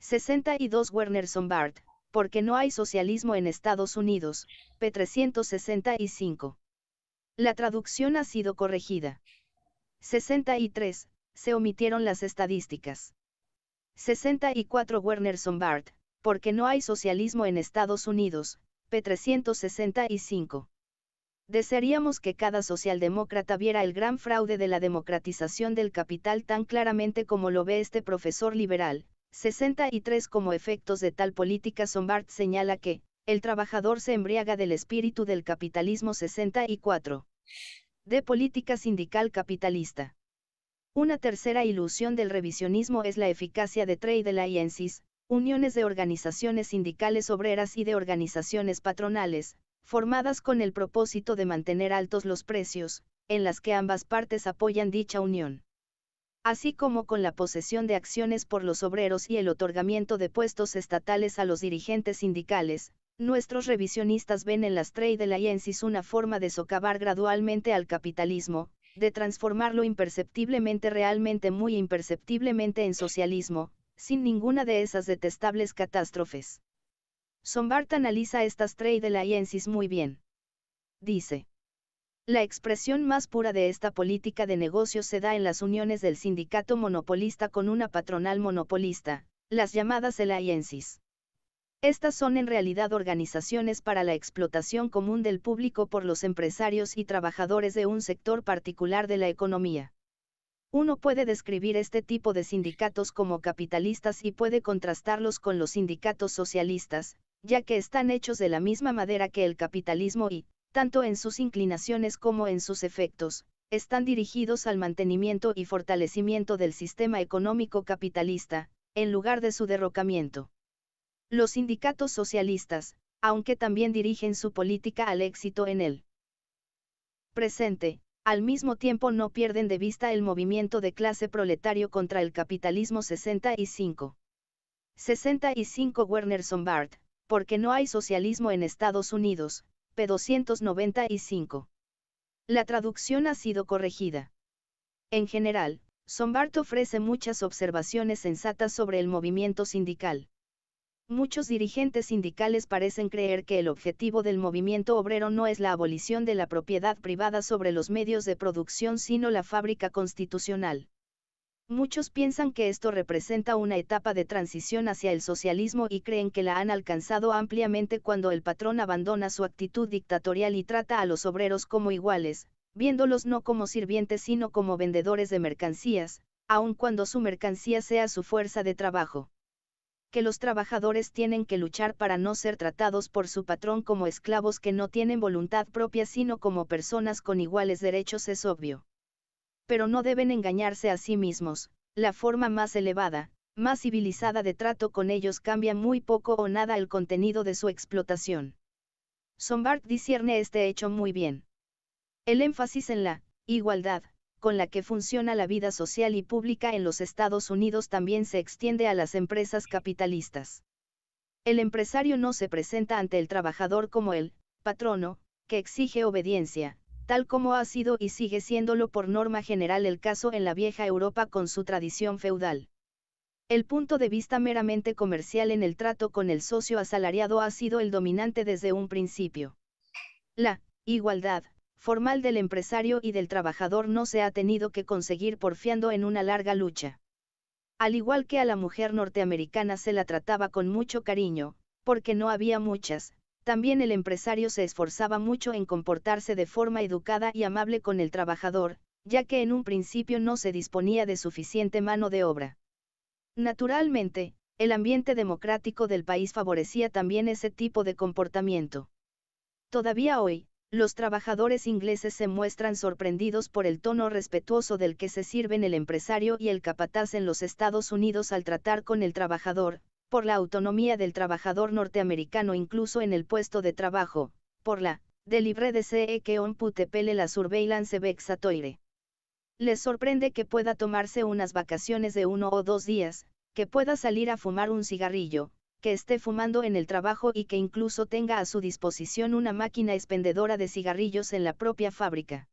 62 Werner Sombart, porque no hay socialismo en Estados Unidos, p. 365. La traducción ha sido corregida. 63. Se omitieron las estadísticas. 64 Werner Sombart, porque no hay socialismo en Estados Unidos, p. 365. Desearíamos que cada socialdemócrata viera el gran fraude de la democratización del capital tan claramente como lo ve este profesor liberal, 63 Como efectos de tal política Sombart señala que, el trabajador se embriaga del espíritu del capitalismo 64. De política sindical capitalista. Una tercera ilusión del revisionismo es la eficacia de trade alliances, uniones de organizaciones sindicales obreras y de organizaciones patronales, formadas con el propósito de mantener altos los precios, en las que ambas partes apoyan dicha unión así como con la posesión de acciones por los obreros y el otorgamiento de puestos estatales a los dirigentes sindicales, nuestros revisionistas ven en las trade alliances una forma de socavar gradualmente al capitalismo, de transformarlo imperceptiblemente realmente muy imperceptiblemente en socialismo, sin ninguna de esas detestables catástrofes. Sombart analiza estas trade alliances muy bien. Dice. La expresión más pura de esta política de negocios se da en las uniones del sindicato monopolista con una patronal monopolista, las llamadas alliances. Estas son en realidad organizaciones para la explotación común del público por los empresarios y trabajadores de un sector particular de la economía. Uno puede describir este tipo de sindicatos como capitalistas y puede contrastarlos con los sindicatos socialistas, ya que están hechos de la misma madera que el capitalismo y, tanto en sus inclinaciones como en sus efectos, están dirigidos al mantenimiento y fortalecimiento del sistema económico capitalista, en lugar de su derrocamiento. Los sindicatos socialistas, aunque también dirigen su política al éxito en el presente, al mismo tiempo no pierden de vista el movimiento de clase proletario contra el capitalismo 65. 65 Werner Sombart, porque no hay socialismo en Estados Unidos, p. 295. La traducción ha sido corregida. En general, Sombart ofrece muchas observaciones sensatas sobre el movimiento sindical. Muchos dirigentes sindicales parecen creer que el objetivo del movimiento obrero no es la abolición de la propiedad privada sobre los medios de producción sino la fábrica constitucional. Muchos piensan que esto representa una etapa de transición hacia el socialismo y creen que la han alcanzado ampliamente cuando el patrón abandona su actitud dictatorial y trata a los obreros como iguales, viéndolos no como sirvientes sino como vendedores de mercancías, aun cuando su mercancía sea su fuerza de trabajo. Que los trabajadores tienen que luchar para no ser tratados por su patrón como esclavos que no tienen voluntad propia sino como personas con iguales derechos es obvio pero no deben engañarse a sí mismos, la forma más elevada, más civilizada de trato con ellos cambia muy poco o nada el contenido de su explotación. Sombart discierne este hecho muy bien. El énfasis en la igualdad, con la que funciona la vida social y pública en los Estados Unidos también se extiende a las empresas capitalistas. El empresario no se presenta ante el trabajador como el patrono, que exige obediencia, tal como ha sido y sigue siéndolo por norma general el caso en la vieja Europa con su tradición feudal. El punto de vista meramente comercial en el trato con el socio asalariado ha sido el dominante desde un principio. La igualdad formal del empresario y del trabajador no se ha tenido que conseguir porfiando en una larga lucha. Al igual que a la mujer norteamericana se la trataba con mucho cariño, porque no había muchas, también el empresario se esforzaba mucho en comportarse de forma educada y amable con el trabajador, ya que en un principio no se disponía de suficiente mano de obra. Naturalmente, el ambiente democrático del país favorecía también ese tipo de comportamiento. Todavía hoy, los trabajadores ingleses se muestran sorprendidos por el tono respetuoso del que se sirven el empresario y el capataz en los Estados Unidos al tratar con el trabajador, por la autonomía del trabajador norteamericano incluso en el puesto de trabajo, por la de libre que on putepele la surveillance vexatoire. Les sorprende que pueda tomarse unas vacaciones de uno o dos días, que pueda salir a fumar un cigarrillo, que esté fumando en el trabajo y que incluso tenga a su disposición una máquina expendedora de cigarrillos en la propia fábrica.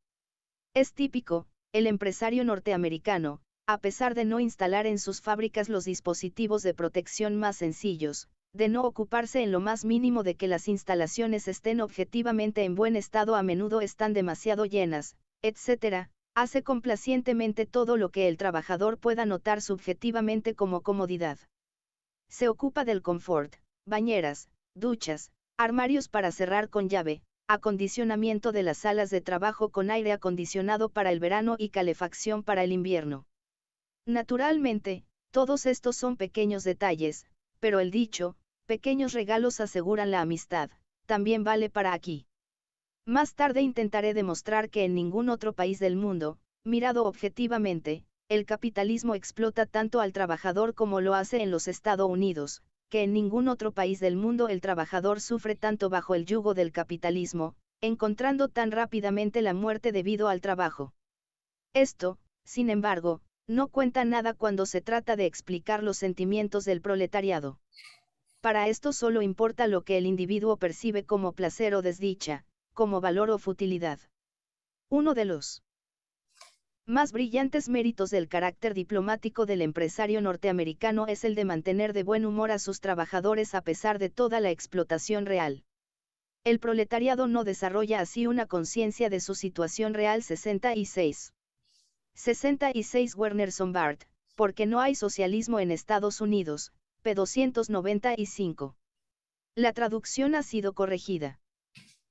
Es típico, el empresario norteamericano, a pesar de no instalar en sus fábricas los dispositivos de protección más sencillos, de no ocuparse en lo más mínimo de que las instalaciones estén objetivamente en buen estado a menudo están demasiado llenas, etc., hace complacientemente todo lo que el trabajador pueda notar subjetivamente como comodidad. Se ocupa del confort, bañeras, duchas, armarios para cerrar con llave, acondicionamiento de las salas de trabajo con aire acondicionado para el verano y calefacción para el invierno. Naturalmente, todos estos son pequeños detalles, pero el dicho, pequeños regalos aseguran la amistad, también vale para aquí. Más tarde intentaré demostrar que en ningún otro país del mundo, mirado objetivamente, el capitalismo explota tanto al trabajador como lo hace en los Estados Unidos, que en ningún otro país del mundo el trabajador sufre tanto bajo el yugo del capitalismo, encontrando tan rápidamente la muerte debido al trabajo. Esto, sin embargo, no cuenta nada cuando se trata de explicar los sentimientos del proletariado. Para esto solo importa lo que el individuo percibe como placer o desdicha, como valor o futilidad. Uno de los más brillantes méritos del carácter diplomático del empresario norteamericano es el de mantener de buen humor a sus trabajadores a pesar de toda la explotación real. El proletariado no desarrolla así una conciencia de su situación real 66. 66 Werner Sombart, porque no hay socialismo en Estados Unidos, p. 295. La traducción ha sido corregida.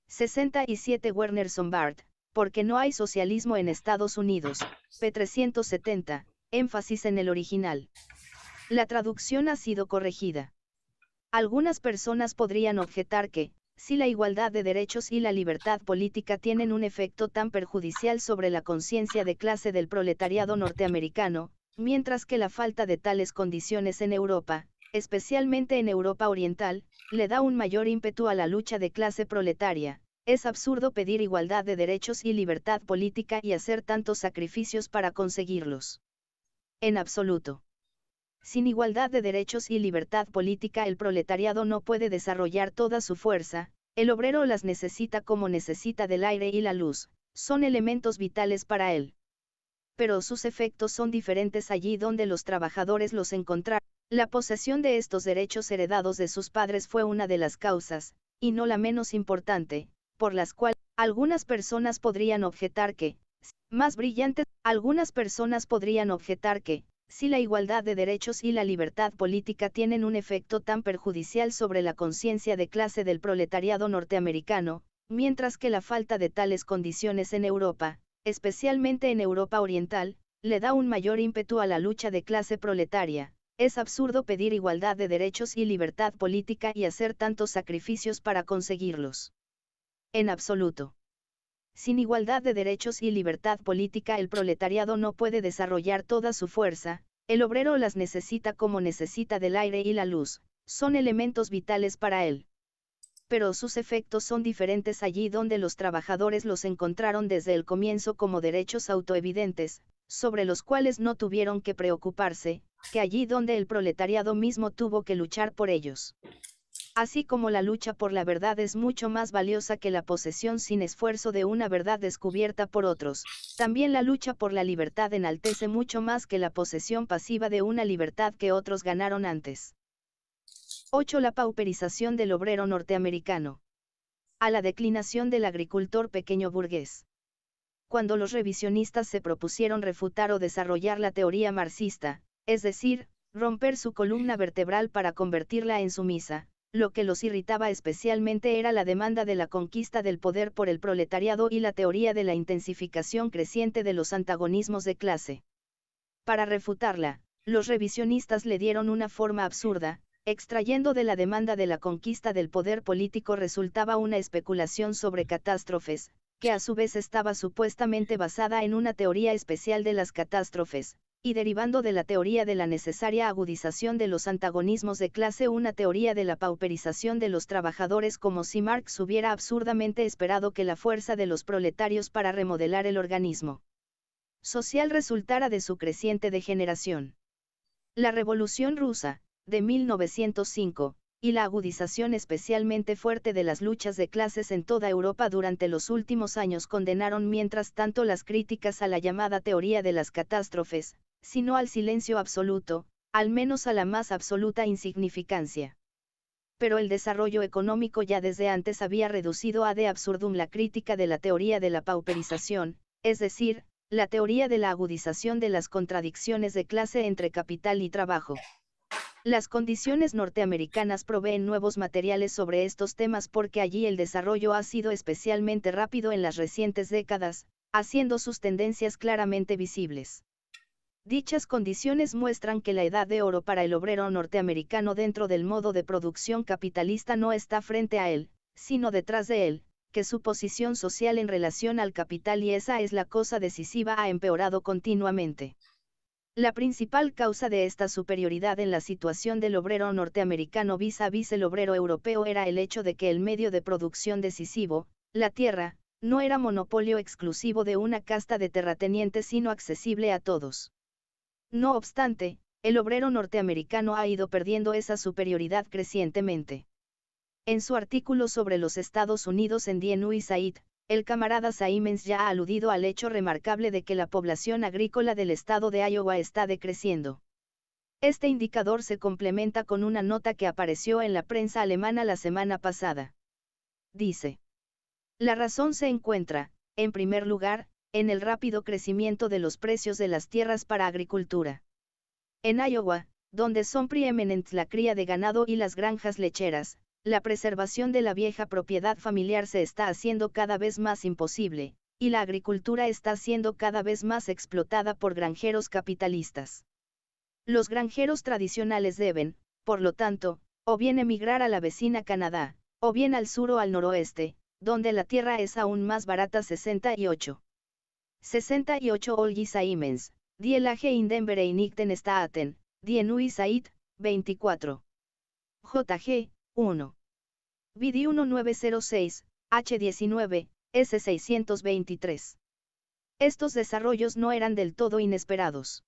67 Werner Sombart, porque no hay socialismo en Estados Unidos, p. 370, énfasis en el original. La traducción ha sido corregida. Algunas personas podrían objetar que, si la igualdad de derechos y la libertad política tienen un efecto tan perjudicial sobre la conciencia de clase del proletariado norteamericano, mientras que la falta de tales condiciones en Europa, especialmente en Europa Oriental, le da un mayor ímpetu a la lucha de clase proletaria, es absurdo pedir igualdad de derechos y libertad política y hacer tantos sacrificios para conseguirlos. En absoluto. Sin igualdad de derechos y libertad política el proletariado no puede desarrollar toda su fuerza, el obrero las necesita como necesita del aire y la luz, son elementos vitales para él. pero sus efectos son diferentes allí donde los trabajadores los encontraron. La posesión de estos derechos heredados de sus padres fue una de las causas, y no la menos importante, por las cuales algunas personas podrían objetar que, más brillantes, algunas personas podrían objetar que, si la igualdad de derechos y la libertad política tienen un efecto tan perjudicial sobre la conciencia de clase del proletariado norteamericano, mientras que la falta de tales condiciones en Europa, especialmente en Europa Oriental, le da un mayor ímpetu a la lucha de clase proletaria, es absurdo pedir igualdad de derechos y libertad política y hacer tantos sacrificios para conseguirlos. En absoluto. Sin igualdad de derechos y libertad política el proletariado no puede desarrollar toda su fuerza, el obrero las necesita como necesita del aire y la luz, son elementos vitales para él. Pero sus efectos son diferentes allí donde los trabajadores los encontraron desde el comienzo como derechos autoevidentes, sobre los cuales no tuvieron que preocuparse, que allí donde el proletariado mismo tuvo que luchar por ellos. Así como la lucha por la verdad es mucho más valiosa que la posesión sin esfuerzo de una verdad descubierta por otros, también la lucha por la libertad enaltece mucho más que la posesión pasiva de una libertad que otros ganaron antes. 8. La pauperización del obrero norteamericano. A la declinación del agricultor pequeño burgués. Cuando los revisionistas se propusieron refutar o desarrollar la teoría marxista, es decir, romper su columna vertebral para convertirla en sumisa, lo que los irritaba especialmente era la demanda de la conquista del poder por el proletariado y la teoría de la intensificación creciente de los antagonismos de clase. Para refutarla, los revisionistas le dieron una forma absurda, extrayendo de la demanda de la conquista del poder político resultaba una especulación sobre catástrofes, que a su vez estaba supuestamente basada en una teoría especial de las catástrofes, y derivando de la teoría de la necesaria agudización de los antagonismos de clase una teoría de la pauperización de los trabajadores como si Marx hubiera absurdamente esperado que la fuerza de los proletarios para remodelar el organismo social resultara de su creciente degeneración. La Revolución rusa, de 1905, y la agudización especialmente fuerte de las luchas de clases en toda Europa durante los últimos años condenaron mientras tanto las críticas a la llamada teoría de las catástrofes, sino al silencio absoluto, al menos a la más absoluta insignificancia. Pero el desarrollo económico ya desde antes había reducido a de absurdum la crítica de la teoría de la pauperización, es decir, la teoría de la agudización de las contradicciones de clase entre capital y trabajo. Las condiciones norteamericanas proveen nuevos materiales sobre estos temas porque allí el desarrollo ha sido especialmente rápido en las recientes décadas, haciendo sus tendencias claramente visibles. Dichas condiciones muestran que la edad de oro para el obrero norteamericano dentro del modo de producción capitalista no está frente a él, sino detrás de él, que su posición social en relación al capital y esa es la cosa decisiva ha empeorado continuamente. La principal causa de esta superioridad en la situación del obrero norteamericano vis a vis el obrero europeo era el hecho de que el medio de producción decisivo, la tierra, no era monopolio exclusivo de una casta de terratenientes sino accesible a todos. No obstante, el obrero norteamericano ha ido perdiendo esa superioridad crecientemente. En su artículo sobre los Estados Unidos en Die Neue Zeit, el camarada Saimens ya ha aludido al hecho remarcable de que la población agrícola del estado de Iowa está decreciendo. Este indicador se complementa con una nota que apareció en la prensa alemana la semana pasada. Dice. La razón se encuentra, en primer lugar, en el rápido crecimiento de los precios de las tierras para agricultura. En Iowa, donde son preeminentes la cría de ganado y las granjas lecheras, la preservación de la vieja propiedad familiar se está haciendo cada vez más imposible, y la agricultura está siendo cada vez más explotada por granjeros capitalistas. Los granjeros tradicionales deben, por lo tanto, o bien emigrar a la vecina Canadá, o bien al sur o al noroeste, donde la tierra es aún más barata 68. 68 Olgi Saimens, Die Lage in den Vereinigten Staaten, Die Nui Sait, 24. JG, 1. BD 1906, H19, S623. Estos desarrollos no eran del todo inesperados.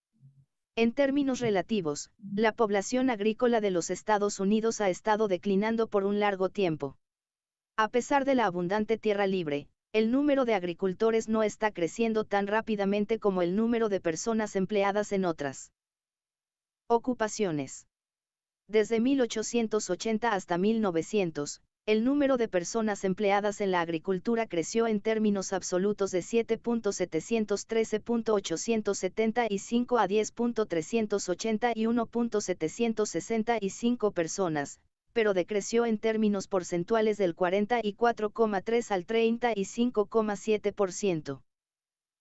En términos relativos, la población agrícola de los Estados Unidos ha estado declinando por un largo tiempo. A pesar de la abundante tierra libre, el número de agricultores no está creciendo tan rápidamente como el número de personas empleadas en otras ocupaciones. Desde 1880 hasta 1900, el número de personas empleadas en la agricultura creció en términos absolutos de 7.713.875 a 10.381.765 personas, pero decreció en términos porcentuales del 44,3 al 35,7%.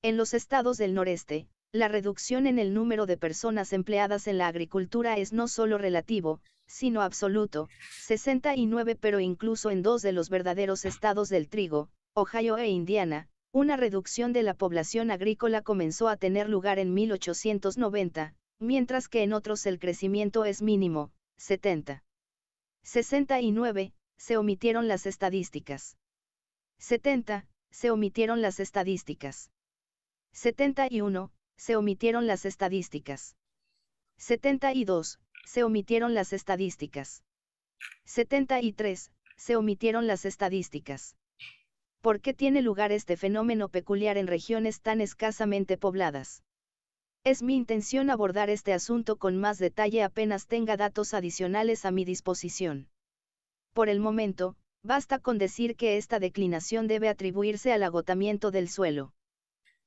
En los estados del noreste, la reducción en el número de personas empleadas en la agricultura es no solo relativo, sino absoluto, 69 pero incluso en dos de los verdaderos estados del trigo, Ohio e Indiana, una reducción de la población agrícola comenzó a tener lugar en 1890, mientras que en otros el crecimiento es mínimo, 70. 69, se omitieron las estadísticas. 70, se omitieron las estadísticas. 71, se omitieron las estadísticas. 72, se omitieron las estadísticas. 73, se omitieron las estadísticas. ¿Por qué tiene lugar este fenómeno peculiar en regiones tan escasamente pobladas? Es mi intención abordar este asunto con más detalle apenas tenga datos adicionales a mi disposición. Por el momento, basta con decir que esta declinación debe atribuirse al agotamiento del suelo.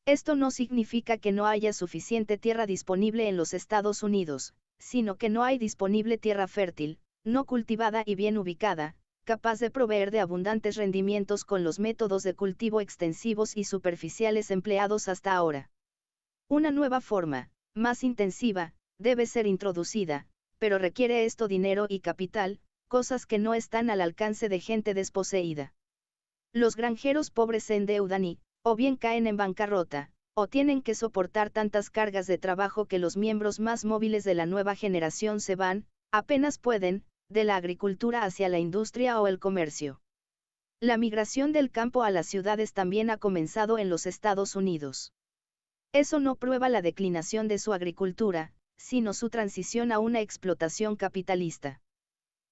Esto no significa que no haya suficiente tierra disponible en los Estados Unidos, sino que no hay disponible tierra fértil, no cultivada y bien ubicada, capaz de proveer de abundantes rendimientos con los métodos de cultivo extensivos y superficiales empleados hasta ahora. Una nueva forma, más intensiva, debe ser introducida, pero requiere esto dinero y capital, cosas que no están al alcance de gente desposeída. Los granjeros pobres se endeudan y, o bien caen en bancarrota, o tienen que soportar tantas cargas de trabajo que los miembros más móviles de la nueva generación se van, apenas pueden, de la agricultura hacia la industria o el comercio. La migración del campo a las ciudades también ha comenzado en los Estados Unidos. Eso no prueba la declinación de su agricultura, sino su transición a una explotación capitalista.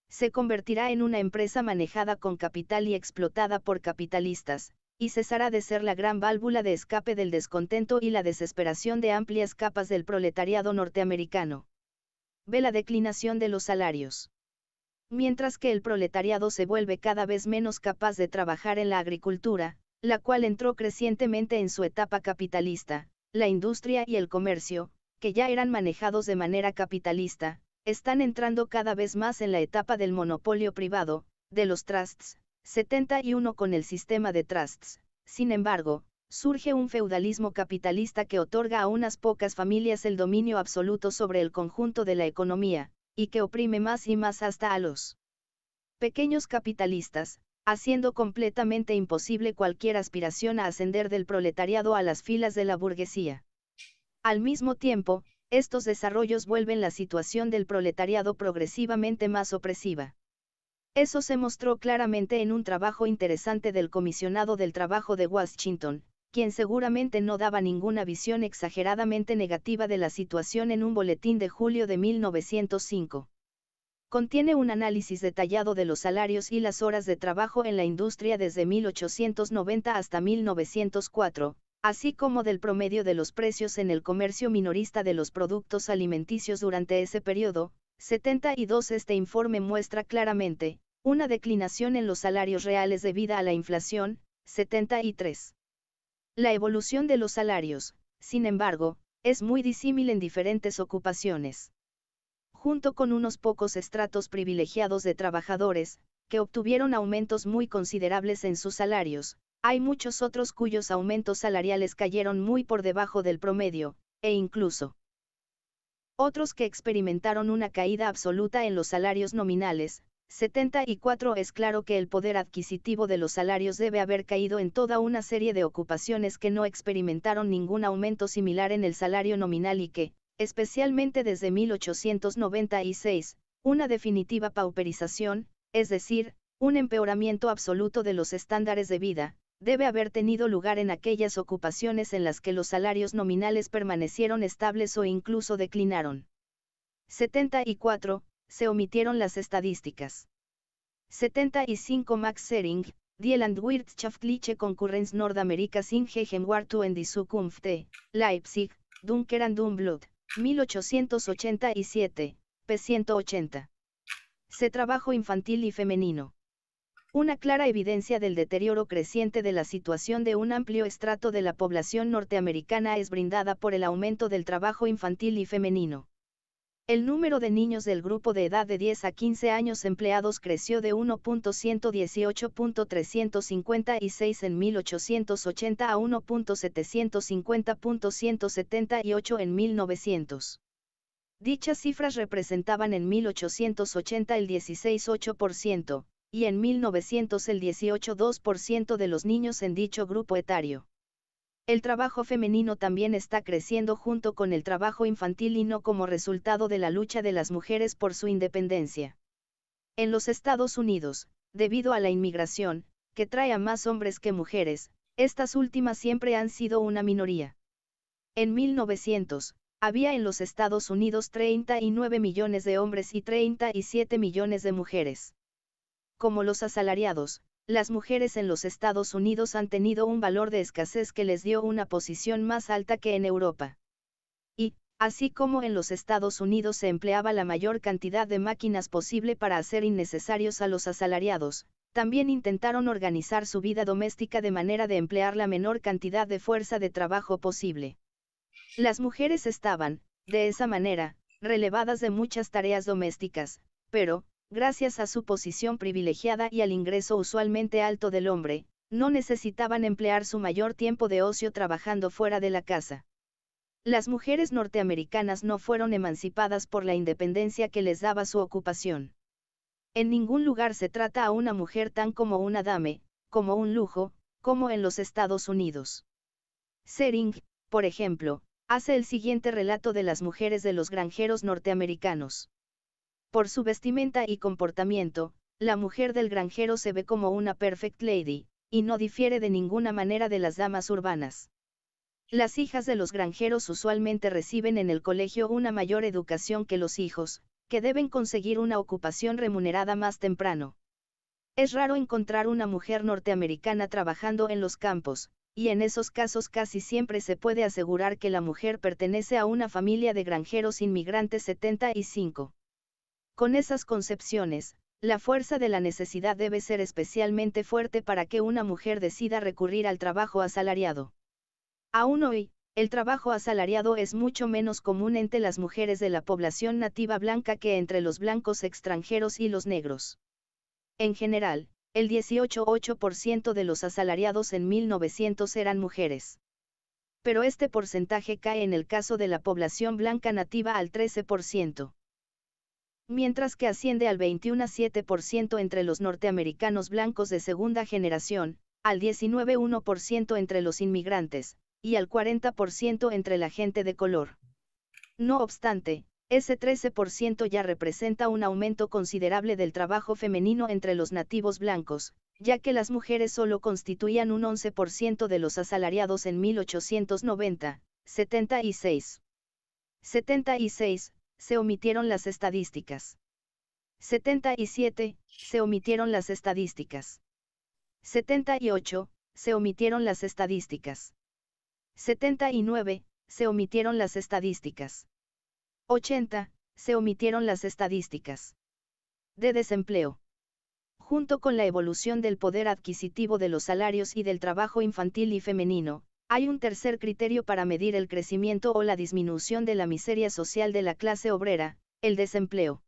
Se convertirá en una empresa manejada con capital y explotada por capitalistas, y cesará de ser la gran válvula de escape del descontento y la desesperación de amplias capas del proletariado norteamericano. Ve la declinación de los salarios. Mientras que el proletariado se vuelve cada vez menos capaz de trabajar en la agricultura, la cual entró crecientemente en su etapa capitalista, la industria y el comercio, que ya eran manejados de manera capitalista, están entrando cada vez más en la etapa del monopolio privado, de los trusts, 71 con el sistema de trusts. Sin embargo, surge un feudalismo capitalista que otorga a unas pocas familias el dominio absoluto sobre el conjunto de la economía, y que oprime más y más hasta a los pequeños capitalistas, haciendo completamente imposible cualquier aspiración a ascender del proletariado a las filas de la burguesía. Al mismo tiempo, estos desarrollos vuelven la situación del proletariado progresivamente más opresiva. Eso se mostró claramente en un trabajo interesante del comisionado del trabajo de Washington, quien seguramente no daba ninguna visión exageradamente negativa de la situación en un boletín de julio de 1905. Contiene un análisis detallado de los salarios y las horas de trabajo en la industria desde 1890 hasta 1904, así como del promedio de los precios en el comercio minorista de los productos alimenticios durante ese periodo. 72 Este informe muestra claramente, una declinación en los salarios reales debido a la inflación. 73. La evolución de los salarios, sin embargo, es muy disímil en diferentes ocupaciones junto con unos pocos estratos privilegiados de trabajadores, que obtuvieron aumentos muy considerables en sus salarios, hay muchos otros cuyos aumentos salariales cayeron muy por debajo del promedio, e incluso otros que experimentaron una caída absoluta en los salarios nominales. 74 Es claro que el poder adquisitivo de los salarios debe haber caído en toda una serie de ocupaciones que no experimentaron ningún aumento similar en el salario nominal y que, especialmente desde 1896, una definitiva pauperización, es decir, un empeoramiento absoluto de los estándares de vida, debe haber tenido lugar en aquellas ocupaciones en las que los salarios nominales permanecieron estables o incluso declinaron. 74. Se omitieron las estadísticas. 75 Max Sering, Die Landwirtschaftliche Konkurrenz Nordamerika sin Gegenwart en die Zukunft, Leipzig, Dunker and 1887, p. 180. C. Trabajo infantil y femenino. Una clara evidencia del deterioro creciente de la situación de un amplio estrato de la población norteamericana es brindada por el aumento del trabajo infantil y femenino. El número de niños del grupo de edad de 10 a 15 años empleados creció de 1.118.356 en 1880 a 1.750.178 en 1900. Dichas cifras representaban en 1880 el 16.8%, y en 1900 el 18.2% de los niños en dicho grupo etario. El trabajo femenino también está creciendo junto con el trabajo infantil y no como resultado de la lucha de las mujeres por su independencia. En los Estados Unidos, debido a la inmigración, que trae a más hombres que mujeres, estas últimas siempre han sido una minoría. En 1900, había en los Estados Unidos 39 millones de hombres y 37 millones de mujeres. Como los asalariados, las mujeres en los Estados Unidos han tenido un valor de escasez que les dio una posición más alta que en Europa. Y, así como en los Estados Unidos se empleaba la mayor cantidad de máquinas posible para hacer innecesarios a los asalariados, también intentaron organizar su vida doméstica de manera de emplear la menor cantidad de fuerza de trabajo posible. Las mujeres estaban, de esa manera, relevadas de muchas tareas domésticas, pero, gracias a su posición privilegiada y al ingreso usualmente alto del hombre, no necesitaban emplear su mayor tiempo de ocio trabajando fuera de la casa. Las mujeres norteamericanas no fueron emancipadas por la independencia que les daba su ocupación. En ningún lugar se trata a una mujer tan como una dame, como un lujo, como en los Estados Unidos. Sering, por ejemplo, hace el siguiente relato de las mujeres de los granjeros norteamericanos. Por su vestimenta y comportamiento, la mujer del granjero se ve como una perfect lady, y no difiere de ninguna manera de las damas urbanas. Las hijas de los granjeros usualmente reciben en el colegio una mayor educación que los hijos, que deben conseguir una ocupación remunerada más temprano. Es raro encontrar una mujer norteamericana trabajando en los campos, y en esos casos casi siempre se puede asegurar que la mujer pertenece a una familia de granjeros inmigrantes 75. Con esas concepciones, la fuerza de la necesidad debe ser especialmente fuerte para que una mujer decida recurrir al trabajo asalariado. Aún hoy, el trabajo asalariado es mucho menos común entre las mujeres de la población nativa blanca que entre los blancos extranjeros y los negros. En general, el 18,8% de los asalariados en 1900 eran mujeres. Pero este porcentaje cae en el caso de la población blanca nativa al 13% mientras que asciende al 21,7% entre los norteamericanos blancos de segunda generación, al 19,1% entre los inmigrantes, y al 40% entre la gente de color. No obstante, ese 13% ya representa un aumento considerable del trabajo femenino entre los nativos blancos, ya que las mujeres solo constituían un 11% de los asalariados en 1890, 76. 76, se omitieron las estadísticas. 77, se omitieron las estadísticas. 78, se omitieron las estadísticas. 79, se omitieron las estadísticas. 80, se omitieron las estadísticas. De desempleo. Junto con la evolución del poder adquisitivo de los salarios y del trabajo infantil y femenino, hay un tercer criterio para medir el crecimiento o la disminución de la miseria social de la clase obrera, el desempleo.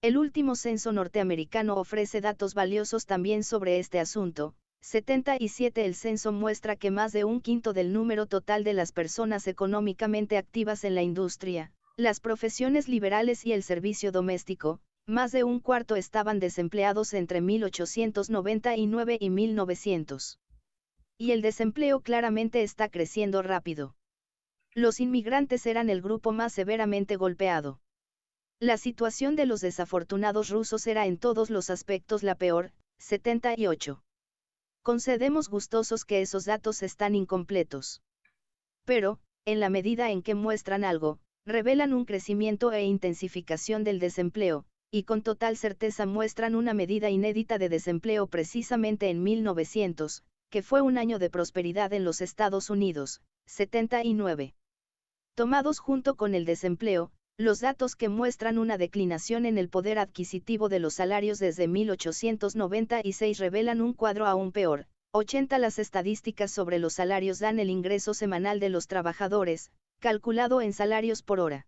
El último censo norteamericano ofrece datos valiosos también sobre este asunto. 77 El censo muestra que más de un quinto del número total de las personas económicamente activas en la industria, las profesiones liberales y el servicio doméstico, más de un cuarto estaban desempleados entre 1899 y 1900 y el desempleo claramente está creciendo rápido. Los inmigrantes eran el grupo más severamente golpeado. La situación de los desafortunados rusos era en todos los aspectos la peor, 78. Concedemos gustosos que esos datos están incompletos. Pero, en la medida en que muestran algo, revelan un crecimiento e intensificación del desempleo, y con total certeza muestran una medida inédita de desempleo precisamente en 1900, que fue un año de prosperidad en los Estados Unidos, 79. Tomados junto con el desempleo, los datos que muestran una declinación en el poder adquisitivo de los salarios desde 1896 revelan un cuadro aún peor. 80 Las estadísticas sobre los salarios dan el ingreso semanal de los trabajadores, calculado en salarios por hora.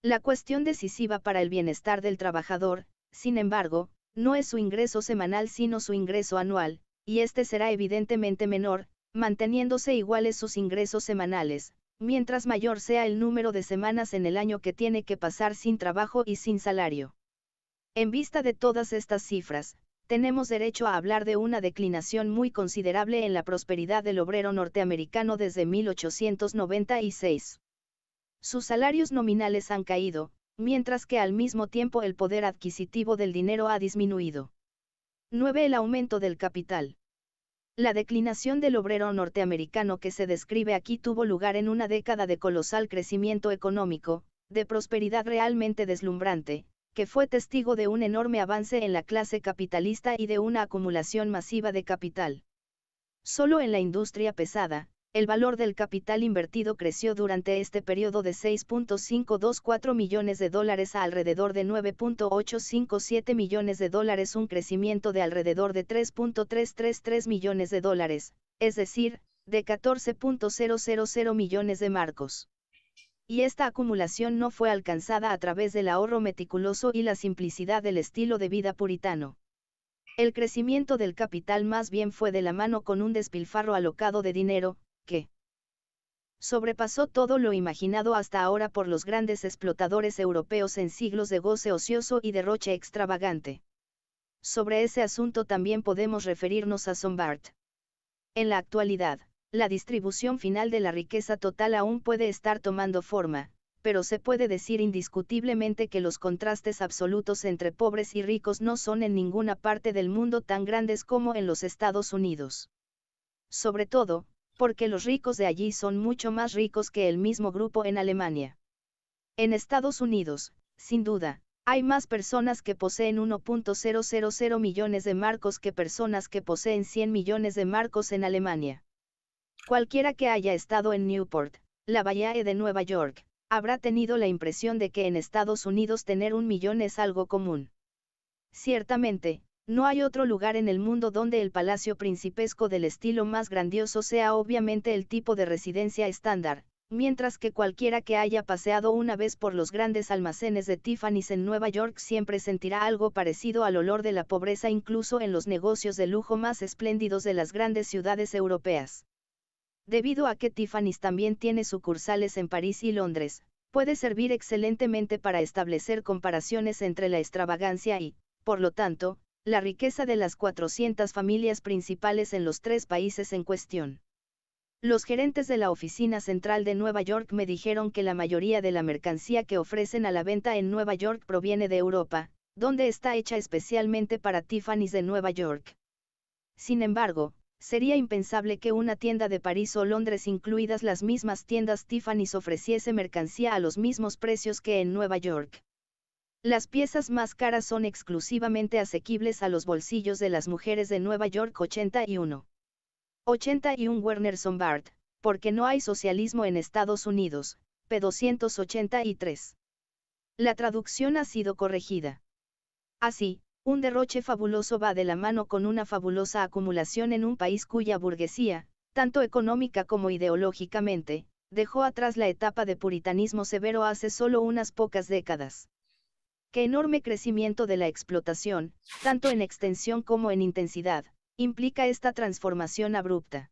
La cuestión decisiva para el bienestar del trabajador, sin embargo, no es su ingreso semanal sino su ingreso anual, y este será evidentemente menor, manteniéndose iguales sus ingresos semanales, mientras mayor sea el número de semanas en el año que tiene que pasar sin trabajo y sin salario. En vista de todas estas cifras, tenemos derecho a hablar de una declinación muy considerable en la prosperidad del obrero norteamericano desde 1896. Sus salarios nominales han caído, mientras que al mismo tiempo el poder adquisitivo del dinero ha disminuido. 9. El aumento del capital. La declinación del obrero norteamericano que se describe aquí tuvo lugar en una década de colosal crecimiento económico, de prosperidad realmente deslumbrante, que fue testigo de un enorme avance en la clase capitalista y de una acumulación masiva de capital. Solo en la industria pesada, el valor del capital invertido creció durante este periodo de 6.524 millones de dólares a alrededor de 9.857 millones de dólares, un crecimiento de alrededor de 3.333 millones de dólares, es decir, de 14.000 millones de marcos. Y esta acumulación no fue alcanzada a través del ahorro meticuloso y la simplicidad del estilo de vida puritano. El crecimiento del capital más bien fue de la mano con un despilfarro alocado de dinero, que sobrepasó todo lo imaginado hasta ahora por los grandes explotadores europeos en siglos de goce ocioso y derroche extravagante. Sobre ese asunto también podemos referirnos a Sombart. En la actualidad, la distribución final de la riqueza total aún puede estar tomando forma, pero se puede decir indiscutiblemente que los contrastes absolutos entre pobres y ricos no son en ninguna parte del mundo tan grandes como en los Estados Unidos. Sobre todo, porque los ricos de allí son mucho más ricos que el mismo grupo en Alemania. En Estados Unidos, sin duda, hay más personas que poseen 1.000 millones de marcos que personas que poseen 100 millones de marcos en Alemania. Cualquiera que haya estado en Newport, la bahía de Nueva York, habrá tenido la impresión de que en Estados Unidos tener un millón es algo común. Ciertamente, no hay otro lugar en el mundo donde el palacio principesco del estilo más grandioso sea obviamente el tipo de residencia estándar, mientras que cualquiera que haya paseado una vez por los grandes almacenes de Tiffany's en Nueva York siempre sentirá algo parecido al olor de la pobreza incluso en los negocios de lujo más espléndidos de las grandes ciudades europeas. Debido a que Tiffany's también tiene sucursales en París y Londres, puede servir excelentemente para establecer comparaciones entre la extravagancia y, por lo tanto, la riqueza de las 400 familias principales en los tres países en cuestión. Los gerentes de la oficina central de Nueva York me dijeron que la mayoría de la mercancía que ofrecen a la venta en Nueva York proviene de Europa, donde está hecha especialmente para Tiffany's de Nueva York. Sin embargo, sería impensable que una tienda de París o Londres, incluidas las mismas tiendas Tiffany's, ofreciese mercancía a los mismos precios que en Nueva York. Las piezas más caras son exclusivamente asequibles a los bolsillos de las mujeres de Nueva York 81. 81 Werner Sombart, porque no hay socialismo en Estados Unidos, p. 283. La traducción ha sido corregida. Así, un derroche fabuloso va de la mano con una fabulosa acumulación en un país cuya burguesía, tanto económica como ideológicamente, dejó atrás la etapa de puritanismo severo hace solo unas pocas décadas. Qué enorme crecimiento de la explotación, tanto en extensión como en intensidad, implica esta transformación abrupta.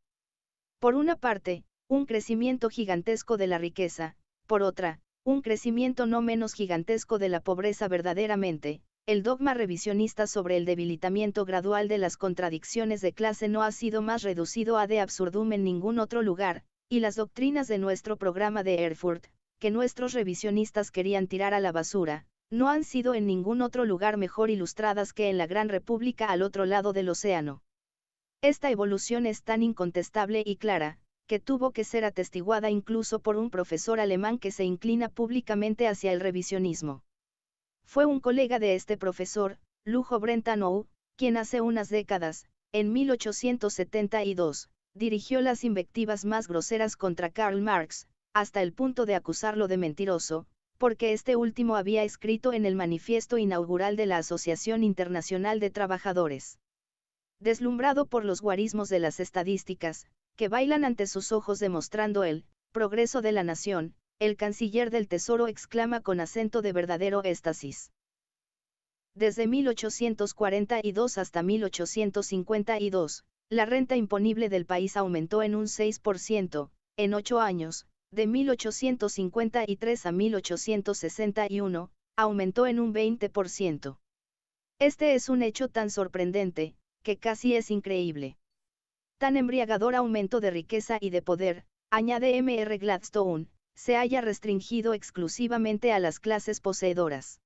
Por una parte, un crecimiento gigantesco de la riqueza, por otra, un crecimiento no menos gigantesco de la pobreza verdaderamente, el dogma revisionista sobre el debilitamiento gradual de las contradicciones de clase no ha sido más reducido a de absurdum en ningún otro lugar, y las doctrinas de nuestro programa de Erfurt, que nuestros revisionistas querían tirar a la basura, no han sido en ningún otro lugar mejor ilustradas que en la Gran República al otro lado del océano. Esta evolución es tan incontestable y clara, que tuvo que ser atestiguada incluso por un profesor alemán que se inclina públicamente hacia el revisionismo. Fue un colega de este profesor, Lujo Brentanow, quien hace unas décadas, en 1872, dirigió las invectivas más groseras contra Karl Marx, hasta el punto de acusarlo de mentiroso, porque este último había escrito en el manifiesto inaugural de la Asociación Internacional de Trabajadores. Deslumbrado por los guarismos de las estadísticas, que bailan ante sus ojos demostrando el progreso de la nación, el canciller del Tesoro exclama con acento de verdadero éxtasis. Desde 1842 hasta 1852, la renta imponible del país aumentó en un 6%, en ocho años, de 1853 a 1861, aumentó en un 20%. Este es un hecho tan sorprendente, que casi es increíble. Tan embriagador aumento de riqueza y de poder, añade M. R. Gladstone, se haya restringido exclusivamente a las clases poseedoras.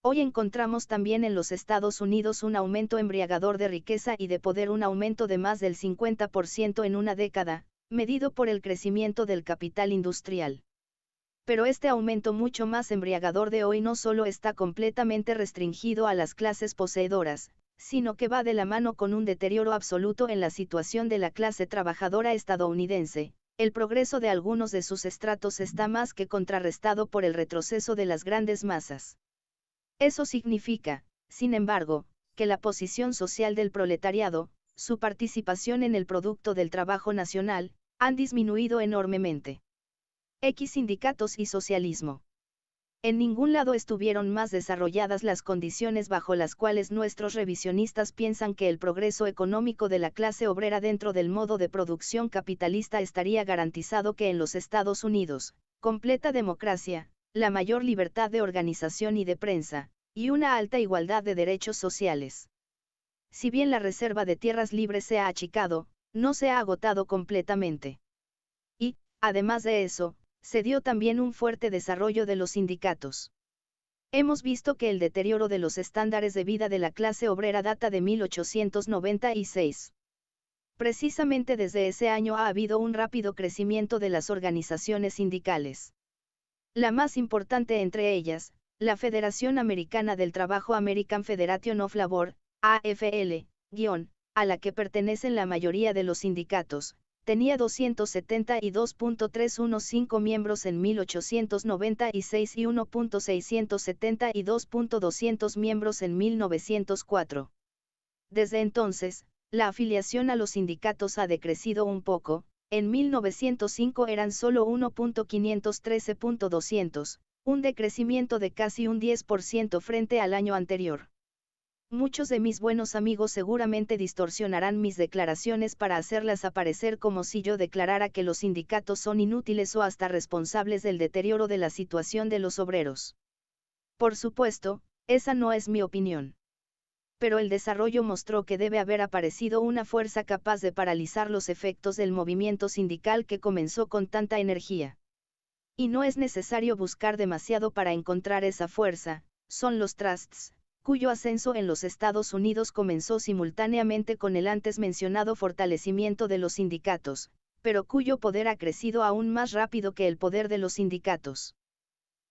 Hoy encontramos también en los Estados Unidos un aumento embriagador de riqueza y de poder, un aumento de más del 50% en una década, medido por el crecimiento del capital industrial. Pero este aumento mucho más embriagador de hoy no solo está completamente restringido a las clases poseedoras, sino que va de la mano con un deterioro absoluto en la situación de la clase trabajadora estadounidense. El progreso de algunos de sus estratos está más que contrarrestado por el retroceso de las grandes masas. Eso significa, sin embargo, que la posición social del proletariado, su participación en el producto del trabajo nacional, han disminuido enormemente. X sindicatos y socialismo. En ningún lado estuvieron más desarrolladas las condiciones bajo las cuales nuestros revisionistas piensan que el progreso económico de la clase obrera dentro del modo de producción capitalista estaría garantizado que en los Estados Unidos, completa democracia, la mayor libertad de organización y de prensa, y una alta igualdad de derechos sociales. Si bien la reserva de tierras libres se ha achicado, no se ha agotado completamente. Y, además de eso, se dio también un fuerte desarrollo de los sindicatos. Hemos visto que el deterioro de los estándares de vida de la clase obrera data de 1896. Precisamente desde ese año ha habido un rápido crecimiento de las organizaciones sindicales. La más importante entre ellas, la Federación Americana del Trabajo American Federation of Labor, AFL, a la que pertenecen la mayoría de los sindicatos, tenía 272.315 miembros en 1896 y 1.672.200 miembros en 1904. Desde entonces, la afiliación a los sindicatos ha decrecido un poco, en 1905 eran solo 1.513.200, un decrecimiento de casi un 10% frente al año anterior. Muchos de mis buenos amigos seguramente distorsionarán mis declaraciones para hacerlas aparecer como si yo declarara que los sindicatos son inútiles o hasta responsables del deterioro de la situación de los obreros. Por supuesto, esa no es mi opinión. Pero el desarrollo mostró que debe haber aparecido una fuerza capaz de paralizar los efectos del movimiento sindical que comenzó con tanta energía. Y no es necesario buscar demasiado para encontrar esa fuerza, son los trusts, cuyo ascenso en los Estados Unidos comenzó simultáneamente con el antes mencionado fortalecimiento de los sindicatos, pero cuyo poder ha crecido aún más rápido que el poder de los sindicatos.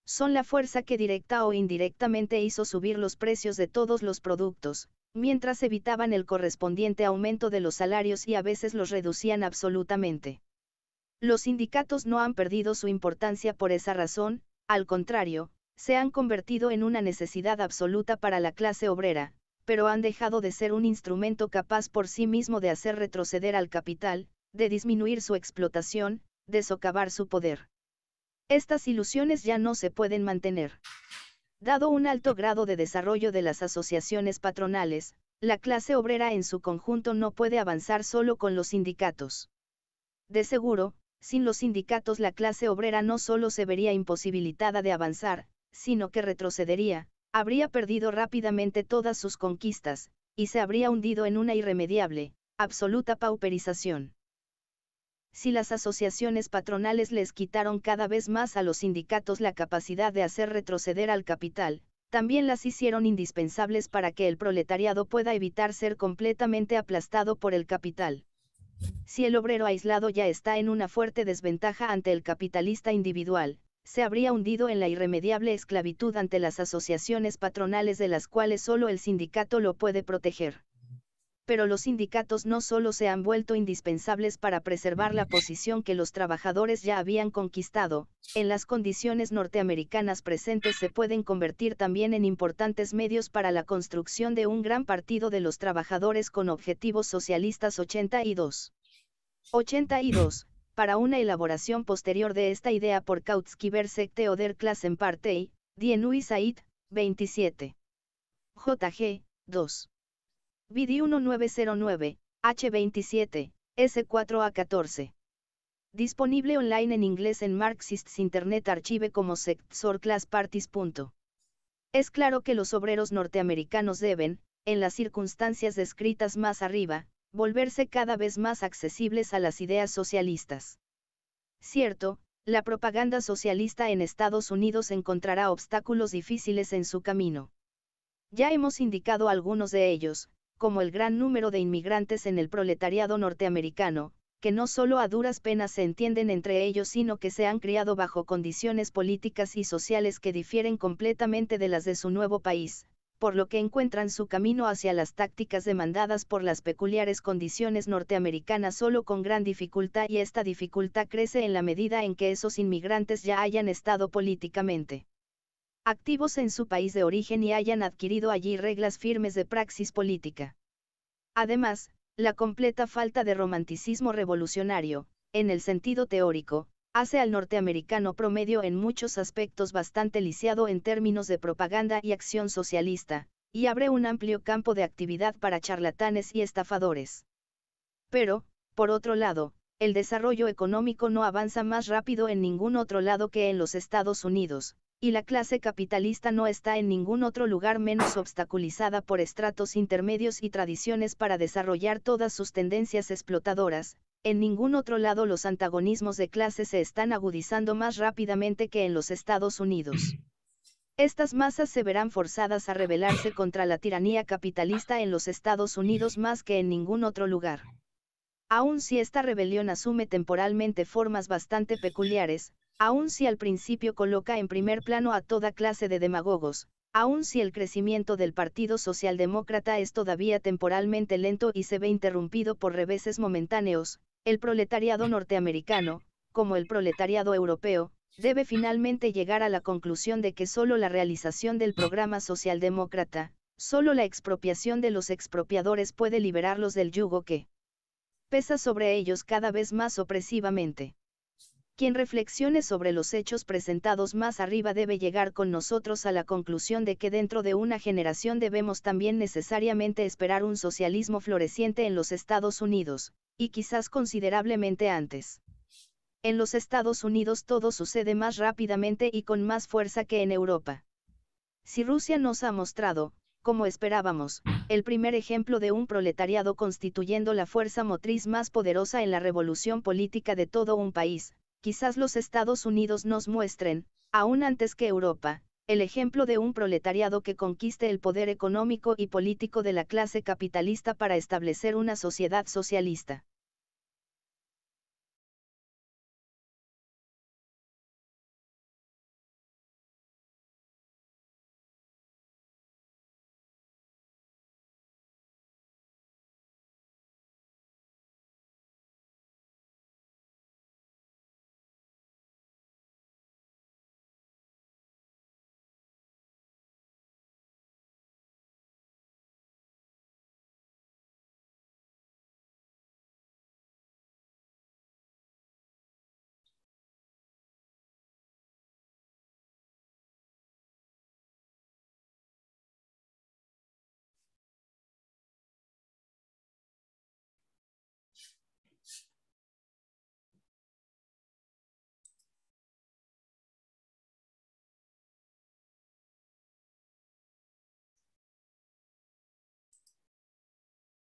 Son la fuerza que directa o indirectamente hizo subir los precios de todos los productos, mientras evitaban el correspondiente aumento de los salarios y a veces los reducían absolutamente. Los sindicatos no han perdido su importancia por esa razón, al contrario, se han convertido en una necesidad absoluta para la clase obrera, pero han dejado de ser un instrumento capaz por sí mismo de hacer retroceder al capital, de disminuir su explotación, de socavar su poder. Estas ilusiones ya no se pueden mantener. Dado un alto grado de desarrollo de las asociaciones patronales, la clase obrera en su conjunto no puede avanzar solo con los sindicatos. De seguro, sin los sindicatos la clase obrera no solo se vería imposibilitada de avanzar, sino que retrocedería, habría perdido rápidamente todas sus conquistas, y se habría hundido en una irremediable, absoluta pauperización. Si las asociaciones patronales les quitaron cada vez más a los sindicatos la capacidad de hacer retroceder al capital, también las hicieron indispensables para que el proletariado pueda evitar ser completamente aplastado por el capital. Si el obrero aislado ya está en una fuerte desventaja ante el capitalista individual, se habría hundido en la irremediable esclavitud ante las asociaciones patronales de las cuales solo el sindicato lo puede proteger. Pero los sindicatos no solo se han vuelto indispensables para preservar la posición que los trabajadores ya habían conquistado, en las condiciones norteamericanas presentes se pueden convertir también en importantes medios para la construcción de un gran partido de los trabajadores con objetivos socialistas 82. 82 para una elaboración posterior de esta idea por Kautsky Versek Theodor Klassenpartei, Die Said, 27. JG, 2. BD 1909, H27, S4A14. Disponible online en inglés en Marxists Internet Archive como Sector Class Parties. Es claro que los obreros norteamericanos deben, en las circunstancias descritas más arriba, volverse cada vez más accesibles a las ideas socialistas. Cierto, la propaganda socialista en Estados Unidos encontrará obstáculos difíciles en su camino. Ya hemos indicado algunos de ellos, como el gran número de inmigrantes en el proletariado norteamericano, que no solo a duras penas se entienden entre ellos, sino que se han criado bajo condiciones políticas y sociales que difieren completamente de las de su nuevo país, por lo que encuentran su camino hacia las tácticas demandadas por las peculiares condiciones norteamericanas solo con gran dificultad y esta dificultad crece en la medida en que esos inmigrantes ya hayan estado políticamente activos en su país de origen y hayan adquirido allí reglas firmes de praxis política. Además, la completa falta de romanticismo revolucionario, en el sentido teórico, hace al norteamericano promedio en muchos aspectos bastante lisiado en términos de propaganda y acción socialista, y abre un amplio campo de actividad para charlatanes y estafadores. Pero, por otro lado, el desarrollo económico no avanza más rápido en ningún otro lado que en los Estados Unidos, y la clase capitalista no está en ningún otro lugar menos obstaculizada por estratos intermedios y tradiciones para desarrollar todas sus tendencias explotadoras, en ningún otro lado los antagonismos de clase se están agudizando más rápidamente que en los Estados Unidos. Estas masas se verán forzadas a rebelarse contra la tiranía capitalista en los Estados Unidos más que en ningún otro lugar. Aun si esta rebelión asume temporalmente formas bastante peculiares, aun si al principio coloca en primer plano a toda clase de demagogos, aun si el crecimiento del Partido Socialdemócrata es todavía temporalmente lento y se ve interrumpido por reveses momentáneos, el proletariado norteamericano, como el proletariado europeo, debe finalmente llegar a la conclusión de que solo la realización del programa socialdemócrata, solo la expropiación de los expropiadores puede liberarlos del yugo que pesa sobre ellos cada vez más opresivamente. Quien reflexione sobre los hechos presentados más arriba debe llegar con nosotros a la conclusión de que dentro de una generación debemos también necesariamente esperar un socialismo floreciente en los Estados Unidos, y quizás considerablemente antes. En los Estados Unidos todo sucede más rápidamente y con más fuerza que en Europa. Si Rusia nos ha mostrado, como esperábamos, el primer ejemplo de un proletariado constituyendo la fuerza motriz más poderosa en la revolución política de todo un país, quizás los Estados Unidos nos muestren, aún antes que Europa, el ejemplo de un proletariado que conquiste el poder económico y político de la clase capitalista para establecer una sociedad socialista.